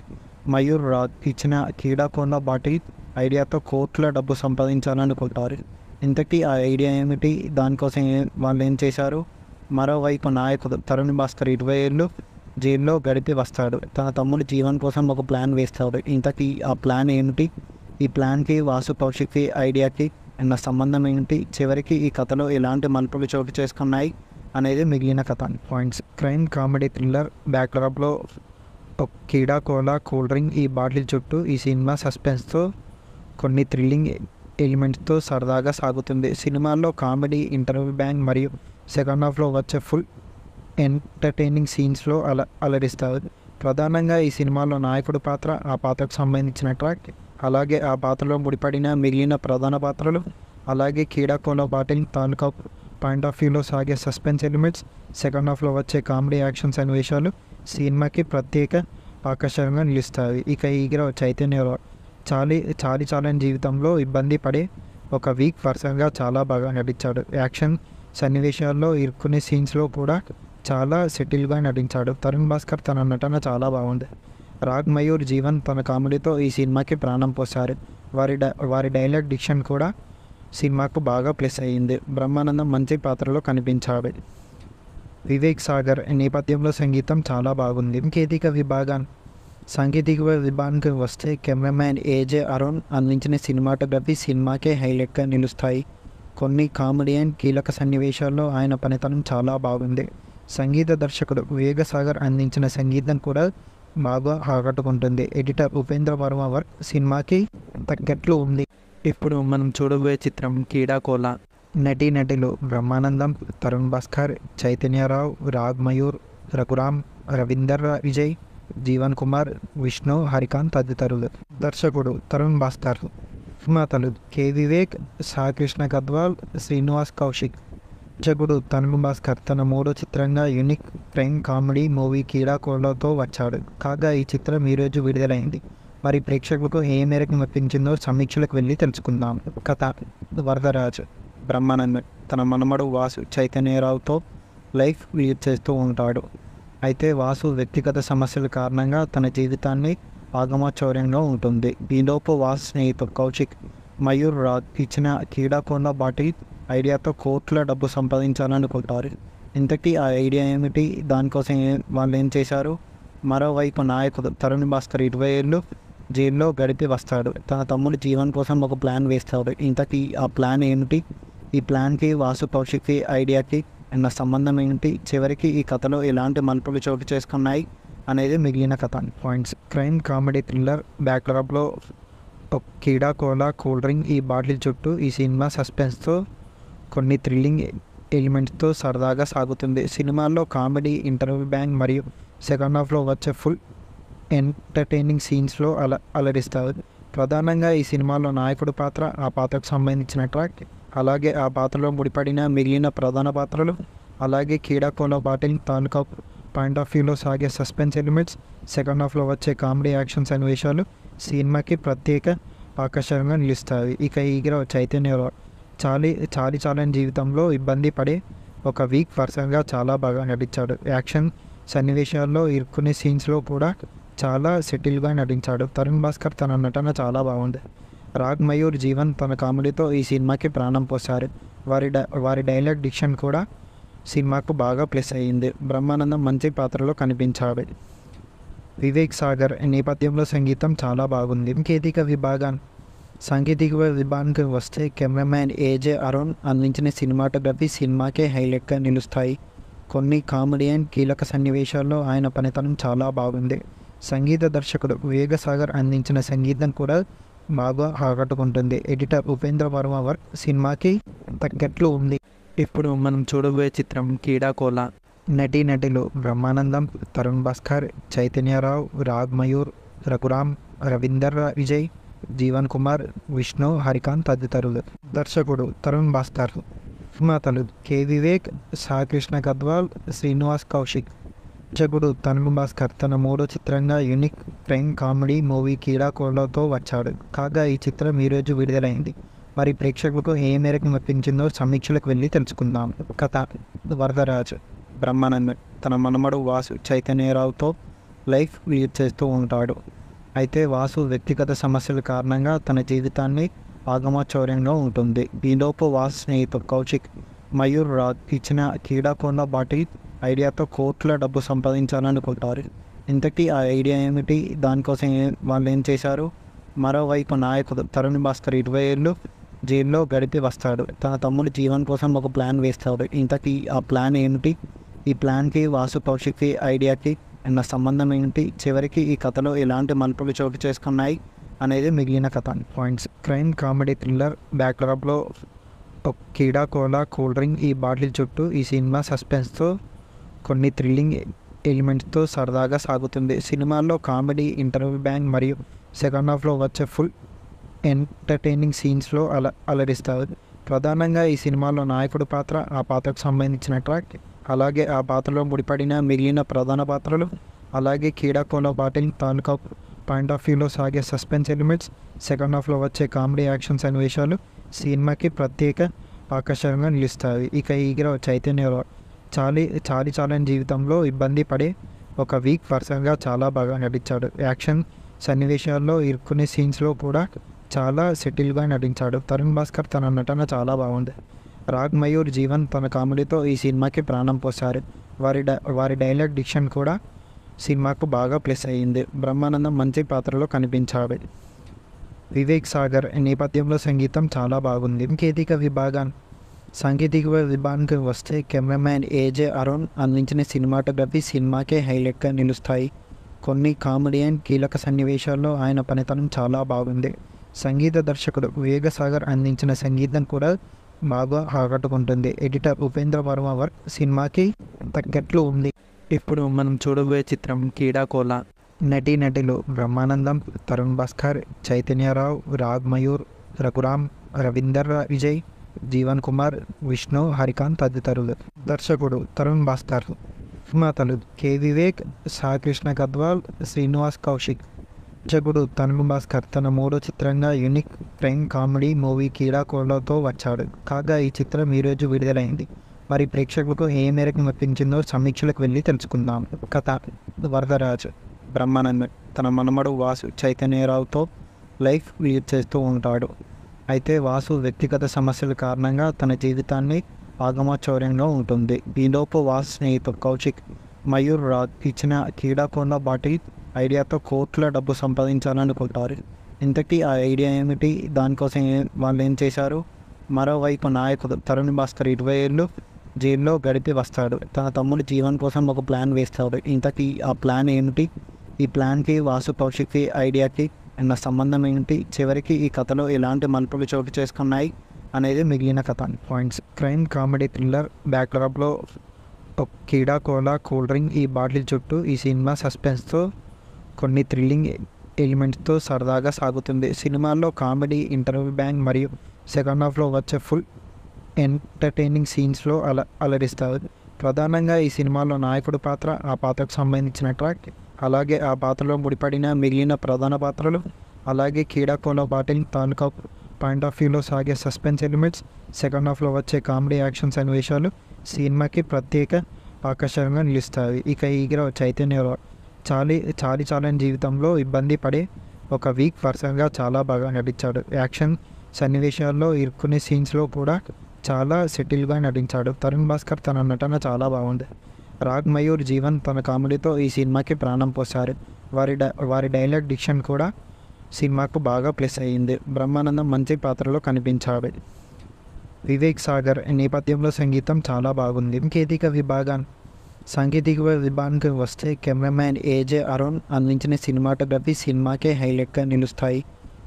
మయూర్ రాజ్ ఇచ్చిన క్రీడాకొండ బాటి ఐడియాతో కోట్ల డబ్బు సంపాదించాలనుకుంటారు. ఇంతకీ ఆ ఐడియా ఏమిటి? దానికోసం వాళ్ళు ఏం చేశారు? మరోవైపు నాయకుడు తరుణ్ భాస్కర్ ఇరవై ఏళ్ళు జైల్లో గడిపి వస్తాడు. తన తమ్ముడు జీవన్ కోసం ఒక ప్లాన్ వేస్తాడు. ఇంతకీ ఆ ప్లాన్ ఏమిటి? ఈ ప్లాన్కి వాసు కౌశిక్కి ఐడియాకి ఉన్న సంబంధం ఏంటి? చివరికి ఈ కథలో ఎలాంటి మలుపులు చోటు చేసుకున్నాయి అనేది మిగిలిన కథ పాయింట్స్ క్రైమ్ కామెడీ థ్రిల్లర్ బ్యాక్డ్రాప్లో ఒక కీడా కోలా కూల్ డ్రింక్ ఈ బాటిల్ చుట్టూ ఈ సినిమా సస్పెన్స్తో కొన్ని థ్రిల్లింగ్ ఎలిమెంట్స్తో సరదాగా సాగుతుంది. సినిమాల్లో కామెడీ ఇంటర్వ్యూ బ్యాంక్ మరియు సెకండ్ హాఫ్లో వచ్చే ఫుల్ ఎంటర్టైనింగ్ సీన్స్లో అల అలరిస్తారు. ప్రధానంగా ఈ సినిమాలో నాయకుడి పాత్ర ఆ పాత్రకు సంబంధించిన ట్రాక్ అలాగే ఆ పాత్రలో ముడిపడిన మిగిలిన ప్రధాన పాత్రలు అలాగే కీడాకోల బాటిల్ తాలూకా పాయింట్ ఆఫ్ వ్యూలో సాగే సస్పెన్స్ ఎలిమెంట్స్ సెకండ్ హాఫ్లో వచ్చే కామెడీ యాక్షన్ సన్నివేశాలు సినిమాకి ప్రత్యేక ఆకర్షణగా నిలుస్తాయి. ఇక ఈ చైతన్య చాలి చాలి చాలని జీవితంలో ఇబ్బంది పడే ఒక వీక్ పర్సన్గా చాలా బాగా నటించాడు. యాక్షన్ సన్నివేశాల్లో ఇరుక్కునే సీన్స్లో కూడా చాలా సెటిల్గా నటించాడు. తరుణ్ భాస్కర్ తన నటన చాలా బాగుంది. రాగ్ మయూర్ జీవన్ తన కామెడీతో ఈ సినిమాకి ప్రాణం పోశారు వారి డై వారి డైలాగ్ డిక్షన్ కూడా సినిమాకు బాగా ప్లస్ అయ్యింది. బ్రహ్మానందం మంచి పాత్రలో కనిపించాడు. వివేక్ సాగర్ నేపథ్యంలో సంగీతం చాలా బాగుంది. సాంకేతిక విభాగం సాంకేతిక విభాగానికి వస్తే కెమెరామ్యాన్ ఏజే అరుణ్ అందించిన సినిమాటోగ్రఫీ సినిమాకే హైలైట్గా నిలుస్తాయి. కొన్ని కామెడీ అండ్ కీలక సన్నివేశాల్లో ఆయన పనితనం చాలా బాగుంది. సంగీత దర్శకుడు వేగసాగర్ అందించిన సంగీతం కూడా బాగా ఆకట్టుకుంటుంది. ఎడిటర్ ఉపేంద్ర వర్మ వర్క్ సినిమాకి తగ్గట్లు ఉంది. ఇప్పుడు మనం చూడబోయే చిత్రం కీడాకోల నటీ నటులు బ్రహ్మానందం తరుణ్ భాస్కర్ చైతన్యరావు రాగ్ మయూర్ రఘురామ్ రవీందర్ విజయ్ జీవన్ కుమార్ విష్ణు హరికాంత్ తదితరులు. దర్శకుడు తరుణ్ భాస్కర్. నిర్మాతలు కే వివేక్ సాకృష్ణ గద్వాల్ శ్రీనివాస్ కౌశిక్. దర్శకుడు తనుగు భాస్కర్ తన మూడో చిత్రంగా యూనిక్ ప్రేమ్ కామెడీ మూవీ కీడాకోళ్ళతో వచ్చాడు. కాగా ఈ చిత్రం ఈరోజు విడుదలైంది. మరి ప్రేక్షకులకు ఏ మేరకు మెప్పించిందో సమీక్షలకు వెళ్ళి తెలుసుకుందాం. కథ. వరదరాజు. బ్రహ్మానందం తన మనమడు వాసు చైతన్యరావుతో లైఫ్ లీడ్ చేస్తూ ఉంటాడు. అయితే వాసు వ్యక్తిగత సమస్యల కారణంగా తన జీవితాన్ని ఆగమచౌర్యంగా ఉంటుంది. ఈలోపు వాసు స్నేహితుడు కౌశిక్ మయూర్ రాజ్ ఇచ్చిన క్రీడాకోండ బాటి ఐడియాతో కోర్టులో డబ్బు సంపాదించాలనుకుంటారు ఇంతకీ ఆ ఐడియా ఏమిటి? దానికోసం వాళ్ళు ఏం చేశారు? మరోవైపు నాయకుడు తరుణ్ భాస్కర్ ఇరవై ఏళ్ళు జైల్లో గడిపి వస్తాడు. తన తమ్ముడు జీవన్ కోసం ఒక ప్లాన్ వేస్తాడు. ఇంతకీ ఆ ప్లాన్ ఏమిటి? ఈ ప్లాన్కి వాసు కౌశిక్కి ఐడియాకి ఉన్న సంబంధం ఏంటి చివరికి ఈ కథలో ఎలాంటి మలుపులు చోటు చేసుకున్నాయి అనేది మిగిలిన కథ. పాయింట్స్. క్రైమ్ కామెడీ థ్రిల్లర్ బ్యాక్డ్రాప్లో కీడా కోలా కూల్ డ్రింక్ ఈ బాటిల్ చుట్టూ ఈ సినిమా సస్పెన్స్తో కొన్ని థ్రిల్లింగ్ ఎలిమెంట్స్తో సరదాగా సాగుతుంది. సినిమాల్లో కామెడీ ఇంటర్వ్యూ బ్యాంక్ మరియు సెకండ్ హాఫ్లో వచ్చే ఫుల్ ఎంటర్టైనింగ్ సీన్స్లో అల అలరిస్తారు. ప్రధానంగా ఈ సినిమాలో నాయకుడి పాత్ర ఆ పాత్రకు సంబంధించిన ట్రాక్ అలాగే ఆ పాత్రలో ముడిపడిన మిగిలిన ప్రధాన పాత్రలు అలాగే క్రీడాకోలో బాటిల్ తాలూకా పాయింట్ ఆఫ్ వ్యూలో సాగే సస్పెన్స్ ఎలిమెంట్స్ సెకండ్ హాఫ్లో వచ్చే కామెడీ యాక్షన్ సన్నివేశాలు సినిమాకి ప్రత్యేక ఆకర్షణగా నిలుస్తాయి. ఇక ఈగ్ర చైతన్య చాలి చాలి చాలని జీవితంలో ఇబ్బంది పడే ఒక వీక్ పర్సన్గా చాలా బాగా నటించాడు. యాక్షన్ సన్నివేశాల్లో ఇరుక్కునే సీన్స్లో కూడా చాలా సెటిల్గా నటించాడు. తరుణ్ భాస్కర్ తన నటన చాలా బాగుంది. రాగ్ మయూర్ జీవన్ తన కామెడీతో ఈ సినిమాకి ప్రాణం పోశారు. వారి డై వారి డైలాగ్ డిక్షన్ కూడా సినిమాకు బాగా ప్లస్ అయ్యింది. బ్రహ్మానందం మంచి పాత్రలో కనిపించాడు. వివేక్ సాగర్ నేపథ్యంలో సంగీతం చాలా బాగుంది. సాంకేతిక విభాగాన్ని సాంకేతిక విభాగానికి వస్తే కెమెరామ్యాన్ ఏజే అరుణ్ అందించిన సినిమాటోగ్రఫీ సినిమాకే హైలైట్గా నిలుస్తాయి. కొన్ని కామెడీ అండ్ కీలక సన్నివేశాల్లో ఆయన పనితనం చాలా బాగుంది. సంగీత దర్శకుడు వివేగసాగర్ అందించిన సంగీతం కూడా బాగా ఆకట్టుకుంటుంది. ఎడిటర్ ఉపేంద్ర వర్మ వర్క్ సినిమాకి తగ్గట్లు ఉంది. ఇప్పుడు మనం చూడబోయే చిత్రం కీడాకోల నటీ నటులు బ్రహ్మానందం తరుణ్ భాస్కర్ చైతన్యరావు రాగ్ మయూర్ రఘురామ్ రవీందర్ విజయ్ జీవన్ కుమార్ విష్ణు హరికాంత్ తదితరులు. దర్శకుడు తరుణ్ భాస్కర్. నిర్మాతలు కె. వివేక్ సాకృష్ణ గద్వాల్ శ్రీనివాస్ కౌశిక్. దర్శకుడు తరుణ్ భాస్కర్. తన మూడో చిత్రంగా యూనిక్ ప్రేమ్ కామెడీ మూవీ కీడాకోళ్ళతో వచ్చాడు. కాగా ఈ చిత్రం ఈరోజు విడుదలైంది. మరి ప్రేక్షకులకు ఏ మేరకు మెప్పించిందో సమీక్షలకు వెళ్ళి తెలుసుకుందాం. కథ వరదరాజ్. బ్రహ్మానందం తన మనమడు వాసు చైతన్యరావుతో లైఫ్ లీడ్ చేస్తూ ఉంటాడు. అయితే వాసు వ్యక్తిగత సమస్యల కారణంగా తన జీవితాన్ని ఆగమచౌర్యంగా ఉంటుంది. ఈలోపు వాసు స్నేహితుడు కౌశిక్ మయూర్ రాజ్ ఇచ్చిన క్రీడాకొండ బాటి ఐడియాతో కోట్ల డబ్బు సంపాదించాలనుకుంటారు. ఇంతకీ ఆ ఐడియా ఏమిటి? దానికోసం వాళ్ళు ఏం చేశారు? మరోవైపు నాయకుడు తరుణ్ భాస్కర్ ఇరవై ఏళ్ళు జైల్లో గడిపి వస్తాడు. తన తమ్ముడు జీవన్ కోసం ఒక ప్లాన్ వేస్తాడు. ఇంతకీ ఆ ప్లాన్ ఏమిటి? ఈ ప్లాన్కి వాసు కౌశిక్కి ఐడియాకి ఉన్న సంబంధం ఏంటి? చివరికి ఈ కథలో ఎలాంటి మలుపులు చోటు చేసుకున్నాయి అనేది మిగిలిన కథ. పాయింట్స్ క్రైమ్ కామెడీ థ్రిల్లర్ బ్యాక్డ్రాప్లో ఒక కీడా కోలా కూల్ డ్రింక్ ఈ బాటిల్ చుట్టూ ఈ సినిమా సస్పెన్స్తో కొన్ని థ్రిల్లింగ్ ఎలిమెంట్స్తో సరదాగా సాగుతుంది. సినిమాల్లో కామెడీ ఇంటర్వ్యూ బ్యాంగ్ మరియు సెకండ్ హాఫ్లో వచ్చే ఫుల్ ఎంటర్టైనింగ్ సీన్స్లో అల అలరిస్తారు. ప్రధానంగా ఈ సినిమాలో నాయకుడు పాత్ర ఆ పాత్రకు సంబంధించిన ట్రాక్ అలాగే ఆ పాత్రలో ముడిపడిన మిగిలిన ప్రధాన పాత్రలు అలాగే కీడాకోల బాటిల్ తాలూకా పాయింట్ ఆఫ్ వ్యూలో సాగే సస్పెన్స్ ఎలిమెంట్స్ సెకండ్ హాఫ్లో వచ్చే కామెడీ యాక్షన్ సన్నివేశాలు సినిమాకి ప్రత్యేక ఆకర్షణగా నిలుస్తాయి. ఇక ఈ చైతన్య చాలి చాలి చాలని జీవితంలో ఇబ్బంది పడే ఒక వీక్ పర్సన్గా చాలా బాగా నటించాడు. యాక్షన్ సన్నివేశాల్లో ఇరుక్కునే సీన్స్లో కూడా చాలా సెటిల్గా నటించాడు. తరుణ్ భాస్కర్ తన నటన చాలా బాగుంది. రాగ్ మయూర్ జీవన్ తన కామెడీతో ఈ సినిమాకి ప్రాణం పోసారు వారి డై వారి డైలాగ్ డిక్షన్ కూడా సినిమాకు బాగా ప్లస్ అయ్యింది. బ్రహ్మానందం మంచి పాత్రలో కనిపించాడు. వివేక్ సాగర్ నేపథ్యంలో సంగీతం చాలా బాగుంది. సాంకేతిక విభాగం సాంకేతిక విభాగానికి వస్తే కెమెరామ్యాన్ ఏజే అరుణ్ అందించిన సినిమాటోగ్రఫీ సినిమాకే హైలైట్గా నిలుస్తాయి. కొన్ని కామెడీ అండ్ కీలక సన్నివేశాల్లో ఆయన పనితనం చాలా బాగుంది. సంగీత దర్శకుడు వివేక సాగర్ అందించిన సంగీతం కూడా బాగా ఆకట్టుకుంటుంది. ఎడిటర్ ఉపేంద్ర వర్మ వర్క్ సినిమాకి తగ్గట్లు ఉంది. ఇప్పుడు మనం చూడబోయే చిత్రం కీడాకోల నటీ నటులు బ్రహ్మానందం తరుణ్ భాస్కర్ చైతన్యరావు రాగ్ మయూర్ రఘురామ్ రవీందర్ విజయ్ జీవన్ కుమార్ విష్ణు హరికాంత్ తదితరులు. దర్శకుడు తరుణ్ భాస్కర్. నిర్మాతలు కె. వివేక్ సాకృష్ణ గద్వాల్ శ్రీనివాస్ కౌశిక్. దర్శకుడు తనుగు భాస్కర్ తన మూడో చిత్రంగా యూనిక్ క్రైమ్ కామెడీ మూవీ కీడాకోళ్ళతో వచ్చాడు. కాగా ఈ చిత్రం ఈరోజు విడుదలైంది. మరి ప్రేక్షకులకు ఏ మేరకు మెప్పించిందో సమీక్షలకు వెళ్ళి తెలుసుకుందాం. కథ వరదరాజ్. బ్రహ్మానందం. తన మనమడు వాసు చైతన్యరావుతో లైఫ్ లీడ్ చేస్తూ ఉంటాడు. అయితే వాసు వ్యక్తిగత సమస్యల కారణంగా తన జీవితాన్ని ఆగమచౌర్యంగా ఉంటుంది. ఈలోపు వాసు స్నేహితుడు కౌశిక్ మయూర్ రాజ్ ఇచ్చిన క్రీడాకొండ బాటి ఐడియాతో కోట్ల డబ్బు సంపాదించాలనుకుంటారు. ఇంతకీ ఆ ఐడియా ఏమిటి? దానికోసం వాళ్ళు ఏం చేశారు? మరోవైపు నాయకుడు తరుణ్ భాస్కర్ ఇరవై ఏళ్ళు జైల్లో గడిపి వస్తాడు. తన తమ్ముడు జీవన్ కోసం ఒక ప్లాన్ వేస్తాడు. ఇంతకీ ఆ ప్లాన్ ఏమిటి? ఈ ప్లాన్కి వాసు కౌశిక్కి ఐడియాకి ఉన్న సంబంధం ఏంటి చివరికి ఈ కథలో ఎలాంటి మలుపులు చోటు చేసుకున్నాయి అనేది మిగిలిన కథ. పాయింట్స్ క్రైమ్ కామెడీ థ్రిల్లర్ బ్యాక్డ్రాప్లో కీడా కోలా కూల్ డ్రింక్ ఈ బాటిల్ చుట్టూ ఈ సినిమా సస్పెన్స్తో కొన్ని థ్రిల్లింగ్ ఎలిమెంట్స్తో సరదాగా సాగుతుంది. సినిమాల్లో కామెడీ ఇంటర్వ్యూ బ్యాంగ్ మరియు సెకండ్ హాఫ్లో వచ్చే ఫుల్ ఎంటర్టైనింగ్ సీన్స్లో అల అలరిస్తారు. ప్రధానంగా ఈ సినిమాలో నాయకుడు పాత్ర ఆ పాత్రకు సంబంధించిన ట్రాక్ అలాగే ఆ పాత్రలో ముడిపడిన మిగిలిన ప్రధాన పాత్రలు అలాగే కీడాకోల బాటిల్ తాలూకా పాయింట్ ఆఫ్ వ్యూలో సాగే సస్పెన్స్ ఎలిమెంట్స్ సెకండ్ హాఫ్లో వచ్చే కామెడీ యాక్షన్ సన్నివేశాలు సినిమాకి ప్రత్యేక ఆకర్షణగా నిలుస్తుంది ఇక ఈ చైతన్య చాలి చాలి చాలని జీవితంలో ఇబ్బంది పడే ఒక వీక్ పర్సన్గా చాలా బాగా నటించాడు. యాక్షన్ సన్నివేశాల్లో ఇరుక్కునే సీన్స్లో కూడా చాలా సెటిల్గా నటించాడు. తరుణ్ భాస్కర్ తన నటన చాలా బాగుంది. రాగ్ మయూర్ జీవన్ తన కామెడీతో ఈ సినిమాకి ప్రాణం పోశారు. వారి డై వారి డైలాగ్ డిక్షన్ కూడా సినిమాకు బాగా ప్లస్ అయ్యింది. బ్రహ్మానందం మంచి పాత్రలో కనిపించాడు. వివేక్ సాగర్ నేపథ్యంలో సంగీతం చాలా బాగుంది. సాంకేతిక విభాగం సాంకేతిక విభాగానికి వస్తే కెమెరామ్యాన్ ఏజే అరుణ్ అందించిన సినిమాటోగ్రఫీ సినిమాకే హైలైట్గా నిలుస్తాయి.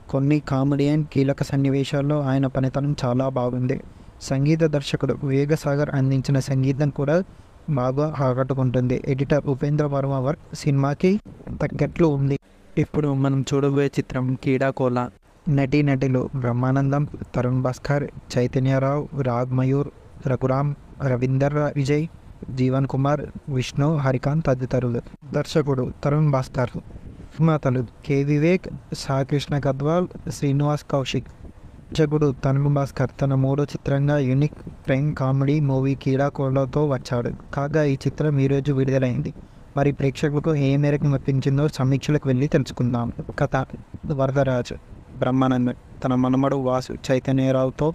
కొన్ని కామెడీ అండ్ కీలక సన్నివేశాల్లో ఆయన పనితనం చాలా బాగుంది. సంగీత దర్శకుడు వివేక సాగర్ అందించిన సంగీతం కూడా బాగా ఆకట్టుకుంటుంది. ఎడిటర్ ఉపేంద్ర వర్మ వర్క్ సినిమాకి తగ్గట్లు ఉంది. ఇప్పుడు మనం చూడబోయే చిత్రం కీడాకోలా నటీ నటులు బ్రహ్మానందం తరుణ్ భాస్కర్ చైతన్యరావు రాగ్ మయూర్ రఘురామ్ రవీందర్ విజయ్ జీవన్ కుమార్ విష్ణు హరికాంత్ తదితరులు. దర్శకుడు తరుణ్ భాస్కర్. నిర్మాతలు కె వివేక్ సాకృష్ణ గద్వాల్ శ్రీనివాస్ కౌశిక్. దర్శకుడు తరుణ్ భాస్కర్ తన మూడో చిత్రంగా యూనిక్ క్రైమ్ కామెడీ మూవీ కీడాకోళ్ళతో వచ్చాడు. కాగా ఈ చిత్రం ఈరోజు విడుదలైంది. మరి ప్రేక్షకులకు ఏ మేరకు మెప్పించిందో సమీక్షలకు వెళ్ళి తెలుసుకుందాం. కథ వరదరాజు. బ్రహ్మానందన్ తన మనమడు వాసు చైతన్యరావుతో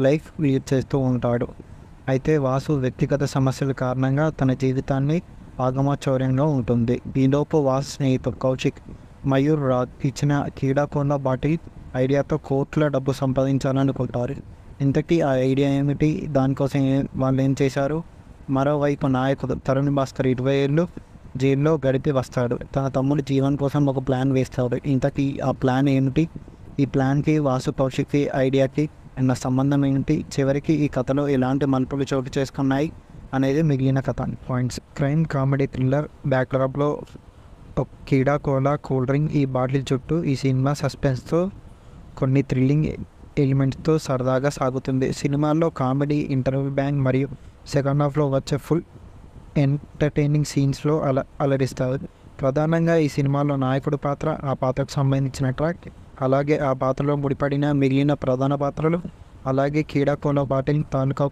లైఫ్ లీడ్ చేస్తూ ఉంటాడు. అయితే వాసు వ్యక్తిగత సమస్యల కారణంగా తన జీవితాన్ని ఆగమాచౌర్యంలో ఉంటుంది. ఈలోపు వాసు స్నేహితుడు కౌశిక్ మయూర్ రాజ్ ఇచ్చిన క్రీడాకోణ బాటి ఐడియాతో కోట్ల డబ్బు సంపాదించాలనుకుంటారు. ఇంతకీ ఆ ఐడియా ఏమిటి? దానికోసం వాళ్ళు ఏం చేశారు? మరోవైపు నాయకుడు తరుణ్ భాస్కర్ ఇరవై ఏళ్ళు జైల్లో గడిపి వస్తాడు. తన తమ్ముడు జీవన్ కోసం ఒక ప్లాన్ వేస్తాడు. ఇంతకీ ఆ ప్లాన్ ఏమిటి? ఈ ప్లాన్కి వాసు కౌశిక్కి ఐడియాకి ఉన్న సంబంధం ఏంటి? చివరికి ఈ కథలో ఎలాంటి మలుపులు చోటు చేసుకున్నాయి అనేది మిగిలిన కథ. పాయింట్స్. క్రైమ్ కామెడీ థ్రిల్లర్ బ్యాక్డ్రాప్లో ఒక కీడా కోలా కూల్ డ్రింక్ ఈ బాటిల్ చుట్టూ ఈ సినిమా సస్పెన్స్తో కొన్ని థ్రిల్లింగ్ ఎలిమెంట్స్తో సరదాగా సాగుతుంది. సినిమాల్లో కామెడీ ఇంటర్వ్యూ బ్యాంక్ మరియు సెకండ్ హాఫ్లో వచ్చే ఫుల్ ఎంటర్టైనింగ్ సీన్స్లో అల అలరిస్తారు. ప్రధానంగా ఈ సినిమాలో నాయకుడు పాత్ర ఆ పాత్రకు సంబంధించిన ట్రాక్ అలాగే ఆ పాత్రలో ముడిపడిన మిగిలిన ప్రధాన పాత్రలు అలాగే క్రీడాకోలో బాటిల్ తాలూకా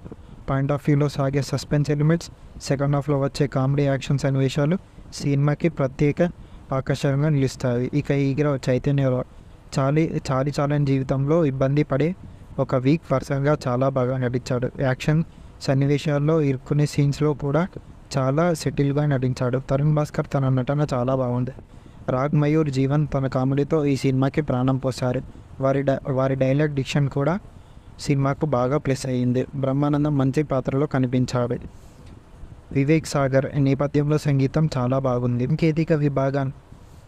పాయింట్ ఆఫ్ వ్యూలో సాగే సస్పెన్స్ ఎలిమెంట్స్ సెకండ్ హాఫ్లో వచ్చే కామెడీ యాక్షన్ సన్నివేశాలు సినిమాకి ప్రత్యేక ఆకర్షణగా నిలుస్తాయి. ఇక ఈ చైతన్య చైతన్యరావు చాలీ చాలీ చాలని జీవితంలో ఇబ్బంది పడే ఒక వీక్ పర్సన్గా చాలా బాగా నటించాడు. యాక్షన్ సన్నివేశాల్లో ఇరుక్కునే సీన్స్లో కూడా చాలా సెటిల్గా నటించాడు. తరుణ్ భాస్కర్ తన నటన చాలా బాగుంది. రాగ్ మయూర్ జీవన్ తన కామెడీతో ఈ సినిమాకి ప్రాణం పోశారు. వారి డై వారి డైలాగ్ డిక్షన్ కూడా సినిమాకు బాగా ప్లస్ అయ్యింది. బ్రహ్మానందం మంచి పాత్రలో కనిపించాడు. వివేక్ సాగర్ నేపథ్యంలో సంగీతం చాలా బాగుంది. సాంకేతిక విభాగం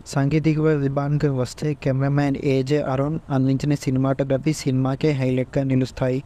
సాంకేతిక విభాగానికి వస్తే కెమెరామ్యాన్ ఏజే అరుణ్ అందించిన సినిమాటోగ్రఫీ సినిమాకే హైలైట్గా నిలుస్తాయి.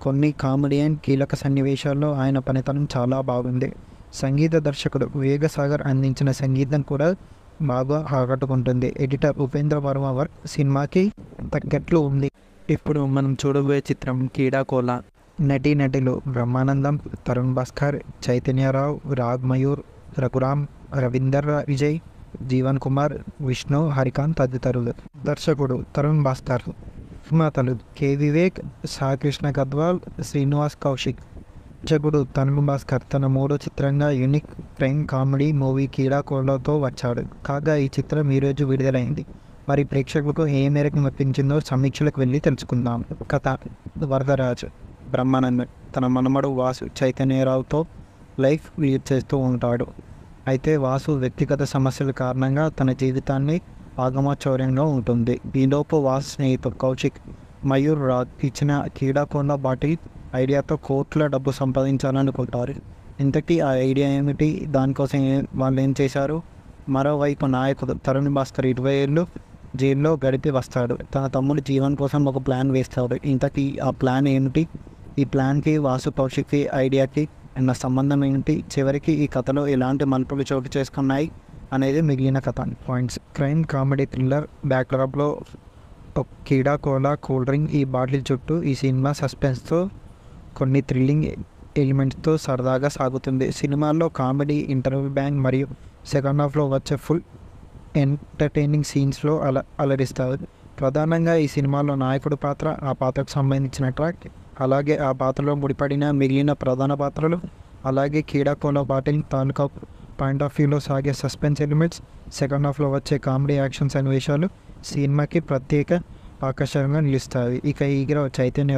కొన్ని కామెడీ అండ్ కీలక సన్నివేశాల్లో ఆయన పనితనం చాలా బాగుంది. సంగీత దర్శకుడు వివేక సాగర్ అందించిన సంగీతం కూడా బాగా ఆకట్టుకుంటుంది. ఎడిటర్ ఉపేంద్ర వర్మ వర్క్ సినిమాకి తగ్గట్లు ఉంది. ఇప్పుడు మనం చూడబోయే చిత్రం కీడాకోల నటీ నటులు బ్రహ్మానందం తరుణ్ భాస్కర్ చైతన్యరావు రాగ్ మయూర్ రఘురామ్ రవీందర్ విజయ్ జీవన్ కుమార్ విష్ణు హరికాంత్ తదితరులు. దర్శకుడు తరుణ్ భాస్కర్. నిర్మాతలు కె వివేక్ సాకృష్ణ గద్వాల్ శ్రీనివాస్ కౌశిక్. దర్శకుడు తరుణ్ భాస్కర్ తన మూడో చిత్రంగా యూనిక్ ప్రేమ్ కామెడీ మూవీ కీడాకోళ్ళతో వచ్చాడు. కాగా ఈ చిత్రం ఈరోజు విడుదలైంది. మరి ప్రేక్షకులకు ఏ మేరకు మెప్పించిందో సమీక్షలకు వెళ్ళి తెలుసుకుందాం. కథ వరదరాజు. బ్రహ్మానందం. తన మనమడు వాసు చైతన్యరావుతో లైఫ్ లీడ్ చేస్తూ ఉంటాడు. అయితే వాసు వ్యక్తిగత సమస్యల కారణంగా తన జీవితాన్ని ఆగమచౌర్యంగా ఉంటుంది. ఈలోపు వాసు స్నేహితుడు కౌశిక్ మయూర్ రాజ్ ఇచ్చిన క్రీడాకోణ బాటి ఐడియాతో కోట్ల డబ్బు సంపాదించాలనుకుంటారు ఇంతకీ ఆ ఐడియా ఏమిటి? దానికోసం వాళ్ళు ఏం చేశారు? మరోవైపు నాయకుడు తరుణ్ భాస్కర్ ఇరవై ఏళ్ళు జైల్లో గడిపి వస్తాడు. తన తమ్ముడు జీవన్ కోసం ఒక ప్లాన్ వేస్తాడు. ఇంతకీ ఆ ప్లాన్ ఏమిటి? ఈ ప్లాన్కి వాసు కౌశిక్కి ఐడియాకి ఉన్న సంబంధం ఏంటి చివరికి ఈ కథలో ఎలాంటి మలుపులు చోటు చేసుకున్నాయి అనేది మిగిలిన కథ. పాయింట్స్. క్రైమ్ కామెడీ థ్రిల్లర్ బ్యాక్డ్రాప్లో కీడా కోలా కూల్ డ్రింక్ ఈ బాటిల్ చుట్టూ ఈ సినిమా సస్పెన్స్తో కొన్ని థ్రిల్లింగ్ ఎలిమెంట్స్తో సరదాగా సాగుతుంది. సినిమాల్లో కామెడీ ఇంటర్వ్యూ బ్యాంక్ మరియు సెకండ్ హాఫ్లో వచ్చే ఫుల్ ఎంటర్టైనింగ్ సీన్స్లో అల అలరిస్తారు. ప్రధానంగా ఈ సినిమాలో నాయకుడు పాత్ర ఆ పాత్రకు సంబంధించిన ట్రాక్ అలాగే ఆ పాత్రలో ముడిపడిన మిగిలిన ప్రధాన పాత్రలు అలాగే క్రీడాకోలో బాటిల్ తాలూకా పాయింట్ ఆఫ్ వ్యూలో సాగే సస్పెన్స్ ఎలిమెంట్స్ సెకండ్ హాఫ్లో వచ్చే కామెడీ యాక్షన్ సన్నివేశాలు సినిమాకి ప్రత్యేక ఆకర్షణగా నిలుస్తాయి. ఇక ఈ చైతన్య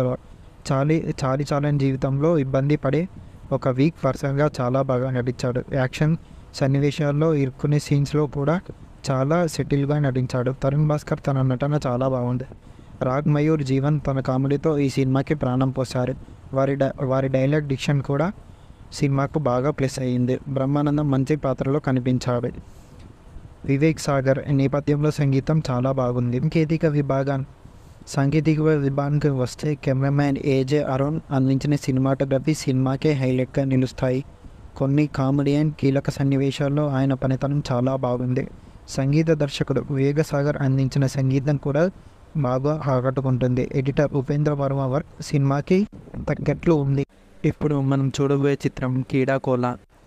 చాలీ చాలీ చాలని జీవితంలో ఇబ్బంది పడే ఒక వీక్ పర్సన్గా చాలా బాగా నటించాడు. యాక్షన్ సన్నివేశాల్లో ఇరుక్కునే సీన్స్లో కూడా చాలా సెటిల్గా నటించాడు. తరుణ్ భాస్కర్ తన నటన చాలా బాగుంది. రాగ్ మయూర్ జీవన్ తన కామెడీతో ఈ సినిమాకి ప్రాణం పోశారు. వారి డై వారి డైలాగ్ డిక్షన్ కూడా సినిమాకు బాగా ప్లస్ అయ్యింది. బ్రహ్మానందం మంచి పాత్రలో కనిపించాడు. వివేక్ సాగర్ నేపథ్యంలో సంగీతం చాలా బాగుంది. సాంకేతిక విభాగాన్ని సాంకేతిక విభాగానికి వస్తే కెమెరామ్యాన్ ఏజే అరుణ్ అందించిన సినిమాటోగ్రఫీ సినిమాకే హైలైట్గా నిలుస్తాయి. కొన్ని కామెడీ అండ్ కీలక సన్నివేశాల్లో ఆయన పనితనం చాలా బాగుంది. సంగీత దర్శకుడు వివేక సాగర్ అందించిన సంగీతం కూడా బాగా ఆకట్టుకుంటుంది. ఎడిటర్ ఉపేంద్ర వర్మ వర్క్ సినిమాకి తగ్గట్లు ఉంది. ఇప్పుడు మనం చూడబోయే చిత్రం కీడాకోల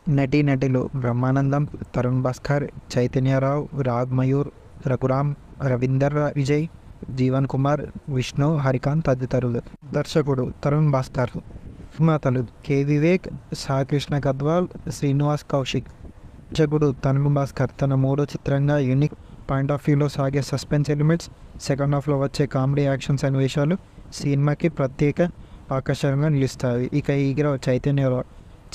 నటీ నటులు బ్రహ్మానందం తరుణ్ భాస్కర్ చైతన్యరావు రాగ్ మయూర్ రఘురామ్ రవీందర్ విజయ్ జీవన్ కుమార్ విష్ణు హరికాంత్ తదితరులు. దర్శకుడు తరుణ్ భాస్కర్. నిర్మాతలు కె. వివేక్ సాకృష్ణ గద్వాల్ శ్రీనివాస్ కౌశిక్. దర్శకుడు తరుణ్ భాస్కర్. తన మూడో చిత్రంగా యూనిక్ పాయింట్ ఆఫ్ వ్యూలో సాగే సస్పెన్స్ ఎలిమెంట్స్ సెకండ్ హాఫ్లో వచ్చే కామెడీ యాక్షన్ సన్నివేశాలు సినిమాకి ప్రత్యేక ఆకర్షణగా నిలుస్తాయి. ఇక ఈ చైతన్య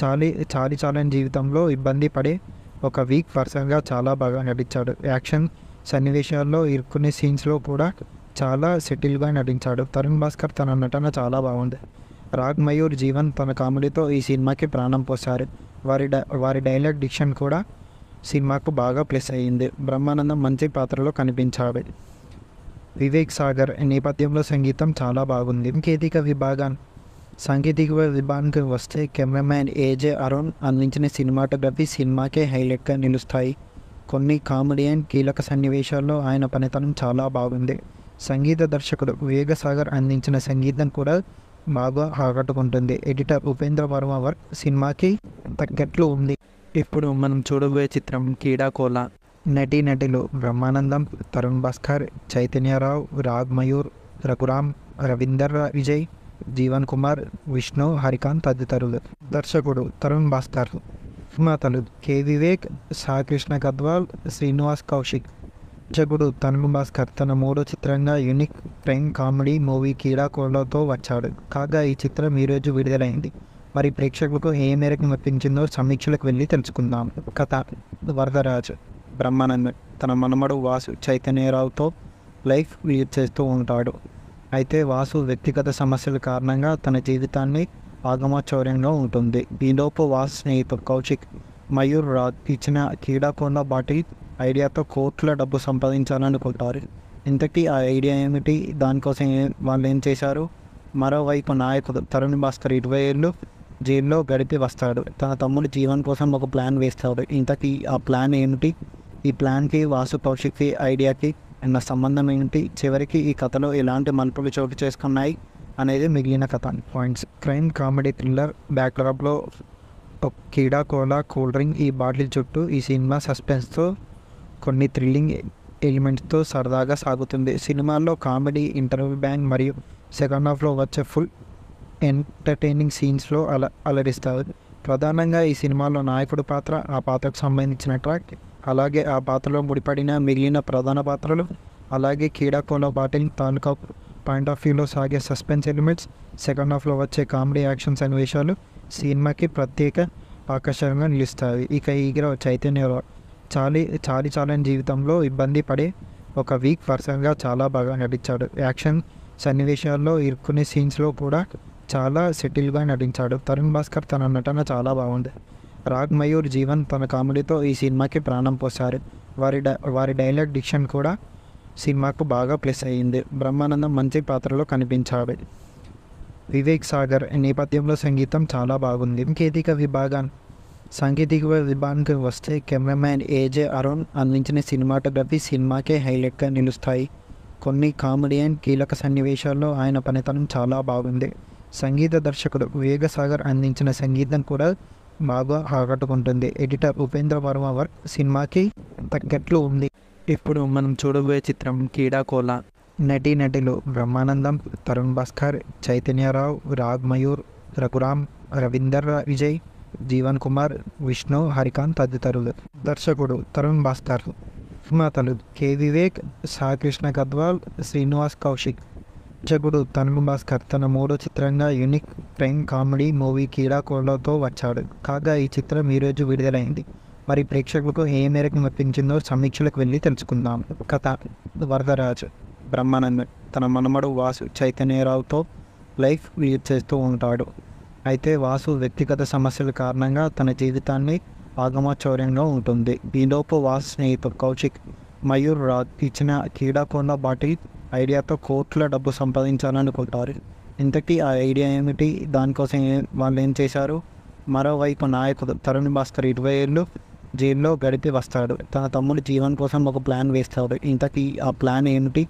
చాలీ చాలీ చాలని జీవితంలో ఇబ్బంది పడే ఒక వీక్ పర్సన్గా చాలా బాగా నటించాడు. యాక్షన్ సన్నివేశాల్లో ఇరుక్కునే సీన్స్లో కూడా చాలా సెటిల్గా నటించాడు. తరుణ్ భాస్కర్ తన నటన చాలా బాగుంది. రాగ్ మయూర్ జీవన్ తన కామెడీతో ఈ సినిమాకి ప్రాణం పోశారు. వారి డై వారి డైలాగ్ డిక్షన్ కూడా సినిమాకు బాగా ప్లస్ అయ్యింది. బ్రహ్మానందం మంచి పాత్రలో కనిపించాడు. వివేక్ సాగర్ నేపథ్యంలో సంగీతం చాలా బాగుంది. సాంకేతిక విభాగం సాంకేతిక విభాగానికి వస్తే కెమెరామ్యాన్ ఏజే అరుణ్ అందించిన సినిమాటోగ్రఫీ సినిమాకే హైలైట్గా నిలుస్తాయి. కొన్ని కామెడీ అండ్ కీలక సన్నివేశాల్లో ఆయన పనితనం చాలా బాగుంది. సంగీత దర్శకుడు వివేక సాగర్ అందించిన సంగీతం కూడా బాగా ఆకట్టుకుంటుంది. ఎడిటర్ ఉపేంద్ర వర్మ వర్క్ సినిమాకి తగ్గట్లు ఉంది. ఇప్పుడు మనం చూడబోయే చిత్రం కీడాకోల నటీ నటులు బ్రహ్మానందం తరుణ్ భాస్కర్ చైతన్యరావు రాగ్ మయూర్ రఘురామ్ రవీందర్ విజయ్ జీవన్ కుమార్ విష్ణు హరికాంత్ తదితరులు. దర్శకుడు తరుణ్ భాస్కర్. నిర్మాతలు కె. వివేక్ సాకృష్ణ గద్వాల్ శ్రీనివాస్ కౌశిక్. దర్శకుడు తనుగు భాస్కర్ తన మూడో చిత్రంగా యూనిక్ ప్రేమ్ కామెడీ మూవీ కీడాకోలతో వచ్చాడు. కాగా ఈ చిత్రం ఈరోజు విడుదలైంది. మరి ప్రేక్షకులకు ఏ మేరకు మెప్పించిందో సమీక్షలకు వెళ్ళి తెలుసుకుందాం. కథ. వరదరాజు. బ్రహ్మానందం. తన మనమడు వాసు చైతన్యరావుతో లైఫ్ లీడ్ చేస్తూ ఉంటాడు. అయితే వాసు వ్యక్తిగత సమస్యల కారణంగా తన జీవితాన్ని ఆగమచౌర్యంగా ఉంటుంది. ఈలోపు వాసు స్నేహితుడు కౌశిక్ మయూర్ రాజ్ ఇచ్చిన క్రీడాకొండ బాటి ఐడియాతో కోట్ల డబ్బు సంపాదించాలనుకుంటారు ఇంతకీ ఆ ఐడియా ఏమిటి? దానికోసం వాళ్ళు ఏం చేశారు? మరోవైపు నాయకుడు తరుణ్ భాస్కర్ ఇరవై ఏళ్ళు జైల్లో గడిపి వస్తాడు. తన తమ్ముడు జీవన్ కోసం ఒక ప్లాన్ వేస్తాడు. ఇంతకీ ఆ ప్లాన్ ఏమిటి? ఈ ప్లాన్కి వాసు కౌశిక్కి ఐడియాకి ఉన్న సంబంధం ఏంటి? చివరికి ఈ కథలో ఎలాంటి మలుపులు చోటు చేసుకున్నాయి అనేది మిగిలిన కథ. పాయింట్స్ క్రైమ్ కామెడీ థ్రిల్లర్ బ్యాక్డ్రాప్లో కీడా కోలా కూల్ డ్రింక్ ఈ బాటిల్ చుట్టూ ఈ సినిమా సస్పెన్స్తో కొన్ని థ్రిల్లింగ్ ఎలిమెంట్స్తో సరదాగా సాగుతుంది. సినిమాల్లో కామెడీ ఇంటర్వ్యూ బ్యాంగ్ మరియు సెకండ్ హాఫ్లో వచ్చే ఫుల్ ఎంటర్టైనింగ్ సీన్స్లో అల అలరిస్తారు. ప్రధానంగా ఈ సినిమాలో నాయకుడి పాత్ర ఆ పాత్రకు సంబంధించిన ట్రాక్ అలాగే ఆ పాత్రలో ముడిపడిన మిగిలిన ప్రధాన పాత్రలు అలాగే కీడాకోలో బాటిల్ తాలూకా పాయింట్ ఆఫ్ వ్యూలో సాగే సస్పెన్స్ ఎలిమెంట్స్ సెకండ్ హాఫ్లో వచ్చే కామెడీ యాక్షన్ సన్నివేశాలు సినిమాకి ప్రత్యేక ఆకర్షణగా నిలుస్తాయి. ఇక ఈగ్ర చైతన్య చైతన్యరావు చాలీ చాలీ చాలని జీవితంలో ఇబ్బంది పడే ఒక వీక్ పర్సన్గా చాలా బాగా నటించాడు. యాక్షన్ సన్నివేశాల్లో ఇరుక్కునే సీన్స్లో కూడా చాలా సెటిల్గా నటించాడు. తరుణ్ భాస్కర్ తన నటన చాలా బాగుంది. రాగ్ మయూర్ జీవన్ తన కామెడీతో ఈ సినిమాకి ప్రాణం పోశారు. వారి డై వారి డైలాగ్ డిక్షన్ కూడా సినిమాకు బాగా ప్లస్ అయ్యింది. బ్రహ్మానందం మంచి పాత్రలో కనిపించాడు. వివేక్ సాగర్ నేపథ్యంలో సంగీతం చాలా బాగుంది. సాంకేతిక విభాగం సాంకేతిక విభాగానికి వస్తే కెమెరామ్యాన్ ఏజే అరుణ్ అందించిన సినిమాటోగ్రఫీ సినిమాకే హైలైట్గా నిలుస్తాయి. కొన్ని కామెడీ అండ్ కీలక సన్నివేశాల్లో ఆయన పనితనం చాలా బాగుంది. సంగీత దర్శకుడు వివేక సాగర్ అందించిన సంగీతం కూడా బాగా ఆకట్టుకుంటుంది. ఎడిటర్ ఉపేంద్ర వర్మ వర్క్ సినిమాకి తగ్గట్లు ఉంది. ఇప్పుడు మనం చూడబోయే చిత్రం కీడాకోల నటీ నటులు బ్రహ్మానందం తరుణ్ భాస్కర్ చైతన్యరావు రాగ్ మయూర్ రఘురామ్ రవీందర్ విజయ్ జీవన్ కుమార్ విష్ణు హరికాంత్ తదితరులు. దర్శకుడు తరుణ్ భాస్కర్. నిర్మాతలు కె. వివేక్ సాకృష్ణ గద్వాల్ శ్రీనివాస్ కౌశిక్. దర్శకుడు తరుణ్ భాస్కర్ తన మూడో చిత్రంగా యూనిక్ ప్రేమ్ కామెడీ మూవీ కీడాకోళ్ళతో వచ్చాడు. కాగా ఈ చిత్రం ఈరోజు విడుదలైంది. మరి ప్రేక్షకులకు ఏ మేరకు మెప్పించిందో సమీక్షలకు వెళ్ళి తెలుసుకుందాం. కథ వరదరాజు. బ్రహ్మానంద్ తన మనమడు వాసు చైతన్యరావుతో లైఫ్ లీడ్ చేస్తూ ఉంటాడు. అయితే వాసు వ్యక్తిగత సమస్యల కారణంగా తన జీవితాన్ని ఆగమచౌర్యంగా ఉంటుంది. ఈలోపు వాసు స్నేహితుడు కౌశిక్ మయూర్ రాజ్ ఇచ్చిన క్రీడాకొండ బాటి ఐడియాతో కోట్ల డబ్బు సంపాదించాలనుకుంటారు. ఇంతకీ ఆ ఐడియా ఏమిటి? దానికోసం వాళ్ళు ఏం చేశారు? మరోవైపు నాయకుడు తరుణ్ భాస్కర్ ఇరవై ఏళ్ళు జైల్లో గడిపి వస్తాడు. తన తమ్ముడు జీవన్ కోసం ఒక ప్లాన్ వేస్తాడు. ఇంతకీ ఆ ప్లాన్ ఏమిటి?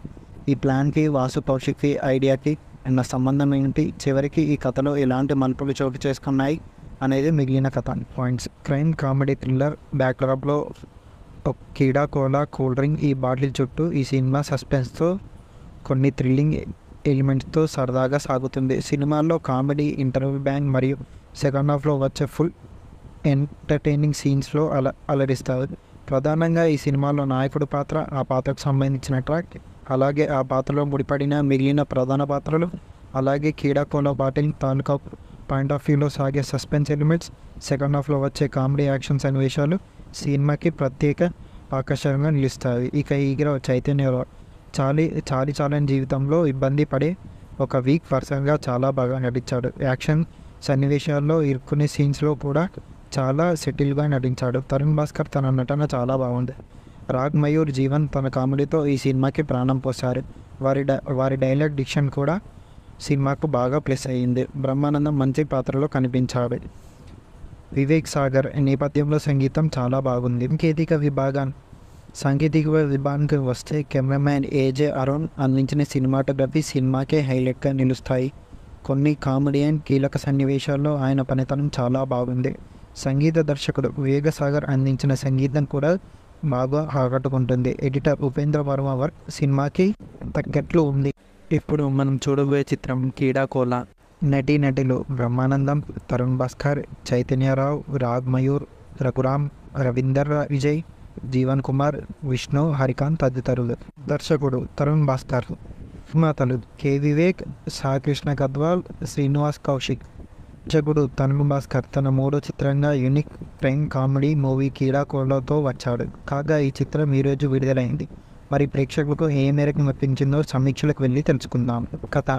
ఈ ప్లాన్కి వాసు కౌశిక్కి ఐడియాకి ఉన్న సంబంధం ఏంటి? చివరికి ఈ కథలో ఎలాంటి మలుపులు చోటు చేసుకున్నాయి అనేది మిగిలిన కథ. పాయింట్స్ క్రైమ్ కామెడీ థ్రిల్లర్ బ్యాక్డ్రాప్లో ఒక కీడా కోలా కూల్ డ్రింక్ ఈ బాటిల్ చుట్టూ ఈ సినిమా సస్పెన్స్తో కొన్ని థ్రిల్లింగ్ ఎలిమెంట్స్తో సరదాగా సాగుతుంది. సినిమాల్లో కామెడీ ఇంటర్వ్యూ బ్యాంగ్ మరియు సెకండ్ హాఫ్లో వచ్చే ఫుల్ ఎంటర్టైనింగ్ సీన్స్లో అల అలరిస్తారు. ప్రధానంగా ఈ సినిమాలో నాయకుడు పాత్ర ఆ పాత్రకు సంబంధించిన ట్రాక్ అలాగే ఆ పాత్రలో ముడిపడిన మిగిలిన ప్రధాన పాత్రలు అలాగే క్రీడాకోణ బాటిల్ తాలూకా పాయింట్ ఆఫ్ వ్యూలో సాగే సస్పెన్స్ ఎలిమెంట్స్ సెకండ్ హాఫ్లో వచ్చే కామెడీ యాక్షన్ సన్నివేశాలు సినిమాకి ప్రత్యేక ఆకర్షణగా నిలుస్తాయి. ఇక ఈగ్ర చైతన్య చాలి చాలి చాలని జీవితంలో ఇబ్బంది పడే ఒక వీక్ పర్సన్గా చాలా బాగా నటించాడు. యాక్షన్ సన్నివేశాల్లో ఇరుక్కునే సీన్స్లో కూడా చాలా సెటిల్గా నటించాడు. తరుణ్ భాస్కర్ తన నటన చాలా బాగుంది. రాగ్ మయూర్ జీవన్ తన కామెడీతో ఈ సినిమాకి ప్రాణం పోశారు. వారి వారి డైలాగ్ డిక్షన్ కూడా సినిమాకు బాగా ప్లస్ అయ్యింది. బ్రహ్మానందం మంచి పాత్రలో కనిపించాడు. వివేక్ సాగర్ నేపథ్యంలో సంగీతం చాలా బాగుంది. సాంకేతిక విభాగం సాంకేతిక విభాగానికి వస్తే కెమెరామ్యాన్ ఏజే అరుణ్ అందించిన సినిమాటోగ్రఫీ సినిమాకే హైలైట్గా నిలుస్తాయి. కొన్ని కామెడీ అండ్ కీలక సన్నివేశాల్లో ఆయన పనితనం చాలా బాగుంది. సంగీత దర్శకుడు వివేక సాగర్ అందించిన సంగీతం కూడా బాగా ఆకట్టుకుంటుంది. ఎడిటర్ ఉపేంద్ర వర్మ వర్క్ సినిమాకి తగ్గట్లు ఉంది. ఇప్పుడు మనం చూడబోయే చిత్రం కీడాకోల నటీ నటులు బ్రహ్మానందం తరుణ్ భాస్కర్ చైతన్యరావు రాగ్ మయూర్ రఘురామ్ రవీందర్ విజయ్ జీవన్ కుమార్ విష్ణు హరికాంత్ తదితరులు. దర్శకుడు తరుణ్ భాస్కర్. నిర్మాతలు కె. వివేక్ సాకృష్ణ గద్వాల్ శ్రీనివాస్ కౌశిక్. దర్శకుడు తనుగు భాస్కర్ తన మూడో చిత్రంగా యూనిక్ ప్రేమ్ కామెడీ మూవీ కీడాకోళ్ళతో వచ్చాడు. కాగా ఈ చిత్రం ఈరోజు విడుదలైంది. మరి ప్రేక్షకులకు ఏ మేరకు మెప్పించిందో సమీక్షలకు వెళ్ళి తెలుసుకుందాం. కథ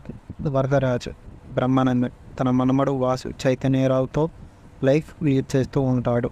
వరదరాజు. బ్రహ్మానంద్. తన మనమడు వాసు చైతన్యరావుతో లైఫ్ లీడ్ చేస్తూ ఉంటాడు.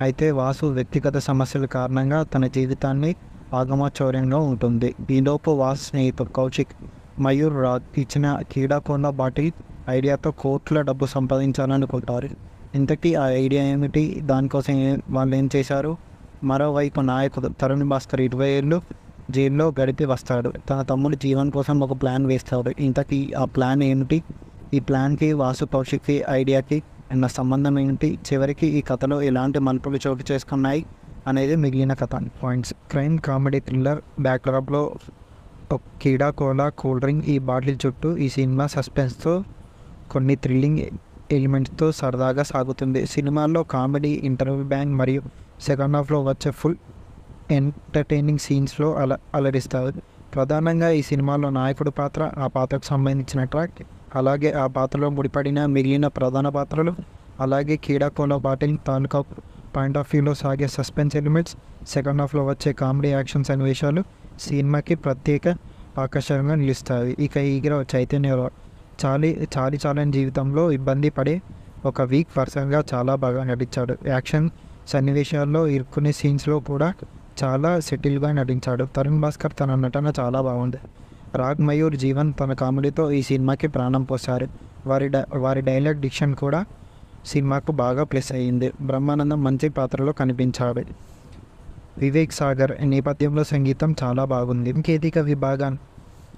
అయితే వాసు వ్యక్తిగత సమస్యల కారణంగా తన జీవితాన్ని ఆగమచౌర్యంగా ఉంటుంది. ఈలోపు వాసు స్నేహితుడు కౌశిక్ మయూర్ రాజ్ ఇచ్చిన క్రీడాకొండ బాటిల్ ఐడియాతో కోట్ల డబ్బు సంపాదించాలనుకుంటారు ఇంతకీ ఆ ఐడియా ఏమిటి? దానికోసం ఏ- వాళ్ళు ఏం చేశారు? మరోవైపు నాయకుడు తరుణ్ భాస్కర్ ఇరవై ఏళ్ళు జైల్లో గడిపి వస్తాడు. తన తమ్ముడు జీవన్ కోసం ఒక ప్లాన్ వేస్తాడు. ఇంతకీ ఆ ప్లాన్ ఏమిటి? ఈ ప్లాన్కి వాసు కౌశిక్కి ఐడియాకి ఉన్న సంబంధం ఏంటి చివరికి ఈ కథలో ఎలాంటి మలుపులు చోటు చేసుకున్నాయి అనేది మిగిలిన కథ. పాయింట్స్. క్రైమ్ కామెడీ థ్రిల్లర్ బ్యాక్డ్రాప్లో కీడా కోలా కూల్ డ్రింక్ ఈ బాటిల్ చుట్టూ ఈ సినిమా సస్పెన్స్తో కొన్ని థ్రిల్లింగ్ ఎలిమెంట్స్తో సరదాగా సాగుతుంది. సినిమాల్లో కామెడీ ఇంటర్వ్యూ బ్యాంగ్ మరియు సెకండ్ హాఫ్లో వచ్చే ఫుల్ ఎంటర్టైనింగ్ సీన్స్లో అల అలరిస్తారు. ప్రధానంగా ఈ సినిమాలో నాయకుడు పాత్ర ఆ పాత్రకు సంబంధించిన ట్రాక్ అలాగే ఆ పాత్రలో ముడిపడిన మిగిలిన ప్రధాన పాత్రలు అలాగే క్రీడాకోలో బాటిల్ తాలూకా పాయింట్ ఆఫ్ వ్యూలో సాగే సస్పెన్స్ ఎలిమెంట్స్ సెకండ్ హాఫ్లో వచ్చే కామెడీ యాక్షన్ సన్నివేశాలు సినిమాకి ప్రత్యేక ఆకర్షణగా నిలుస్తాయి. ఇక ఈ చైతన్య చాలి చాలి చాలని జీవితంలో ఇబ్బంది పడే ఒక వీక్ పర్సన్గా చాలా బాగా నటించాడు. యాక్షన్ సన్నివేశాల్లో ఇరుక్కునే సీన్స్లో కూడా చాలా సెటిల్గా నటించాడు. తరుణ్ భాస్కర్ తన నటన చాలా బాగుంది. రాగ్ మయూర్ జీవన్ తన కామెడీతో ఈ సినిమాకి ప్రాణం పోశారు. వారి వారి డైలాగ్ డిక్షన్ కూడా సినిమాకు బాగా ప్లస్ అయ్యింది. బ్రహ్మానందం మంచి పాత్రలో కనిపించాడు. వివేక్ సాగర్ నేపథ్యంలో సంగీతం చాలా బాగుంది. కేతిక విభాగాన్ని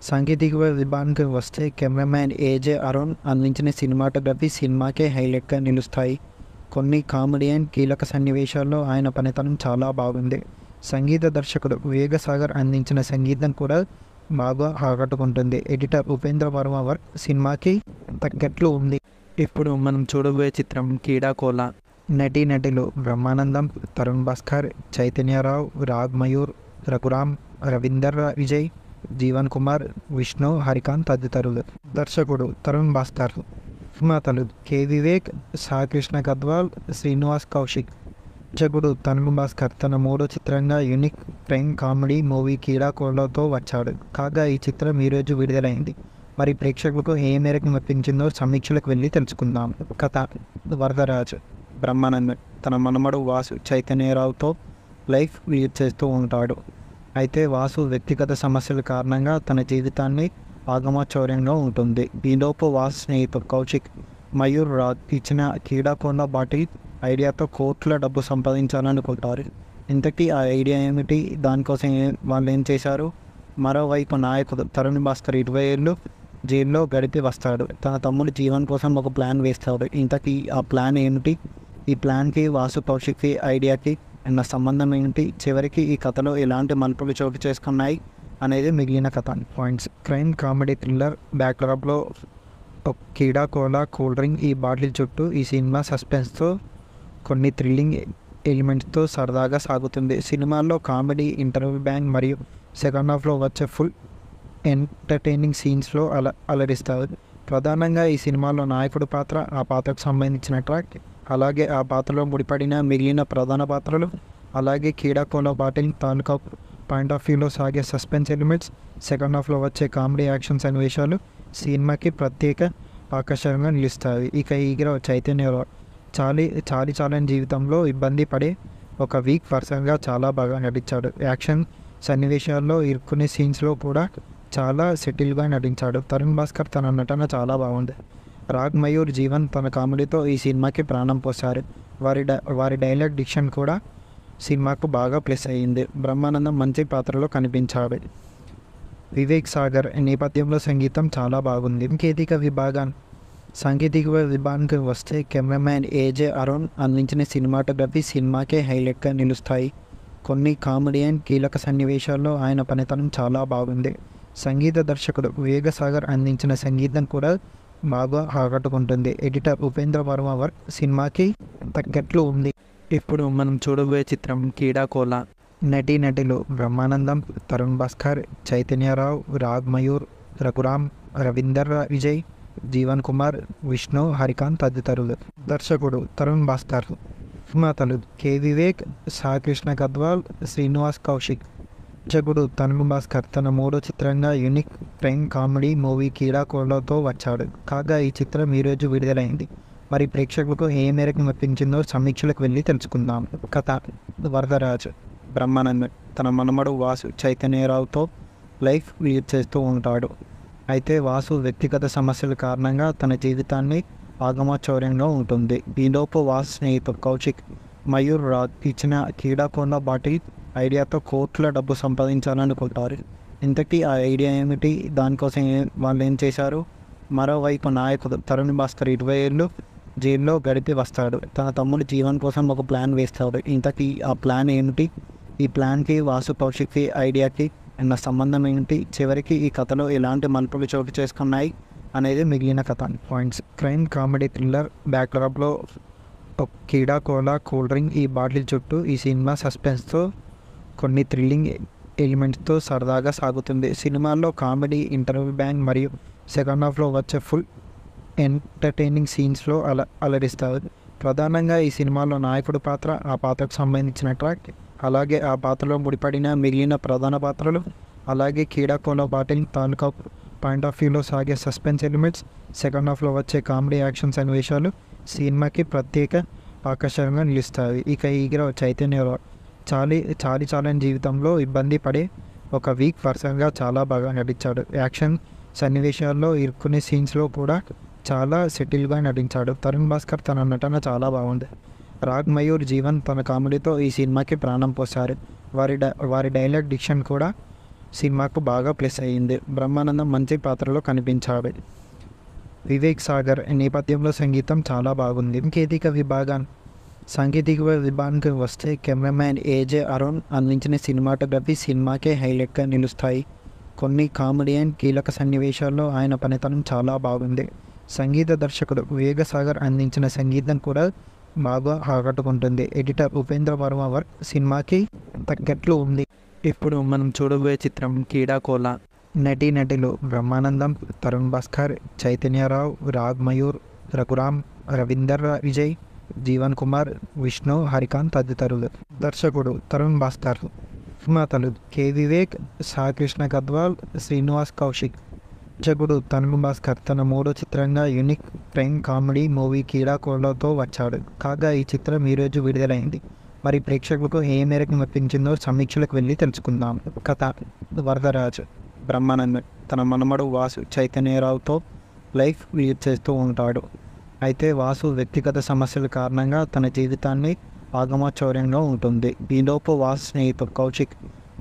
సాంకేతిక విభాగానికి వస్తే కెమెరామ్యాన్ ఏజే అరుణ్ అందించిన సినిమాటోగ్రఫీ సినిమాకే హైలైట్గా నిలుస్తాయి. కొన్ని కామెడీ అండ్ కీలక సన్నివేశాల్లో ఆయన పనితనం చాలా బాగుంది. సంగీత దర్శకుడు వేగసాగర్ అందించిన సంగీతం కూడా బాగా ఆకట్టుకుంటుంది. ఎడిటర్ ఉపేంద్ర వర్మ వర్క్ సినిమాకి తగ్గట్లు ఉంది. ఇప్పుడు మనం చూడబోయే చిత్రం కీడాకోల నటీ నటులు బ్రహ్మానందం తరుణ్ భాస్కర్ చైతన్యరావు రాగ్ మయూర్ రఘురామ్ రవీందర్ విజయ్ జీవన్ కుమార్ విష్ణు హరికాంత్ తదితరులు. దర్శకుడు తరుణ్ భాస్కర్. నిర్మాతలు కె. వివేక్ సాకృష్ణ గద్వాల్ శ్రీనివాస్ కౌశిక్. దర్శకుడు తరుణ్ భాస్కర్ తన మూడో చిత్రంగా యూనిక్ ప్రేమ్ కామెడీ మూవీ కీడాకోలతో వచ్చాడు. కాగా ఈ చిత్రం ఈరోజు విడుదలైంది. మరి ప్రేక్షకులకు ఏ మేరకు మెప్పించిందో సమీక్షలకు వెళ్ళి తెలుసుకుందాం. కథ. వరదరాజు. బ్రహ్మానంద్. తన మనమడు వాసు చైతన్యరావుతో లైఫ్ లీడ్ చేస్తూ ఉంటాడు. అయితే వాసు వ్యక్తిగత సమస్యల కారణంగా తన జీవితాన్ని ఆగమచౌర్యంగా ఉంటుంది. ఈలోపు వాసు స్నేహితుడు కౌశిక్ మయూర్ రాజ్ ఇచ్చిన క్రీడాకోణ బాటి ఐడియాతో కోట్ల డబ్బు సంపాదించాలనుకుంటారు. ఇంతకీ ఆ ఐడియా ఏమిటి? దానికోసం వాళ్ళు ఏం చేశారు? మరోవైపు నాయకుడు తరుణ్ భాస్కర్ ఇరవై ఏళ్ళు జైల్లో గడిపి వస్తాడు. తన తమ్ముడు జీవన్ కోసం ఒక ప్లాన్ వేస్తాడు. ఇంతకీ ఆ ప్లాన్ ఏమిటి? ఈ ప్లాన్కి వాసు కౌశిక్కి ఐడియాకి నా సంబంధం ఏంటి? చివరికి ఈ కథలో ఎలాంటి మలుపులు చోటు చేసుకున్నాయి అనేది మిగిలిన కథ. పాయింట్స్ క్రైమ్ కామెడీ థ్రిల్లర్ బ్యాక్డ్రాప్లో ఒక కీడా కోలా కూల్ డ్రింక్ ఈ బాటిల్ చుట్టూ ఈ సినిమా సస్పెన్స్తో కొన్ని థ్రిల్లింగ్ ఎలిమెంట్స్తో సరదాగా సాగుతుంది. సినిమాల్లో కామెడీ ఇంటర్వ్యూ బ్యాంక్ మరియు సెకండ్ హాఫ్లో వచ్చే ఫుల్ ఎంటర్టైనింగ్ సీన్స్లో అల అలరిస్తారు. ప్రధానంగా ఈ సినిమాలో నాయకుడు పాత్ర ఆ పాత్రకు సంబంధించిన ట్రాక్ అలాగే ఆ పాత్రలో ముడిపడిన మిగిలిన ప్రధాన పాత్రలు అలాగే కీడాకోల బాటిల్ తాలూకా పాయింట్ ఆఫ్ వ్యూలో సాగే సస్పెన్స్ ఎలిమెంట్స్ సెకండ్ హాఫ్లో వచ్చే కామెడీ యాక్షన్ సన్నివేశాలు సినిమాకి ప్రత్యేక ఆకర్షణగా నిలుస్తాయి. ఇక ఈ చైతన్య చాలి చాలి చాలని జీవితంలో ఇబ్బంది పడే ఒక వీక్ పర్సన్గా చాలా బాగా నటించాడు. యాక్షన్ సన్నివేశాల్లో ఇరుక్కునే సీన్స్లో కూడా చాలా సెటిల్గా నటించాడు. తరుణ్ భాస్కర్ తన నటన చాలా బాగుంది. రాగ్ మయూర్ జీవన్ తన కామెడీతో ఈ సినిమాకి ప్రాణం పోశారు. వారి డై వారి డైలాగ్ డిక్షన్ కూడా సినిమాకు బాగా ప్లస్ అయ్యింది. బ్రహ్మానందం మంచి పాత్రలో కనిపించాడు. వివేక్ సాగర్ నేపథ్యంలో సంగీతం చాలా బాగుంది. సాంకేతిక విభాగం సాంకేతిక విభాగానికి వస్తే కెమెరామ్యాన్ ఏజే అరుణ్ అందించిన సినిమాటోగ్రఫీ సినిమాకే హైలైట్గా నిలుస్తాయి. కొన్ని కామెడీ అండ్ కీలక సన్నివేశాల్లో ఆయన పనితనం చాలా బాగుంది. సంగీత దర్శకుడు వివేగసాగర్ అందించిన సంగీతం కూడా బాగా ఆకట్టుకుంటుంది. ఎడిటర్ ఉపేంద్ర వర్మ వర్క్ సినిమాకి తగ్గట్లు ఉంది. ఇప్పుడు మనం చూడబోయే చిత్రం కీడాకోల నటీ నటులు బ్రహ్మానందం తరుణ్ భాస్కర్ చైతన్యరావు రాగ్ మయూర్ రఘురామ్ రవీందర్ విజయ్ జీవన్ కుమార్ విష్ణు హరికాంత్ తదితరులు. దర్శకుడు తరుణ్ భాస్కర్. నిర్మాతలు కె వివేక్ సాకృష్ణ గద్వాల్ శ్రీనివాస్ కౌశిక్. దర్శకుడు తనుగు భాస్కర్ తన మూడో చిత్రంగా యూనిక్ ప్రేమ్ కామెడీ మూవీ కీడాకోలతో వచ్చాడు. కాగా ఈ చిత్రం ఈరోజు విడుదలైంది. మరి ప్రేక్షకులకు ఏ మేరకు మెప్పించిందో సమీక్షలకు వెళ్ళి తెలుసుకుందాం. కథ వరదరాజు. బ్రహ్మానందన్ తన మనమడు వాసు చైతన్యరావుతో లైఫ్ లీడ్ చేస్తూ ఉంటాడు. అయితే వాసు వ్యక్తిగత సమస్యల కారణంగా తన జీవితాన్ని ఆగమచౌర్యంగా ఉంటుంది. ఈలోపు వాసు స్నేహితుడు కౌశిక్ మయూర్ రాజ్ ఇచ్చిన క్రీడాకొండ బాటి ఐడియాతో కోర్టులో డబ్బు సంపాదించాలనుకుంటారు ఇంతకీ ఆ ఐడియా ఏమిటి? దానికోసం వాళ్ళు ఏం చేశారు? మరోవైపు నాయకుడు తరుణ్ భాస్కర్ ఇరవై ఏళ్ళు జైల్లో గడిపి వస్తాడు. తన తమ్ముడు జీవన్ కోసం ఒక ప్లాన్ వేస్తాడు. ఇంతకీ ఆ ప్లాన్ ఏమిటి? ఈ ప్లాన్కి వాసు కౌశిక్కి ఐడియాకి ఉన్న సంబంధం ఏంటి చివరికి ఈ కథలో ఎలాంటి మలుపులు చోటు చేసుకున్నాయి అనేది మిగిలిన కథ. పాయింట్స్ క్రైమ్ కామెడీ థ్రిల్లర్ బ్యాక్డ్రాప్లో కీడా కోలా కూల్ డ్రింక్ ఈ బాటిల్ చుట్టూ ఈ సినిమా సస్పెన్స్తో కొన్ని థ్రిల్లింగ్ ఎలిమెంట్స్తో సరదాగా సాగుతుంది. సినిమాల్లో కామెడీ ఇంటర్వ్యూ బ్యాంక్ మరియు సెకండ్ హాఫ్లో వచ్చే ఫుల్ ఎంటర్టైనింగ్ సీన్స్లో అల అలరిస్తారు. ప్రధానంగా ఈ సినిమాలో నాయకుడి పాత్ర ఆ పాత్రకు సంబంధించిన ట్రాక్ అలాగే ఆ పాత్రలో ముడిపడిన మిగిలిన ప్రధాన పాత్రలు అలాగే క్రీడాకోలో బాటిల్ తాలూకా పాయింట్ ఆఫ్ వ్యూలో సాగే సస్పెన్స్ ఎలిమెంట్స్ సెకండ్ హాఫ్లో వచ్చే కామెడీ యాక్షన్ సన్నివేశాలు సినిమాకి ప్రత్యేక ఆకర్షణగా నిలుస్తాయి. ఇక ఈ చైతన్య చాలీ చాలీ చాలని జీవితంలో ఇబ్బంది పడే ఒక వీక్ పర్సన్గా చాలా బాగా నటించాడు. యాక్షన్ సన్నివేశాల్లో ఇరుక్కునే సీన్స్లో కూడా చాలా సెటిల్గా నటించాడు. తరుణ్ భాస్కర్ తన నటన చాలా బాగుంది. రాగ్ మయూర్ జీవన్ తన కామెడీతో ఈ సినిమాకి ప్రాణం పోశారు. వారి డై వారి డైలాగ్ డిక్షన్ కూడా సినిమాకు బాగా ప్లస్ అయ్యింది. బ్రహ్మానందం మంచి పాత్రలో కనిపించాడు. వివేక్ సాగర్ నేపథ్యంలో సంగీతం చాలా బాగుంది. సాంకేతిక విభాగాన్ని సాంకేతిక విభాగానికి వస్తే కెమెరామ్యాన్ ఏజే అరుణ్ అందించిన సినిమాటోగ్రఫీ సినిమాకే హైలైట్గా నిలుస్తాయి. కొన్ని కామెడీ అండ్ కీలక సన్నివేశాల్లో ఆయన పనితనం చాలా బాగుంది. సంగీత దర్శకుడు వివేకసాగర్ అందించిన సంగీతం కూడా బాగా ఆకట్టుకుంటుంది. ఎడిటర్ ఉపేంద్ర వర్మ వర్క్ సినిమాకి తగ్గట్లు ఉంది. ఇప్పుడు మనం చూడబోయే చిత్రం కీడాకోల నటీనటులు బ్రహ్మానందం తరుణ్ భాస్కర్ చైతన్యరావు రాగ్ మయూర్ రఘురామ్ రవీందర్ విజయ్ జీవన్ కుమార్ విష్ణు హరికాంత్ తదితరులు. దర్శకుడు తరుణ్ భాస్కర్. నిర్మాతలు కె. వివేక్ సాకృష్ణ గద్వాల్ శ్రీనివాస్ కౌశిక్. దర్శకుడు తరుణ్ భాస్కర్ తన మూడో చిత్రంగా యూనిక్ ప్రేమ్ కామెడీ మూవీ కీడాకోళ్ళతో వచ్చాడు. కాగా ఈ చిత్రం ఈరోజు విడుదలైంది. మరి ప్రేక్షకులకు ఏ మేరకు మెప్పించిందో సమీక్షలకు వెళ్ళి తెలుసుకుందాం. కథ వరదరాజ్. బ్రహ్మానంద్ తన మనమడు వాసు చైతన్యరావుతో లైఫ్ లీడ్ చేస్తూ ఉంటాడు. అయితే వాసు వ్యక్తిగత సమస్యల కారణంగా తన జీవితాన్ని ఆగమచౌర్యంగా ఉంటుంది. ఈలోపు వాసు స్నేహితుడు కౌశిక్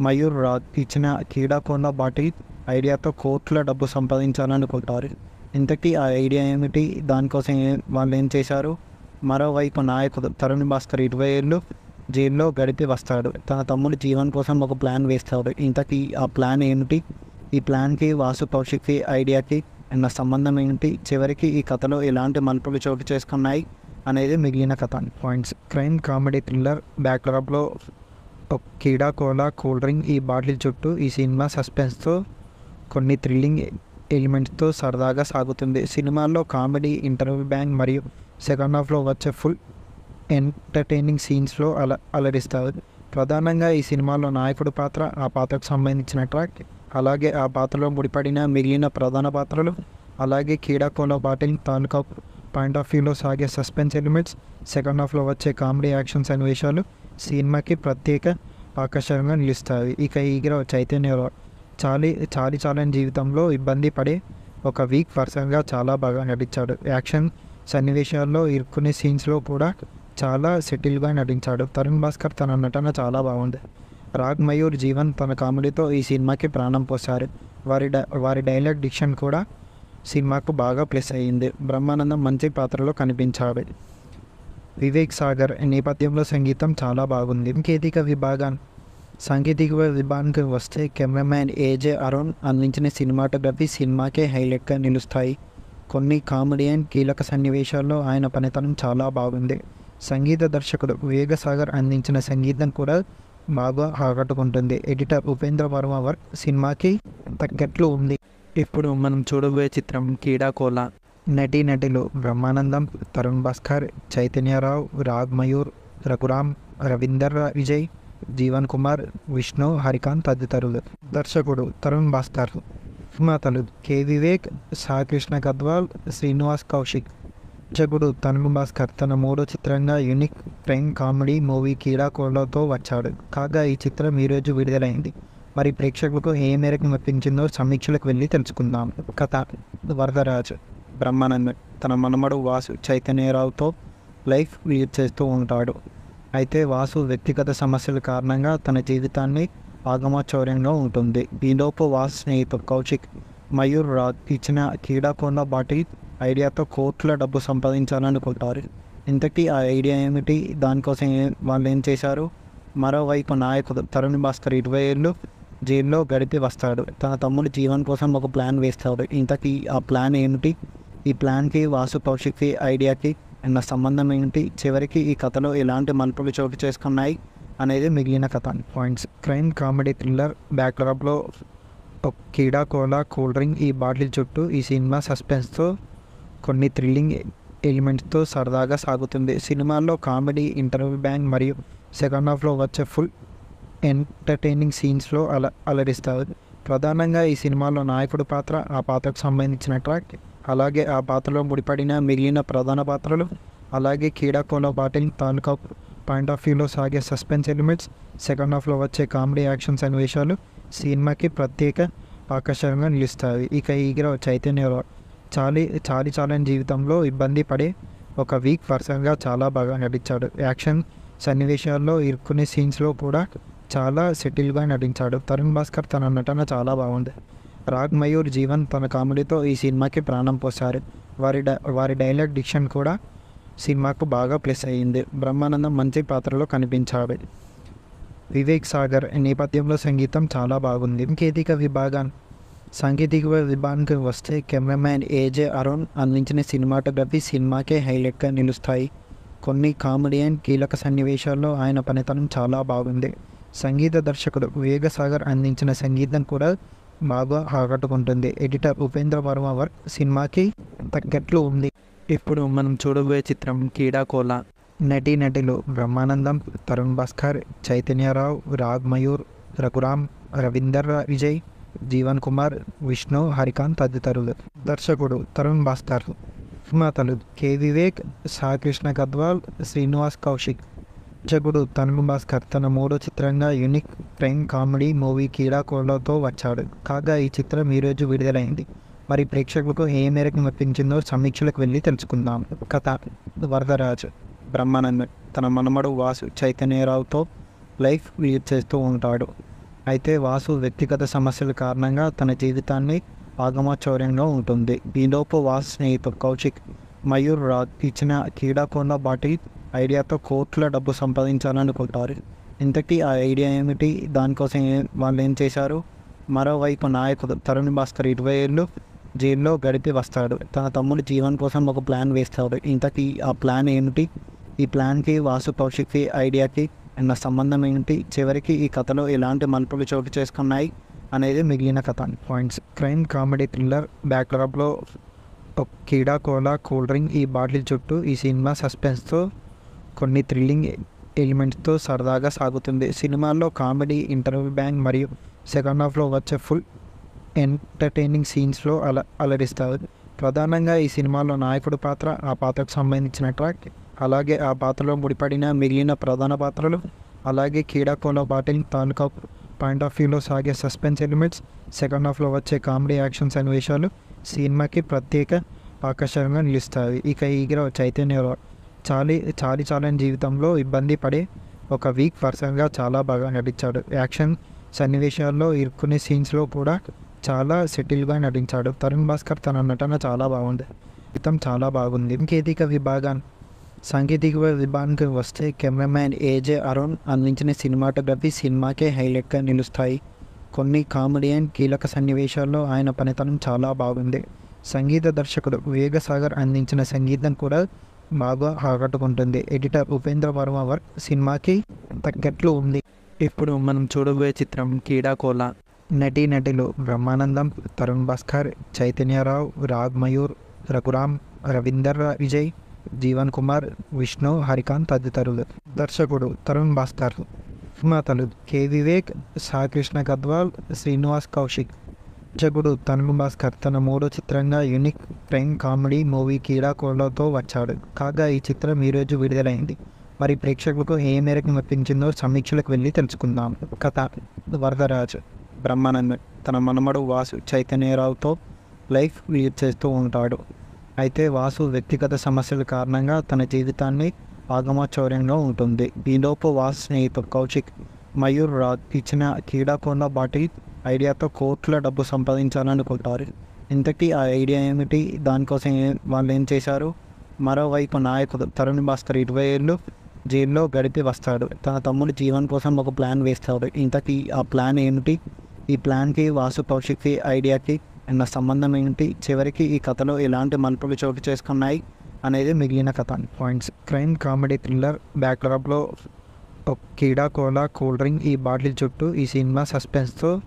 మయూర్ రాజ్ ఇచ్చిన క్రీడాకొండ బాటి ఐడియాతో కోట్ల డబ్బు సంపాదించాలనుకుంటారు. ఇంతకీ ఆ ఐడియా ఏమిటి? దానికోసం వాళ్ళు ఏం చేశారు? మరోవైపు నాయకుడు తరుణ్ భాస్కర్ ఇరవై ఏళ్ళు జైల్లో గడిపి వస్తాడు. తన తమ్ముడు జీవన్ కోసం ఒక ప్లాన్ వేస్తాడు. ఇంతకీ ఆ ప్లాన్ ఏమిటి? ఈ ప్లాన్కి వాసు కౌశిక్కి ఐడియాకి నా సంబంధం ఏంటి? చివరికి ఈ కథలో ఎలాంటి మలుపులు చోటు చేసుకున్నాయి అనేది మిగిలిన కథ. పాయింట్స్ క్రైమ్ కామెడీ థ్రిల్లర్ బ్యాక్డ్రాప్లో ఒక కీడా కోలా కూల్ డ్రింక్ ఈ బాటిల్ చుట్టూ ఈ సినిమా సస్పెన్స్తో కొన్ని థ్రిల్లింగ్ ఎలిమెంట్స్తో సరదాగా సాగుతుంది. సినిమాల్లో కామెడీ ఇంటర్వ్యూ బ్యాంగ్ మరియు సెకండ్ హాఫ్లో వచ్చే ఫుల్ ఎంటర్టైనింగ్ సీన్స్లో అల అలరిస్తారు. ప్రధానంగా ఈ సినిమాలో నాయకుడు పాత్ర ఆ పాత్రకు సంబంధించిన ట్రాక్ అలాగే ఆ పాత్రలో ముడిపడిన మిగిలిన ప్రధాన పాత్రలు అలాగే కీడాకోలో బాటిల్ తాలూకా పాయింట్ ఆఫ్ వ్యూలో సాగే సస్పెన్స్ ఎలిమెంట్స్ సెకండ్ హాఫ్లో వచ్చే కామెడీ యాక్షన్ సన్నివేశాలు సినిమాకి ప్రత్యేక ఆకర్షణగా నిలుస్తాయి. ఇక ఈ చైతన్య చైతన్యరావు చాలీ చాలి చాలని జీవితంలో ఇబ్బంది పడే ఒక వీక్ పర్సన్గా చాలా బాగా నటించాడు. యాక్షన్ సన్నివేశాల్లో ఇరుక్కునే సీన్స్లో కూడా చాలా సెటిల్గా నటించాడు. తరుణ్ భాస్కర్ తన నటన చాలా బాగుంది. రాగ్ మయూర్ జీవన్ తన కామెడీతో ఈ సినిమాకి ప్రాణం పోశారు. వారి డై వారి డైలాగ్ డిక్షన్ కూడా సినిమాకు బాగా ప్లస్ అయ్యింది. బ్రహ్మానందం మంచి పాత్రలో కనిపించాడు. వివేక్ సాగర్ నేపథ్యంలో సంగీతం చాలా బాగుంది. సాంకేతిక విభాగం సాంకేతిక విభాగానికి వస్తే కెమెరామ్యాన్ ఏజే అరుణ్ అందించిన సినిమాటోగ్రఫీ సినిమాకే హైలైట్గా నిలుస్తాయి. కొన్ని కామెడీ అండ్ కీలక సన్నివేశాల్లో ఆయన పనితనం చాలా బాగుంది. సంగీత దర్శకుడు వివేక సాగర్ అందించిన సంగీతం కూడా బాగా ఆకట్టుకుంటుంది. ఎడిటర్ ఉపేంద్ర వర్మ వర్క్ సినిమాకి తగ్గట్లు ఉంది. ఇప్పుడు మనం చూడబోయే చిత్రం కీడాకోల నటీనటులు బ్రహ్మానందం తరుణ్ భాస్కర్ చైతన్యరావు రాగ్ మయూర్ రఘురామ్ రవీందర్ విజయ్ జీవన్ కుమార్ విష్ణు హరికాంత్ తదితరులు. దర్శకుడు తరుణ్ భాస్కర్. నిర్మాతలు కె వివేక్ సాకృష్ణ గద్వాల్ శ్రీనివాస్ కౌశిక్. దర్శకుడు తనుగు భాస్కర్ తన మూడో చిత్రంగా యూనిక్ ప్రేమ్ కామెడీ మూవీ కీడాకోళ్ళతో వచ్చాడు. కాగా ఈ చిత్రం ఈరోజు విడుదలైంది. మరి ప్రేక్షకులకు ఏ మేరకు మెప్పించిందో సమీక్షలకు వెళ్ళి తెలుసుకుందాం. కథ వరదరాజ్. బ్రహ్మానందన్ తన మనమడు వాసు చైతన్యరావుతో లైఫ్ లీడ్ చేస్తూ ఉంటాడు. అయితే వాసు వ్యక్తిగత సమస్యల కారణంగా తన జీవితాన్ని ఆగమచౌర్యంగా ఉంటుంది. ఈలోపు వాసు స్నేహితుడు కౌశిక్ మయూర్ రాజ్ ఇచ్చిన క్రీడాకోండ బాటి ఐడియాతో కోట్ల డబ్బు సంపాదించాలనుకుంటారు ఇంతకీ ఆ ఐడియా ఏమిటి? దానికోసం వాళ్ళు ఏం చేశారు? మరోవైపు నాయకుడు తరుణ్ భాస్కర్ ఇరవై ఏళ్ళు జైల్లో గడిపి వస్తాడు. తన తమ్ముడు జీవన్ కోసం ఒక ప్లాన్ వేస్తాడు. ఇంతకీ ఆ ప్లాన్ ఏమిటి? ఈ ప్లాన్కి వాసు కౌశిక్కి ఐడియాకి ఉన్న సంబంధం ఏంటి చివరికి ఈ కథలో ఎలాంటి మలుపులు చోటు చేసుకున్నాయి అనేది మిగిలిన కథ. పాయింట్స్. క్రైమ్ కామెడీ థ్రిల్లర్ బ్యాక్డ్రాప్లో కీడా కోలా కూల్ డ్రింక్ ఈ బాటిల్ చుట్టూ ఈ సినిమా సస్పెన్స్తో కొన్ని థ్రిల్లింగ్ ఎలిమెంట్స్తో సరదాగా సాగుతుంది. సినిమాల్లో కామెడీ ఇంటర్వ్యూ బ్యాంగ్ మరియు సెకండ్ హాఫ్లో వచ్చే ఫుల్ ఎంటర్టైనింగ్ సీన్స్లో అల అలరిస్తారు. ప్రధానంగా ఈ సినిమాలో నాయకుడు పాత్ర ఆ పాత్రకు సంబంధించిన ట్రాక్ అలాగే ఆ పాత్రలో ముడిపడిన మిగిలిన ప్రధాన పాత్రలు అలాగే క్రీడాకోలో బాటిల్ తాలూకా పాయింట్ ఆఫ్ వ్యూలో సాగే సస్పెన్స్ ఎలిమెంట్స్ సెకండ్ హాఫ్లో వచ్చే కామెడీ యాక్షన్ సన్నివేశాలు సినిమాకి ప్రత్యేక ఆకర్షణగా నిలుస్తాయి. ఇక ఈ చైతన్య చాలి చాలి చాలని జీవితంలో ఇబ్బంది పడే ఒక వీక్ పర్సన్గా చాలా బాగా నటించాడు. యాక్షన్ సన్నివేశాల్లో ఇరుక్కునే సీన్స్లో కూడా చాలా సెటిల్గా నటించాడు. తరుణ్ భాస్కర్ తన నటన చాలా బాగుంది. రాగ్ మయూర్ జీవన్ తన కామెడీతో ఈ సినిమాకి ప్రాణం పోశారు. వారి డై వారి డైలాగ్ డిక్షన్ కూడా సినిమాకు బాగా ప్లస్ అయ్యింది. బ్రహ్మానందం మంచి పాత్రలో కనిపించాడు. వివేక్ సాగర్ నేపథ్యంలో సంగీతం చాలా బాగుంది. సాంకేతిక విభాగాన్ని సాంకేతిక విభాగానికి వస్తే కెమెరామ్యాన్ ఏజే అరుణ్ అందించిన సినిమాటోగ్రఫీ సినిమాకే హైలైట్గా నిలుస్తాయి. కొన్ని కామెడీ అండ్ కీలక సన్నివేశాల్లో ఆయన పనితనం చాలా బాగుంది. సంగీత దర్శకుడు వివేకసాగర్ అందించిన సంగీతం కూడా బాగా ఆకట్టుకుంటుంది. ఎడిటర్ ఉపేంద్ర వర్మ వర్క్ సినిమాకి తగ్గట్లు ఉంది. ఇప్పుడు మనం చూడబోయే చిత్రం కీడాకోల నటీ నటులు బ్రహ్మానందం తరుణ్ భాస్కర్ చైతన్యరావు రాగ్ మయూర్ రఘురామ్ రవీందర్ విజయ్ జీవన్ కుమార్ విష్ణు హరికాంత్ తదితరులు. దర్శకుడు తరుణ్ భాస్కర్. నిర్మాతలు కె వివేక్ సాకృష్ణ గద్వాల్ శ్రీనివాస్ కౌశిక్. దర్శకుడు తరుణ్ భాస్కర్. తన మూడో చిత్రంగా యూనిక్ ప్రేమ్ కామెడీ మూవీ కీడాకోలతో వచ్చాడు. కాగా ఈ చిత్రం ఈరోజు విడుదలైంది. మరి ప్రేక్షకులకు ఏ మేరకు మెప్పించిందో సమీక్షలకు వెళ్ళి తెలుసుకుందాం. కథ. వరదరాజు. బ్రహ్మానందం. తన మనమడు వాసు చైతన్యరావుతో లైఫ్ లీడ్ చేస్తూ ఉంటాడు. అయితే వాసు వ్యక్తిగత సమస్యల కారణంగా తన జీవితాన్ని ఆగమచౌర్యంగా ఉంటుంది. ఈలోపు వాసు స్నేహితుడు కౌశిక్ మయూర్ రాజ్ ఇచ్చిన క్రీడాకొండ బాటి ఐడియాతో కోట్ల డబ్బు సంపాదించాలనుకుంటారు ఇంతకీ ఆ ఐడియా ఏమిటి? దానికోసం ఏ- వాళ్ళు ఏం చేశారు? మరోవైపు నాయకుడు తరుణ్ భాస్కర్ ఇరవై ఏళ్ళు జైల్లో గడిపి వస్తాడు. తన తమ్ముడు జీవన్ కోసం ఒక ప్లాన్ వేస్తాడు. ఇంతకీ ఆ ప్లాన్ ఏమిటి? ఈ ప్లాన్కి వాసు కౌశిక్కి ఐడియాకి నా సంబంధం ఏంటి? చివరికి ఈ కథలో ఎలాంటి మలుపులు చోటు చేసుకున్నాయి అనేది మిగిలిన కథ. పాయింట్స్ క్రైమ్ కామెడీ థ్రిల్లర్ బ్యాక్డ్రాప్లో కీడా కోలా కూల్ డ్రింక్ ఈ బాటిల్ చుట్టూ ఈ సినిమా సస్పెన్స్తో కొన్ని థ్రిల్లింగ్ ఎలిమెంట్స్తో సరదాగా సాగుతుంది. సినిమాల్లో కామెడీ ఇంటర్వ్యూ బ్యాంక్ మరియు సెకండ్ హాఫ్లో వచ్చే ఫుల్ ఎంటర్టైనింగ్ సీన్స్లో అల అలరిస్తారు. ప్రధానంగా ఈ సినిమాలో నాయకుడు పాత్ర ఆ పాత్రకు సంబంధించిన ట్రాక్ అలాగే ఆ పాత్రలో ముడిపడిన మిగిలిన ప్రధాన పాత్రలు అలాగే క్రీడాకోణ బాటిల్ తాలూకా పాయింట్ ఆఫ్ వ్యూలో సాగే సస్పెన్స్ ఎలిమెంట్స్ సెకండ్ హాఫ్లో వచ్చే కామెడీ యాక్షన్ సన్నివేశాలు సినిమాకి ప్రత్యేక ఆకర్షణగా నిలుస్తాయి. ఇక ఈ చైతన్య చాలి చాలీ చాలీ చాలని జీవితంలో ఇబ్బంది పడే ఒక వీక్ పర్సన్గా చాలా బాగా నటించాడు. యాక్షన్ సన్నివేశాల్లో ఇరుక్కునే సీన్స్లో కూడా చాలా సెటిల్గా నటించాడు. తరుణ్ భాస్కర్ తన నటన చాలా బాగుంది. జీవితం చాలా బాగుంది. సాంకేతిక విభాగాన్ని సాంకేతిక విభాగానికి వస్తే కెమెరామ్యాన్ ఏజే అరుణ్ అందించిన సినిమాటోగ్రఫీ సినిమాకే హైలైట్గా నిలుస్తాయి. కొన్ని కామెడీ అండ్ కీలక సన్నివేశాల్లో ఆయన పనితనం చాలా బాగుంది. సంగీత దర్శకుడు వేగసాగర్ అందించిన సంగీతం కూడా బాగా ఆకట్టుకుంటుంది. ఎడిటర్ ఉపేంద్ర వర్మ వర్క్ సినిమాకి తగ్గట్లు ఉంది. ఇప్పుడు మనం చూడబోయే చిత్రం కీడాకోల నటీ నటులు బ్రహ్మానందం తరుణ్ భాస్కర్ చైతన్యరావు రాగ్ మయూర్ రఘురామ్ రవీందర్ విజయ్ జీవన్ కుమార్ విష్ణు హరికాంత్ తదితరులు. దర్శకుడు తరుణ్ భాస్కర్. నిర్మాతలు కె. వివేక్ సాకృష్ణ గద్వాల్ శ్రీనివాస్ కౌశిక్. దర్శకుడు తరుణ్ భాస్కర్. తన మూడో చిత్రంగా యూనిక్ ప్రేమ్ కామెడీ మూవీ కీడాకోలతో వచ్చాడు. కాగా ఈ చిత్రం ఈరోజు విడుదలైంది. మరి ప్రేక్షకులకు ఏ మేరకు మెప్పించిందో సమీక్షలకు వెళ్ళి తెలుసుకుందాం. కథ. వరదరాజు. బ్రహ్మానందం. తన మనమడు వాసు చైతన్యరావుతో లైఫ్ లీడ్ చేస్తూ ఉంటాడు. అయితే వాసు వ్యక్తిగత సమస్యల కారణంగా తన జీవితాన్ని ఆగమచౌర్యంగా ఉంటుంది. ఈలోపు వాసు స్నేహితుడు కౌశిక్ మయూర్ రాజ్ ఇచ్చిన క్రీడాకోణ బాటి ఐడియాతో కోట్ల డబ్బు సంపాదించాలనుకుంటారు ఇంతకీ ఆ ఐడియా ఏమిటి? దానికోసం వాళ్ళు ఏం చేశారు? మరోవైపు నాయకుడు తరుణ్ భాస్కర్ ఇరవై ఏళ్ళు జైల్లో గడిపి వస్తాడు. తన తమ్ముడు జీవన్ కోసం ఒక ప్లాన్ వేస్తాడు. ఇంతకీ ఆ ప్లాన్ ఏమిటి? ఈ ప్లాన్కి వాసు కౌశిక్కి ఐడియాకి నా సంబంధం ఏంటి? చివరికి ఈ కథలో ఎలాంటి మలుపులు చోటు చేసుకున్నాయి అనేది మిగిలిన కథ. పాయింట్స్ క్రైమ్ కామెడీ థ్రిల్లర్ బ్యాక్డ్రాప్లో ఒక కీడా కోలా కూల్ డ్రింక్ ఈ బాటిల్ చుట్టూ ఈ సినిమా సస్పెన్స్తో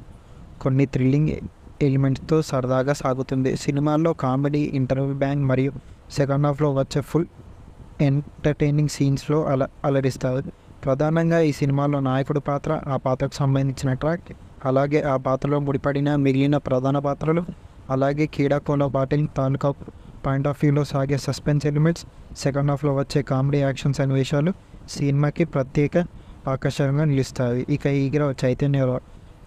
కొన్ని థ్రిల్లింగ్ ఎలిమెంట్స్తో సరదాగా సాగుతుంది. సినిమాల్లో కామెడీ ఇంటర్వ్యూ బ్యాంక్ మరియు సెకండ్ హాఫ్లో వచ్చే ఫుల్ ఎంటర్టైనింగ్ సీన్స్లో అల అలరిస్తారు. ప్రధానంగా ఈ సినిమాలో నాయకుడు పాత్ర ఆ పాత్రకు సంబంధించిన ట్రాక్ అలాగే ఆ పాత్రలో ముడిపడిన మిగిలిన ప్రధాన పాత్రలు అలాగే క్రీడాకోణ బాటిల్ తాలూకా పాయింట్ ఆఫ్ వ్యూలో సాగే సస్పెన్స్ ఎలిమెంట్స్ సెకండ్ హాఫ్లో వచ్చే కామెడీ యాక్షన్ సన్నివేశాలు సినిమాకి ప్రత్యేక ఆకర్షణగా నిలుస్తాయి. ఇక ఈ చైతన్య చాలి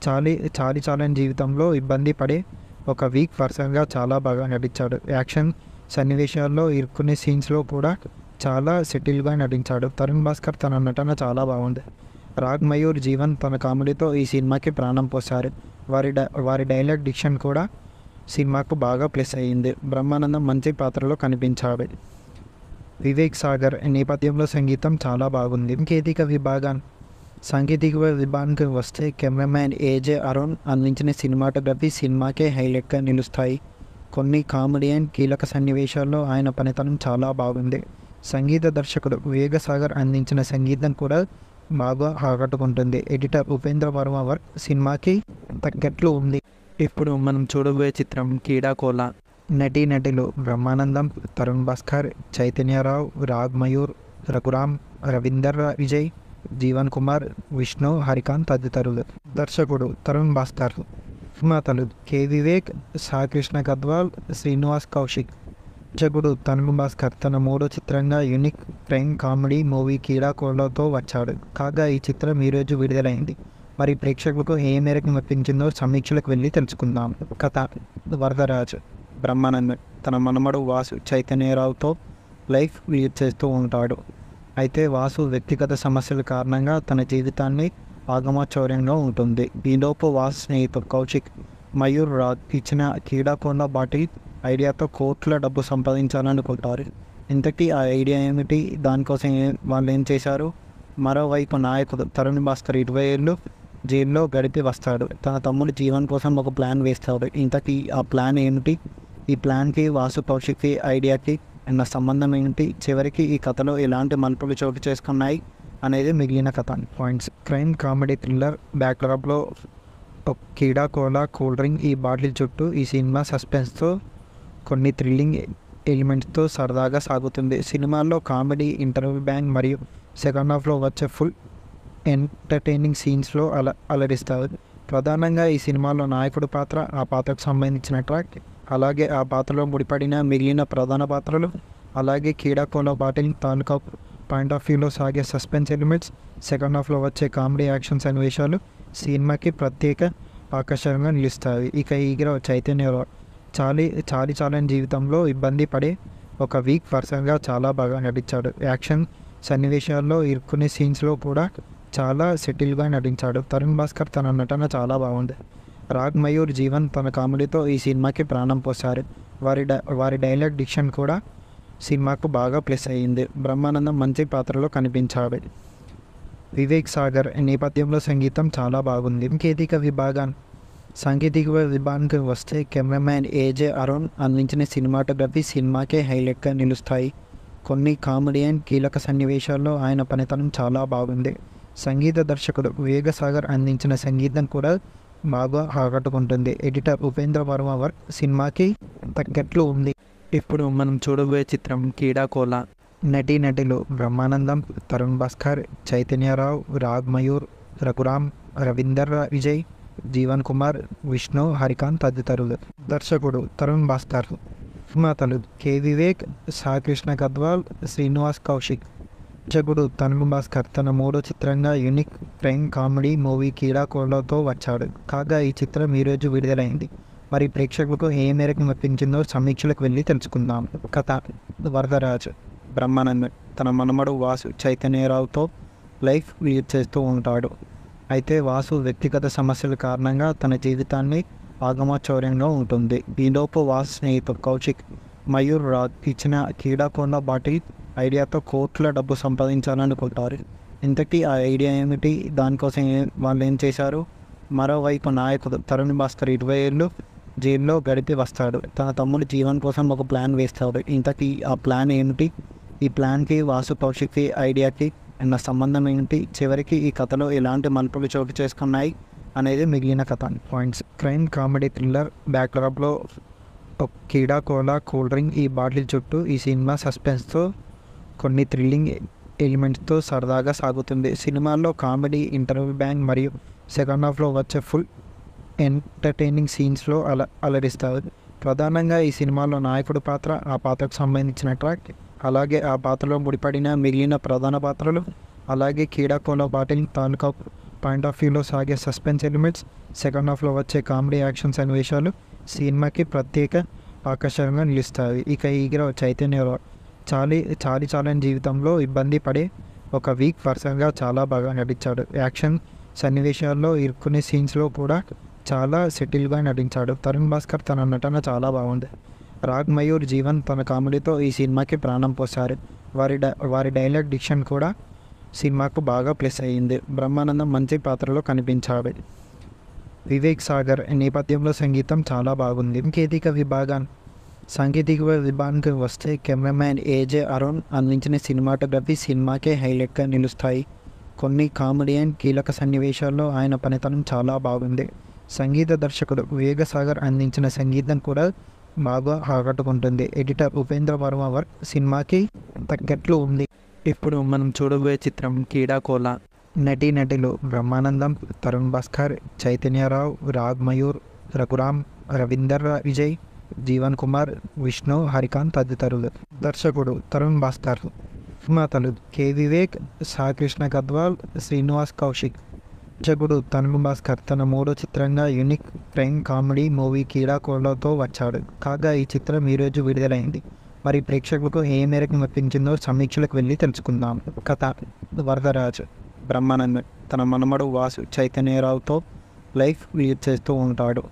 చాలీ చాలీ చాలని జీవితంలో ఇబ్బంది పడే ఒక వీక్ పర్సన్గా చాలా బాగా నటించాడు. యాక్షన్ సన్నివేశాల్లో ఇరుక్కునే సీన్స్లో కూడా చాలా సెటిల్గా నటించాడు. తరుణ్ భాస్కర్ తన నటన చాలా బాగుంది. రాగ్ మయూర్ జీవన్ తన కామెడీతో ఈ సినిమాకి ప్రాణం పోశారు. వారి డై వారి డైలాగ్ డిక్షన్ కూడా సినిమాకు బాగా ప్లస్ అయ్యింది. బ్రహ్మానందం మంచి పాత్రలో కనిపించాడు. వివేక్ సాగర్ నేపథ్యంలో సంగీతం చాలా బాగుంది. సాంకేతిక విభాగం సాంకేతిక విభాగానికి వస్తే కెమెరామ్యాన్ ఏజే అరుణ్ అందించిన సినిమాటోగ్రఫీ సినిమాకే హైలైట్గా నిలుస్తాయి. కొన్ని కామెడీ అండ్ కీలక సన్నివేశాల్లో ఆయన పనితనం చాలా బాగుంది. సంగీత దర్శకుడు వేగసాగర్ అందించిన సంగీతం కూడా బాగా ఆకట్టుకుంటుంది. ఎడిటర్ ఉపేంద్ర వర్మ వర్క్ సినిమాకి తగ్గట్లు ఉంది. ఇప్పుడు మనం చూడబోయే చిత్రం కీడాకోల నటీ నటులు బ్రహ్మానందం తరుణ్ భాస్కర్ చైతన్యరావు రాగ్ మయూర్ రఘురామ్ రవీందర్ విజయ్ జీవన్ కుమార్ విష్ణు హరికాంత్ తదితరులు. దర్శకుడు తరుణ్ భాస్కర్. నిర్మాతలు కె. వివేక్ సాకృష్ణ గద్వాల్ శ్రీనివాస్ కౌశిక్. దర్శకుడు తనుగు భాస్కర్ తన మూడో చిత్రంగా యూనిక్ క్రైమ్ కామెడీ మూవీ కీడాకోలతో వచ్చాడు. కాగా ఈ చిత్రం ఈరోజు విడుదలైంది. మరి ప్రేక్షకులకు ఏ మేరకు మెప్పించిందో సమీక్షలకు వెళ్ళి తెలుసుకుందాం. కథ వరదరాజ్. బ్రహ్మానంద్. తన మనమడు వాసు చైతన్యరావుతో లైఫ్ లీడ్ చేస్తూ ఉంటాడు. అయితే వాసు వ్యక్తిగత సమస్యల కారణంగా తన జీవితాన్ని ఆగమచౌర్యంగా ఉంటుంది. ఈలోపు వాసు స్నేహితుడు కౌశిక్ మయూర్ రాజ్ ఇచ్చిన క్రీడాకొండ బాటిల్ ఐడియాతో కోర్టులో డబ్బు సంపాదించాలనుకుంటారు ఇంతకీ ఆ ఐడియా ఏమిటి? దానికోసం వాళ్ళు ఏం చేశారు? మరోవైపు నాయకుడు తరుణ్ భాస్కర్ ఇరవై ఏళ్ళు జైల్లో గడిపి వస్తాడు. తన తమ్ముడు జీవన్ కోసం ఒక ప్లాన్ వేస్తాడు. ఇంతకీ ఆ ప్లాన్ ఏమిటి? ఈ ప్లాన్కి వాసు కౌశిక్కి ఐడియాకి ఉన్న సంబంధం ఏంటి చివరికి ఈ కథలో ఎలాంటి మలుపులు చోటు చేసుకున్నాయి అనేది మిగిలిన కథ. పాయింట్స్. క్రైమ్ కామెడీ థ్రిల్లర్ బ్యాక్డ్రాప్లో కీడా కోలా కూల్ డ్రింక్ ఈ బాటిల్ చుట్టూ ఈ సినిమా సస్పెన్స్తో కొన్ని థ్రిల్లింగ్ ఎలిమెంట్స్తో సరదాగా సాగుతుంది. సినిమాల్లో కామెడీ ఇంటర్వ్యూ బ్యాంగ్ మరియు సెకండ్ హాఫ్లో వచ్చే ఫుల్ ఎంటర్టైనింగ్ సీన్స్లో అల అలరిస్తారు. ప్రధానంగా ఈ సినిమాలో నాయకుడు పాత్ర ఆ పాత్రకు సంబంధించిన ట్రాక్ అలాగే ఆ పాత్రలో ముడిపడిన మిగిలిన ప్రధాన పాత్రలు అలాగే కీడాకోలో బాటిల్ తాలూకా పాయింట్ ఆఫ్ వ్యూలో సాగే సస్పెన్స్ ఎలిమెంట్స్ సెకండ్ హాఫ్లో వచ్చే కామెడీ యాక్షన్ సన్నివేశాలు సినిమాకి ప్రత్యేక ఆకర్షణగా నిలుస్తాయి. ఇక ఈ చైతన్య చాలీ చాలి చాలని జీవితంలో ఇబ్బంది పడే ఒక వీక్ పర్సన్గా చాలా బాగా నటించాడు. యాక్షన్ సన్నివేశాల్లో ఇరుక్కునే సీన్స్లో కూడా చాలా సెటిల్గా నటించాడు. తరుణ్ భాస్కర్ తన నటన చాలా బాగుంది. రాగ్ మయూర్ జీవన్ తన కామెడీతో ఈ సినిమాకి ప్రాణం పోసారు వారి డై వారి డైలాగ్ డిక్షన్ కూడా సినిమాకు బాగా ప్లస్ అయ్యింది. బ్రహ్మానందం మంచి పాత్రలో కనిపించాడు. వివేక్ సాగర్ నేపథ్యంలో సంగీతం చాలా బాగుంది. కేతిక విభాగం సాంకేతిక విభాగానికి వస్తే కెమెరామ్యాన్ ఏజే అరుణ్ అందించిన సినిమాటోగ్రఫీ సినిమాకే హైలైట్గా నిలుస్తాయి. కొన్ని కామెడీ అండ్ కీలక సన్నివేశాల్లో ఆయన పనితనం చాలా బాగుంది. సంగీత దర్శకుడు వేగసాగర్ అందించిన సంగీతం కూడా బాగా ఆకట్టుకుంటుంది. ఎడిటర్ ఉపేంద్ర వర్మ వర్క్ సినిమాకి తగ్గట్లు ఉంది. ఇప్పుడు మనం చూడబోయే చిత్రం కీడాకోల నటీ నటులు బ్రహ్మానందం తరుణ్ భాస్కర్ చైతన్యరావు రాగ్ మయూర్ రఘురామ్ రవీందర్ విజయ్ జీవన్ కుమార్ విష్ణు హరికాంత్ తదితరులు. దర్శకుడు తరుణ్ భాస్కర్. నిర్మాతలు కె. వివేక్ సాకృష్ణ గద్వాల్ శ్రీనివాస్ కౌశిక్. దర్శకుడు తరుణ్ భాస్కర్ తన మూడో చిత్రంగా యూనిక్ క్రైమ్ కామెడీ మూవీ కీడాకోలతో వచ్చాడు. కాగా ఈ చిత్రం ఈరోజు విడుదలైంది. మరి ప్రేక్షకులకు ఏ మేరకు మెప్పించిందో సమీక్షలకు వెళ్ళి తెలుసుకుందాం. కథ వరదరాజ్. బ్రహ్మానంద్ తన మనమడు వాసు చైతన్యరావుతో లైఫ్ లీడ్ చేస్తూ ఉంటాడు. అయితే వాసు వ్యక్తిగత సమస్యల కారణంగా తన జీవితాన్ని ఆగమచౌర్యంగా ఉంటుంది. ఈలోపు వాసు స్నేహితుడు కౌశిక్ మయూర్ రాజ్ ఇచ్చిన క్రీడాకుండా బాటి ఐడియాతో కోట్ల డబ్బు సంపాదించాలనుకుంటారు. ఇంతకీ ఆ ఐడియా ఏమిటి? దానికోసం వాళ్ళు ఏం చేశారు? మరోవైపు నాయకుడు తరుణ్ భాస్కర్ ఇరవై ఏళ్ళు జైల్లో గడిపి వస్తాడు. తన తమ్ముడు జీవన్ కోసం ఒక ప్లాన్ వేస్తాడు. ఇంతకీ ఆ ప్లాన్ ఏమిటి? ఈ ప్లాన్కి వాసు కౌశిక్కి ఐడియాకి ఉన్న సంబంధం ఏంటి? చివరికి ఈ కథలో ఎలాంటి మలుపులు చోటు చేసుకున్నాయి అనేది మిగిలిన కథ పాయింట్స్ క్రైమ్ కామెడీ థ్రిల్లర్ బ్యాక్డ్రాప్లో ఒక కీడా కోలా కూల్ డ్రింక్ ఈ బాటిల్ చుట్టూ ఈ సినిమా సస్పెన్స్తో కొన్ని థ్రిల్లింగ్ ఎలిమెంట్స్తో సరదాగా సాగుతుంది. సినిమాల్లో కామెడీ ఇంటర్వ్యూ బ్యాంగ్ మరియు సెకండ్ హాఫ్లో వచ్చే ఫుల్ ఎంటర్టైనింగ్ సీన్స్లో అల అలరిస్తారు. ప్రధానంగా ఈ సినిమాలో నాయకుడు పాత్ర ఆ పాత్రకు సంబంధించిన ట్రాక్ అలాగే ఆ పాత్రలో ముడిపడిన మిగిలిన ప్రధాన పాత్రలు అలాగే క్రీడాకోల బాటిల్ తాలూకా పాయింట్ ఆఫ్ వ్యూలో సాగే సస్పెన్స్ ఎలిమెంట్స్ సెకండ్ హాఫ్లో వచ్చే కామెడీ యాక్షన్ సన్నివేశాలు సినిమాకి ప్రత్యేక ఆకర్షణగా నిలుస్తాయి. ఇక ఈ చైతన్య చైతన్యరావు చాలీ చాలి చాలని జీవితంలో ఇబ్బంది పడే ఒక వీక్ పర్సన్గా చాలా బాగా నటించాడు. యాక్షన్ సన్నివేశాల్లో ఇరుక్కునే సీన్స్లో కూడా చాలా సెటిల్గా నటించాడు. తరుణ్ భాస్కర్ తన నటన చాలా బాగుంది. రాగ్ మయూర్ జీవన్ తన కామెడీతో ఈ సినిమాకి ప్రాణం పోసారు. వారి డై వారి డైలాగ్ డిక్షన్ కూడా సినిమాకు బాగా ప్లస్ అయ్యింది. బ్రహ్మానందం మంచి పాత్రలో కనిపించాడు. వివేక్ సాగర్ నేపథ్యంలో సంగీతం చాలా బాగుంది. సాంకేతిక విభాగం సాంకేతిక విభాగానికి వస్తే కెమెరామ్యాన్ ఏజే అరుణ్ అందించిన సినిమాటోగ్రఫీ సినిమాకే హైలైట్గా నిలుస్తాయి. కొన్ని కామెడీ అండ్ కీలక సన్నివేశాల్లో ఆయన పనితనం చాలా బాగుంది. సంగీత దర్శకుడు వేగసాగర్ అందించిన సంగీతం కూడా బాగా ఆకట్టుకుంటుంది. ఎడిటర్ ఉపేంద్ర వర్మ వర్క్ సినిమాకి తగ్గట్లు ఉంది. ఇప్పుడు మనం చూడబోయే చిత్రం కీడాకోల నటీ నటులు బ్రహ్మానందం తరుణ్ భాస్కర్ చైతన్యరావు రాగ్ మయూర్ రఘురామ్ రవీందర్ విజయ్ జీవన్ కుమార్ విష్ణు హరికాంత్ తదితరులు. దర్శకుడు తరుణ్ భాస్కర్. నిర్మాతలు కె వివేక్ సాకృష్ణ గద్వాల్ శ్రీనివాస్ కౌశిక్. దర్శకుడు తనుగు భాస్కర్ తన మూడో చిత్రంగా యూనిక్ ప్రేమ్ కామెడీ మూవీ కీడాకోలతో వచ్చాడు. కాగా ఈ చిత్రం ఈరోజు విడుదలైంది. మరి ప్రేక్షకులకు ఏ మేరకు మెప్పించిందో సమీక్షలకు వెళ్ళి తెలుసుకుందాం. కథ. వరదరాజు. బ్రహ్మానందం. తన మనమడు వాసు చైతన్యరావుతో లైఫ్ లీడ్ చేస్తూ ఉంటాడు.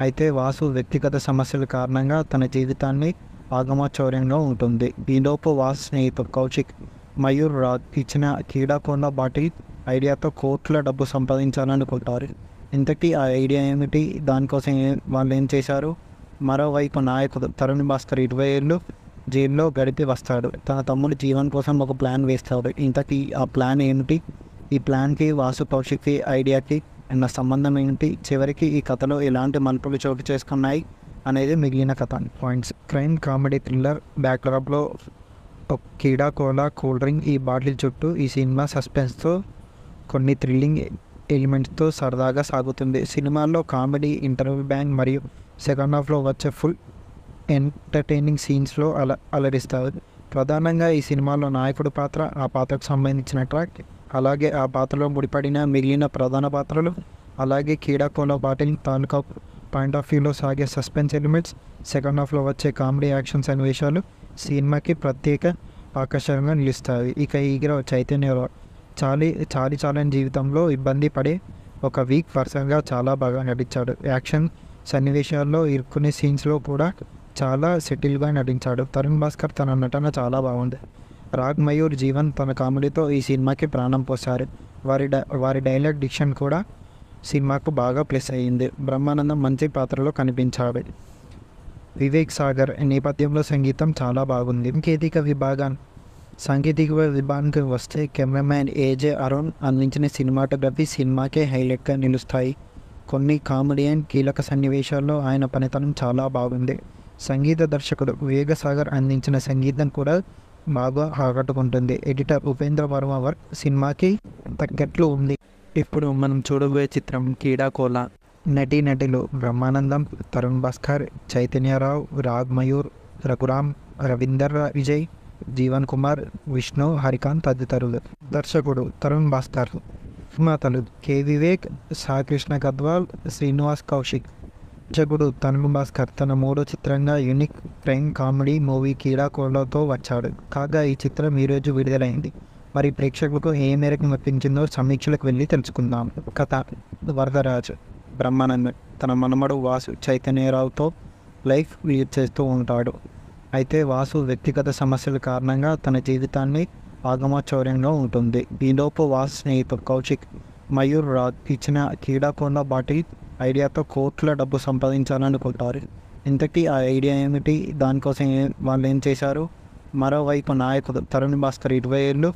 అయితే వాసు వ్యక్తిగత సమస్యల కారణంగా తన జీవితాన్ని ఆగమచౌర్యంగా ఉంటుంది. ఈలోపు వాసు స్నేహితుడు కౌశిక్ మయూర్ రాజ్ ఇచ్చిన క్రీడాకొండ బాటి ఐడియాతో కోట్ల డబ్బు సంపాదించాలనుకుంటారు ఇంతకీ ఆ ఐడియా ఏమిటి? దానికోసం వాళ్ళు ఏం చేశారు? మరోవైపు నాయకుడు తరుణ్ భాస్కర్ ఇరవై ఏళ్ళు జైల్లో గడిపి వస్తాడు. తన తమ్ముడు జీవన్ కోసం ఒక ప్లాన్ వేస్తాడు. ఇంతకీ ఆ ప్లాన్ ఏమిటి? ఈ ప్లాన్కి వాసు కౌశిక్కి ఐడియాకి ఉన్న సంబంధం ఏంటి? చివరికి ఈ కథలో ఎలాంటి మలుపులు చోటు చేసుకున్నాయి అనేది మిగిలిన కథ. పాయింట్స్ క్రైమ్ కామెడీ థ్రిల్లర్ బ్యాక్డ్రాప్లో కీడా కోలా కూల్ డ్రింక్ ఈ బాటిల్ చుట్టూ ఈ సినిమా సస్పెన్స్తో కొన్ని థ్రిల్లింగ్ ఎలిమెంట్స్తో సరదాగా సాగుతుంది. సినిమాల్లో కామెడీ ఇంటర్వ్యూ బ్యాంక్ మరియు సెకండ్ హాఫ్లో వచ్చే ఫుల్ ఎంటర్టైనింగ్ సీన్స్లో అల అలరిస్తారు. ప్రధానంగా ఈ సినిమాలో నాయకుడి పాత్ర ఆ పాత్రకు సంబంధించిన ట్రాక్ అలాగే ఆ పాత్రలో ముడిపడిన మిగిలిన ప్రధాన పాత్రలు అలాగే కీడాకోలో బాటిల్ తాలూకా పాయింట్ ఆఫ్ వ్యూలో సాగే సస్పెన్స్ ఎలిమెంట్స్ సెకండ్ హాఫ్లో వచ్చే కామెడీ యాక్షన్స్ సన్నివేశాలు సినిమాకి ప్రత్యేక ఆకర్షణగా నిలుస్తుంది ఇక ఈ చైతన్య చైతన్యరావు చాలీ చాలీ చాలని జీవితంలో ఇబ్బంది పడే ఒక వీక్ పర్సన్గా చాలా బాగా నటించాడు. యాక్షన్ సన్నివేశాల్లో ఇరుక్కునే సీన్స్లో కూడా చాలా సెటిల్గా నటించాడు. తరుణ్ భాస్కర్ తన నటన చాలా బాగుంది. రాగ్ మయూర్ జీవన్ తన కామెడీతో ఈ సినిమాకి ప్రాణం పోశారు. వారి డై వారి డైలాగ్ డిక్షన్ కూడా సినిమాకు బాగా ప్లస్ అయ్యింది. బ్రహ్మానందం మంచి పాత్రలో కనిపించాడు. వివేక్ సాగర్ నేపథ్యంలో సంగీతం చాలా బాగుంది. సాంకేతిక విభాగం సాంకేతిక విభాగానికి వస్తే కెమెరామ్యాన్ ఏజే అరుణ్ అందించిన సినిమాటోగ్రఫీ సినిమాకే హైలైట్గా నిలుస్తాయి. కొన్ని కామెడీ అండ్ కీలక సన్నివేశాల్లో ఆయన పనితనం చాలా బాగుంది. సంగీత దర్శకుడు వేగసాగర్ అందించిన సంగీతం కూడా బాగా ఆకట్టుకుంటుంది. ఎడిటర్ ఉపేంద్ర వర్మ వర్క్ సినిమాకి తగ్గట్లు ఉంది. ఇప్పుడు మనం చూడబోయే చిత్రం కీడాకోల నటులు బ్రహ్మానందం తరుణ్ భాస్కర్ చైతన్యరావు రాగ్ మయూర్ రఘురామ్ రవీందర్ విజయ్ జీవన్ కుమార్ విష్ణు హరికాంత్ తదితరులు. దర్శకుడు తరుణ్ భాస్కర్. నిర్మాతలు కె. వివేక్ సాకృష్ణ గద్వాల్ శ్రీనివాస్ కౌశిక్. దర్శకుడు తరుణ్ భాస్కర్ తన మూడో చిత్రంగా యూనిక్ ప్రేమ్ కామెడీ మూవీ కీడాకోళ్ళతో వచ్చాడు. కాగా ఈ చిత్రం ఈరోజు విడుదలైంది. మరి ప్రేక్షకులకు ఏ మేరకు మెప్పించిందో సమీక్షలకు వెళ్ళి తెలుసుకుందాం. కథ వరదరాజు. బ్రహ్మానంద తన మనమడు వాసు చైతన్యరావుతో లైఫ్ లీడ్ చేస్తూ ఉంటాడు. అయితే వాసు వ్యక్తిగత సమస్యల కారణంగా తన జీవితాన్ని ఆగమచౌర్యంగా ఉంటుంది. ఈలోపు వాసు స్నేహితుడు కౌశిక్ మయూర్ రాజ్ ఇచ్చిన క్రీడాకొండ బాటి ఐడియాతో కోట్ల డబ్బు సంపాదించాలనుకుంటారు. ఇంతకీ ఆ ఐడియా ఏమిటి? దానికోసం వాళ్ళు ఏం చేశారు? మరోవైపు నాయకుడు తరుణ్ భాస్కర్ ఇరవై ఏళ్ళు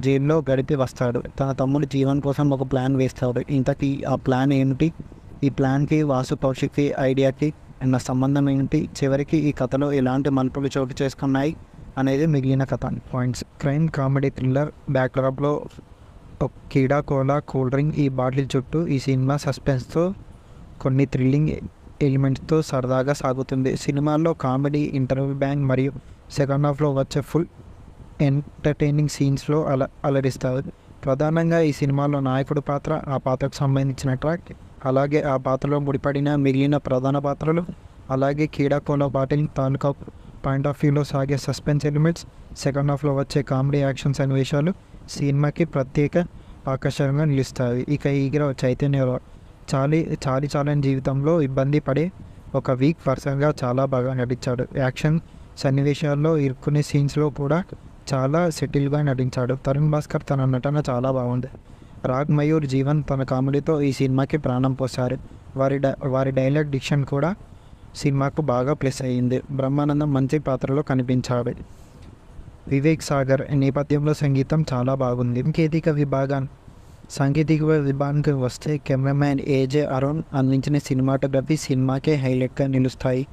జైల్లో గడిపి వస్తాడు. తన తమ్ముడు జీవన్ కోసం ఒక ప్లాన్ వేస్తాడు. ఇంతకీ ఆ ప్లాన్ ఏమిటి? ఈ ప్లాన్కి వాసు కౌశిక్కి ఐడియాకి ఉన్న సంబంధం ఏంటి? చివరికి ఈ కథలో ఎలాంటి మలుపులు చోటు చేసుకున్నాయి అనేది మిగిలిన కథ. పాయింట్స్ క్రైమ్ కామెడీ థ్రిల్లర్ బ్యాక్డ్రాప్లో ఒక కీడా కోలా కూల్ డ్రింక్ ఈ బాటిల్ చుట్టూ ఈ సినిమా సస్పెన్స్తో కొన్ని థ్రిల్లింగ్ ఎలిమెంట్స్తో సరదాగా సాగుతుంది. సినిమాల్లో కామెడీ ఇంటర్వ్యూ బ్యాంక్ మరియు సెకండ్ హాఫ్లో వచ్చే ఫుల్ ఎంటర్టైనింగ్ సీన్స్లో అల అలరిస్తారు. ప్రధానంగా ఈ సినిమాలో నాయకుడు పాత్ర ఆ పాత్రకు సంబంధించిన ట్రాక్ అలాగే ఆ పాత్రలో ముడిపడిన మిగిలిన ప్రధాన పాత్రలు అలాగే కీడాకోలో బాటిల్ తాలూకా పాయింట్ ఆఫ్ వ్యూలో సాగే సస్పెన్స్ ఎలిమెంట్స్ సెకండ్ హాఫ్లో వచ్చే కామెడీ యాక్షన్ సన్నివేశాలు సినిమాకి ప్రత్యేక ఆకర్షణగా నిలుస్తాయి. ఇక ఈగ్ర చైతన్య చైతన్యరావు చాలీ చాలీ చాలని జీవితంలో ఇబ్బంది పడే ఒక వీక్ పర్సన్గా చాలా బాగా నటించాడు. యాక్షన్ సన్నివేశాల్లో ఇరుక్కునే సీన్స్లో కూడా చాలా సెటిల్గా నటించాడు. తరుణ్ భాస్కర్ తన నటన చాలా బాగుంది. రాగ్ మయూర్ జీవన్ తన కామెడీతో ఈ సినిమాకి ప్రాణం పోశారు. వారి డై వారి డైలాగ్ డిక్షన్ కూడా సినిమాకు బాగా ప్లస్ అయ్యింది. బ్రహ్మానందం మంచి పాత్రలో కనిపించాడు. వివేక్ సాగర్ నేపథ్యంలో సంగీతం చాలా బాగుంది. సాంకేతిక విభాగం సాంకేతిక విభాగానికి వస్తే కెమెరామ్యాన్ ఏజే అరుణ్ అందించిన సినిమాటోగ్రఫీ సినిమాకే హైలైట్గా నిలుస్తాయి.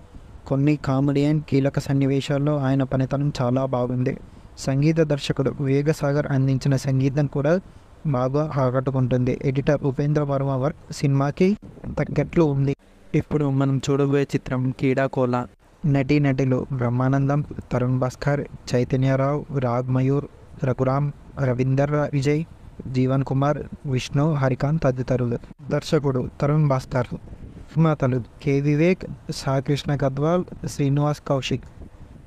కొన్ని కామెడీ అండ్ కీలక సన్నివేశాల్లో ఆయన పనితనం చాలా బాగుంది. సంగీత దర్శకుడు వేగసాగర్ అందించిన సంగీతం కూడా బాగా ఆకట్టుకుంటుంది. ఎడిటర్ ఉపేంద్ర వర్మ వర్క్ సినిమాకి తగ్గట్లు ఉంది. ఇప్పుడు మనం చూడబోయే చిత్రం కీడాకోల నటీ నటులు బ్రహ్మానందం తరుణ్ భాస్కర్ చైతన్యరావు రాగ్ మయూర్ రఘురామ్ రవీందర్ విజయ్ జీవన్ కుమార్ విష్ణు హరికాంత్ తదితరులు. దర్శకుడు తరుణ్ భాస్కర్. నిర్మాతలు కె. వివేక్ సాకృష్ణ గద్వాల్ శ్రీనివాస్ కౌశిక్.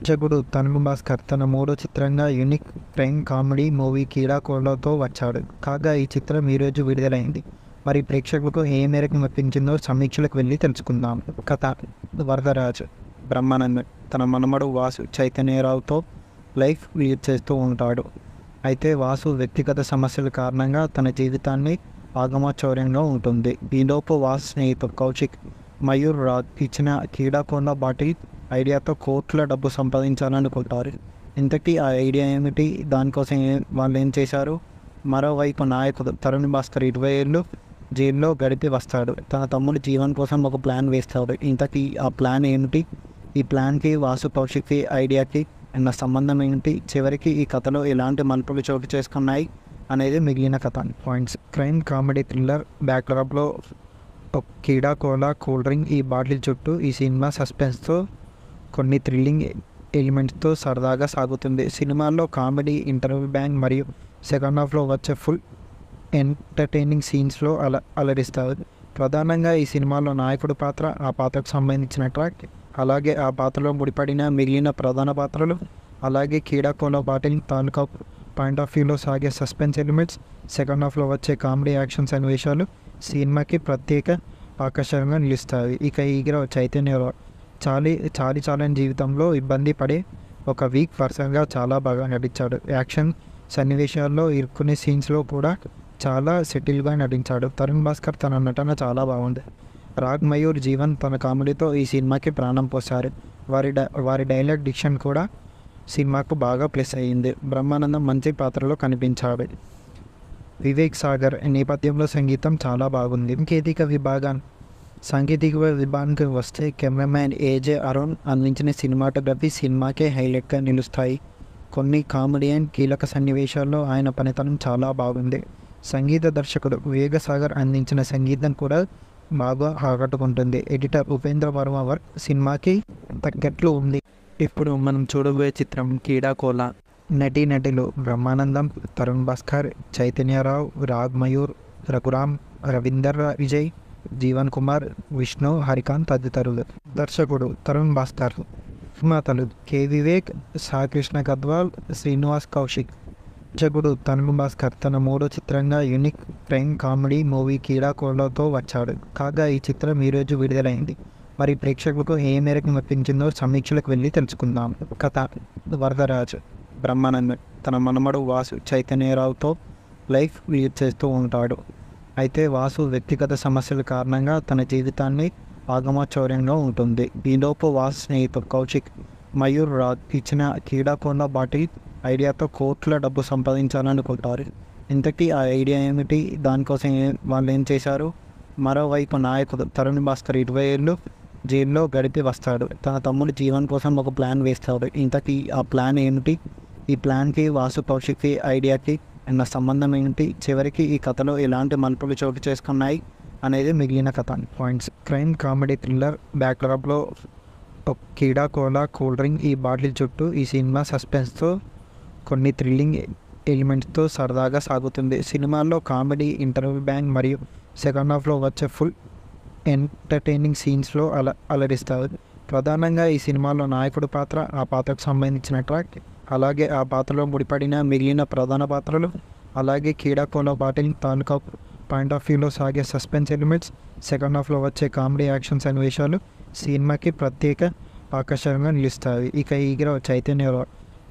దర్శకుడు తనుగు భాస్కర్ తన మూడో చిత్రంగా యూనిక్ ప్రేమ్ కామెడీ మూవీ కీడాకోళ్ళతో వచ్చాడు. కాగా ఈ చిత్రం ఈరోజు విడుదలైంది. మరి ప్రేక్షకులకు ఏ మేరకు మెప్పించిందో సమీక్షలకు వెళ్ళి తెలుసుకుందాం. కథ వరదరాజు. బ్రహ్మానందం. తన మనమడు వాసు చైతన్యరావుతో లైఫ్ లీడ్ చేస్తూ ఉంటాడు. అయితే వాసు వ్యక్తిగత సమస్యల కారణంగా తన జీవితాన్ని ఆగమచౌర్యంగా ఉంటుంది. ఈలోపు వాసు స్నేహితుడు కౌశిక్ మయూర్ రాజ్ ఇచ్చిన క్రీడాకోండ బాటి ఐడియాతో కోట్ల డబ్బు సంపాదించాలనుకుంటారు ఇంతకీ ఆ ఐడియా ఏమిటి? దానికోసం వాళ్ళు ఏం చేశారు? మరోవైపు నాయకుడు తరుణ్ భాస్కర్ ఇరవై ఏళ్ళు జైల్లో గడిపి వస్తాడు. తన తమ్ముడు జీవన్ కోసం ఒక ప్లాన్ వేస్తాడు. ఇంతకీ ఆ ప్లాన్ ఏమిటి? ఈ ప్లాన్కి వాసు కౌశిక్కి ఐడియాకి ఉన్న సంబంధం ఏంటి చివరికి ఈ కథలో ఎలాంటి మలుపులు చోటు చేసుకున్నాయి అనేది మిగిలిన కథ. పాయింట్స్. క్రైమ్ కామెడీ థ్రిల్లర్ బ్యాక్డ్రాప్లో కీడా కోలా కూల్ డ్రింక్ ఈ బాటిల్ చుట్టూ ఈ సినిమా సస్పెన్స్తో కొన్ని థ్రిల్లింగ్ ఎలిమెంట్స్తో సరదాగా సాగుతుంది. సినిమాల్లో కామెడీ ఇంటర్వ్యూ బ్యాంక్ మరియు సెకండ్ హాఫ్లో వచ్చే ఫుల్ ఎంటర్టైనింగ్ సీన్స్లో అల అలరిస్తారు. ప్రధానంగా ఈ సినిమాలో నాయకుడు పాత్ర ఆ పాత్రకు సంబంధించిన ట్రాక్ అలాగే ఆ పాత్రలో ముడిపడిన మిగిలిన ప్రధాన పాత్రలు అలాగే క్రీడాకోలో బాటిల్ తాలూకా పాయింట్ ఆఫ్ వ్యూలో సాగే సస్పెన్స్ ఎలిమెంట్స్ సెకండ్ హాఫ్లో వచ్చే కామెడీ యాక్షన్ సన్నివేశాలు సినిమాకి ప్రత్యేక ఆకర్షణగా నిలుస్తాయి. ఇక ఈ చైతన్య చాలీ చాలీ చాలని జీవితంలో ఇబ్బంది పడే ఒక వీక్ పర్సన్గా చాలా బాగా నటించాడు. యాక్షన్ సన్నివేశాల్లో ఇరుక్కునే సీన్స్లో కూడా చాలా సెటిల్గా నటించాడు. తరుణ్ భాస్కర్ తన నటన చాలా బాగుంది. రాగ్ మయూర్ జీవన్ తన కామెడీతో ఈ సినిమాకి ప్రాణం పోశారు. వారి డై వారి డైలాగ్ డిక్షన్ కూడా సినిమాకు బాగా ప్లస్ అయ్యింది. బ్రహ్మానందం మంచి పాత్రలో కనిపించాడు. వివేక్ సాగర్ నేపథ్యంలో సంగీతం చాలా బాగుంది. కేతిక విభాగాన్ని సాంకేతిక విభాగానికి వస్తే కెమెరామ్యాన్ ఏజే అరుణ్ అందించిన సినిమాటోగ్రఫీ సినిమాకే హైలైట్గా నిలుస్తాయి. కొన్ని కామెడీ అండ్ కీలక సన్నివేశాల్లో ఆయన పనితనం చాలా బాగుంది. సంగీత దర్శకుడు వేగసాగర్ అందించిన సంగీతం కూడా బాగా ఆకట్టుకుంటుంది. ఎడిటర్ ఉపేంద్ర వర్మ వర్క్ సినిమాకి తగ్గట్లు ఉంది. ఇప్పుడు మనం చూడబోయే చిత్రం కీడాకోల నటీ నటులు బ్రహ్మానందం తరుణ్ భాస్కర్ చైతన్యరావు రాగ్ మయూర్ రఘురామ్ రవీందర్ విజయ్ జీవన్ కుమార్ విష్ణు హరికాంత్ తదితరులు దర్శకుడు తరుణ్ భాస్కర్ నిర్మాతలు కె. వివేక్ సాకృష్ణ గద్వాల్ శ్రీనివాస్ కౌశిక్. దర్శకుడు తరుణ్ భాస్కర్ తన మూడో చిత్రంగా యూనిక్ ప్రేమ్ కామెడీ మూవీ కీడాకోళ్ళతో వచ్చాడు. కాగా ఈ చిత్రం ఈరోజు విడుదలైంది. మరి ప్రేక్షకులకు ఏ మేరకు మెప్పించిందో సమీక్షలకు వెళ్ళి తెలుసుకుందాం. కథ వరదరాజు. బ్రహ్మానంద్ తన మనమడు వాసు చైతన్యరావుతో లైఫ్ లీడ్ చేస్తూ ఉంటాడు. అయితే వాసు వ్యక్తిగత సమస్యల కారణంగా తన జీవితాన్ని ఆగమచౌర్యంగా ఉంటుంది. ఈలోపు వాసు స్నేహితుడు కౌశిక్ మయూర్ రాజ్ ఇచ్చిన క్రీడాకొండ బాటి ఐడియాతో కోట్ల డబ్బు సంపాదించాలనుకుంటారు ఇంతకీ ఆ ఐడియా ఏమిటి? దానికోసం వాళ్ళు ఏం చేశారు? మరోవైపు నాయకుడు తరుణ్ భాస్కర్ ఇరవై ఏళ్ళు జైల్లో గడిపి వస్తాడు. తన తమ్ముడు జీవన్ కోసం ఒక ప్లాన్ వేస్తాడు. ఇంతకీ ఆ ప్లాన్ ఏమిటి? ఈ ప్లాన్కి వాసు కౌశిక్కి ఐడియాకి నా సంబంధం ఏంటి? చివరికి ఈ కథలో ఎలాంటి మలుపులు చోటు చేసుకున్నాయి అనేది మిగిలిన కథ. పాయింట్స్ క్రైమ్ కామెడీ థ్రిల్లర్ బ్యాక్డ్రాప్లో కీడా కోలా కూల్ డ్రింక్ ఈ బాటిల్ చుట్టూ ఈ సినిమా సస్పెన్స్తో కొన్ని థ్రిల్లింగ్ ఎలిమెంట్స్తో సరదాగా సాగుతుంది. సినిమాల్లో కామెడీ ఇంటర్వ్యూ బ్యాంక్ మరియు సెకండ్ హాఫ్లో వచ్చే ఫుల్ ఎంటర్టైనింగ్ సీన్స్లో అల అలరిస్తారు. ప్రధానంగా ఈ సినిమాలో నాయకుడు పాత్ర ఆ పాత్రకు సంబంధించిన ట్రాక్ అలాగే ఆ పాత్రలో ముడిపడిన మిగిలిన ప్రధాన పాత్రలు అలాగే క్రీడాకోణ బాటిల్ తాలూకా పాయింట్ ఆఫ్ వ్యూలో సాగే సస్పెన్స్ ఎలిమెంట్స్ సెకండ్ హాఫ్లో వచ్చే కామెడీ యాక్షన్ సన్నివేశాలు సినిమాకి ప్రత్యేక ఆకర్షణగా నిలుస్తాయి. ఇక ఈ చైతన్య చైతన్యరావు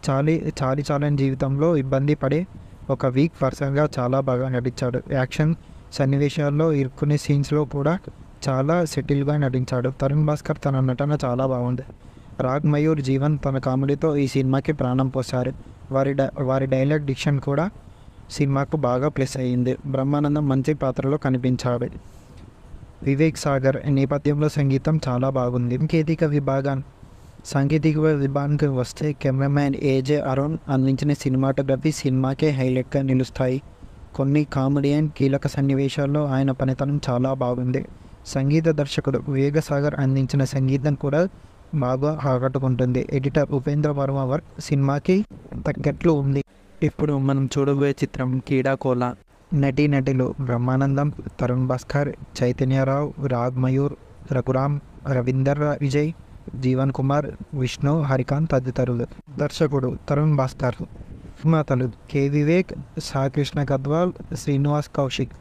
చాలీ చాలీ చాలని జీవితంలో ఇబ్బంది పడే ఒక వీక్ పర్సన్గా చాలా బాగా నటించాడు. యాక్షన్ సన్నివేశాల్లో ఇరుక్కునే సీన్స్లో కూడా చాలా సెటిల్గా నటించాడు. తరుణ్ భాస్కర్ తన నటన చాలా బాగుంది. రాగ్ మయూర్ జీవన్ తన కామెడీతో ఈ సినిమాకి ప్రాణం పోశారు వారి డై వారి డైలాగ్ డిక్షన్ కూడా సినిమాకు బాగా ప్లస్ అయ్యింది బ్రహ్మానందం మంచి పాత్రలో కనిపించాడు వివేక్ సాగర్ నేపథ్యంలో సంగీతం చాలా బాగుంది సాంకేతిక విభాగం సాంకేతిక విభాగానికి వస్తే కెమెరామ్యాన్ ఏజే అరుణ్ అందించిన సినిమాటోగ్రఫీ సినిమాకే హైలైట్గా నిలుస్తాయి కొన్ని కామెడీ అండ్ కీలక సన్నివేశాల్లో ఆయన పనితనం చాలా బాగుంది సంగీత దర్శకుడు వివేక సాగర్ అందించిన సంగీతం కూడా బాగా ఆకట్టుకుంటుంది. ఎడిటర్ ఉపేంద్ర వర్మ వర్క్ సినిమాకి తగ్గట్లు ఉంది. ఇప్పుడు మనం చూడబోయే చిత్రం కీడాకోల నటీ నటులు బ్రహ్మానందం తరుణ్ భాస్కర్ చైతన్యరావు రాగ్ మయూర్ రఘురామ్ రవీందర్ విజయ్ జీవన్ కుమార్ విష్ణు హరికాంత్ తదితరులు. దర్శకుడు తరుణ్ భాస్కర్. నిర్మాతలు కె వివేక్ సాకృష్ణ గద్వాల్ శ్రీనివాస్ కౌశిక్.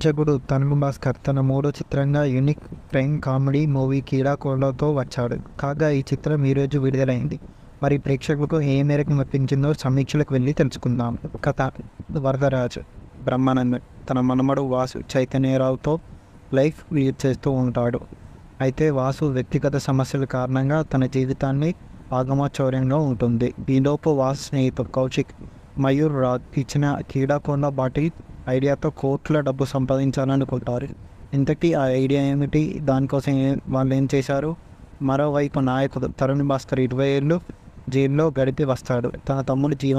దర్శకుడు తనుగు భాస్కర్ తన మూడో చిత్రంగా యూనిక్ ప్రేమ్ కామెడీ మూవీ కీడాకోళ్ళతో వచ్చాడు. కాగా ఈ చిత్రం ఈరోజు విడుదలైంది. మరి ప్రేక్షకులకు ఏ మేరకు మెప్పించిందో సమీక్షలకు వెళ్ళి తెలుసుకుందాం. కథ వరదరాజు. బ్రహ్మానందం. తన మనమడు వాసు చైతన్యరావుతో లైఫ్ లీడ్ చేస్తూ ఉంటాడు. అయితే వాసు వ్యక్తిగత సమస్యల కారణంగా తన జీవితాన్ని ఆగమచౌర్యంగా ఉంటుంది. ఈలోపు వాసు స్నేహితుడు కౌశిక్ మయూర్ రాజ్ ఇచ్చిన క్రీడాకోండ బాటి ఐడియాతో కోట్ల డబ్బు సంపాదించాలనుకుంటారు ఇంతకీ ఆ ఐడియా ఏమిటి? దానికోసం వాళ్ళు ఏం చేశారు? మరోవైపు నాయకుడు తరుణ్ భాస్కర్ ఇరవై ఏళ్ళు జైల్లో గడిపి వస్తాడు. తన తమ్ముడు జీవన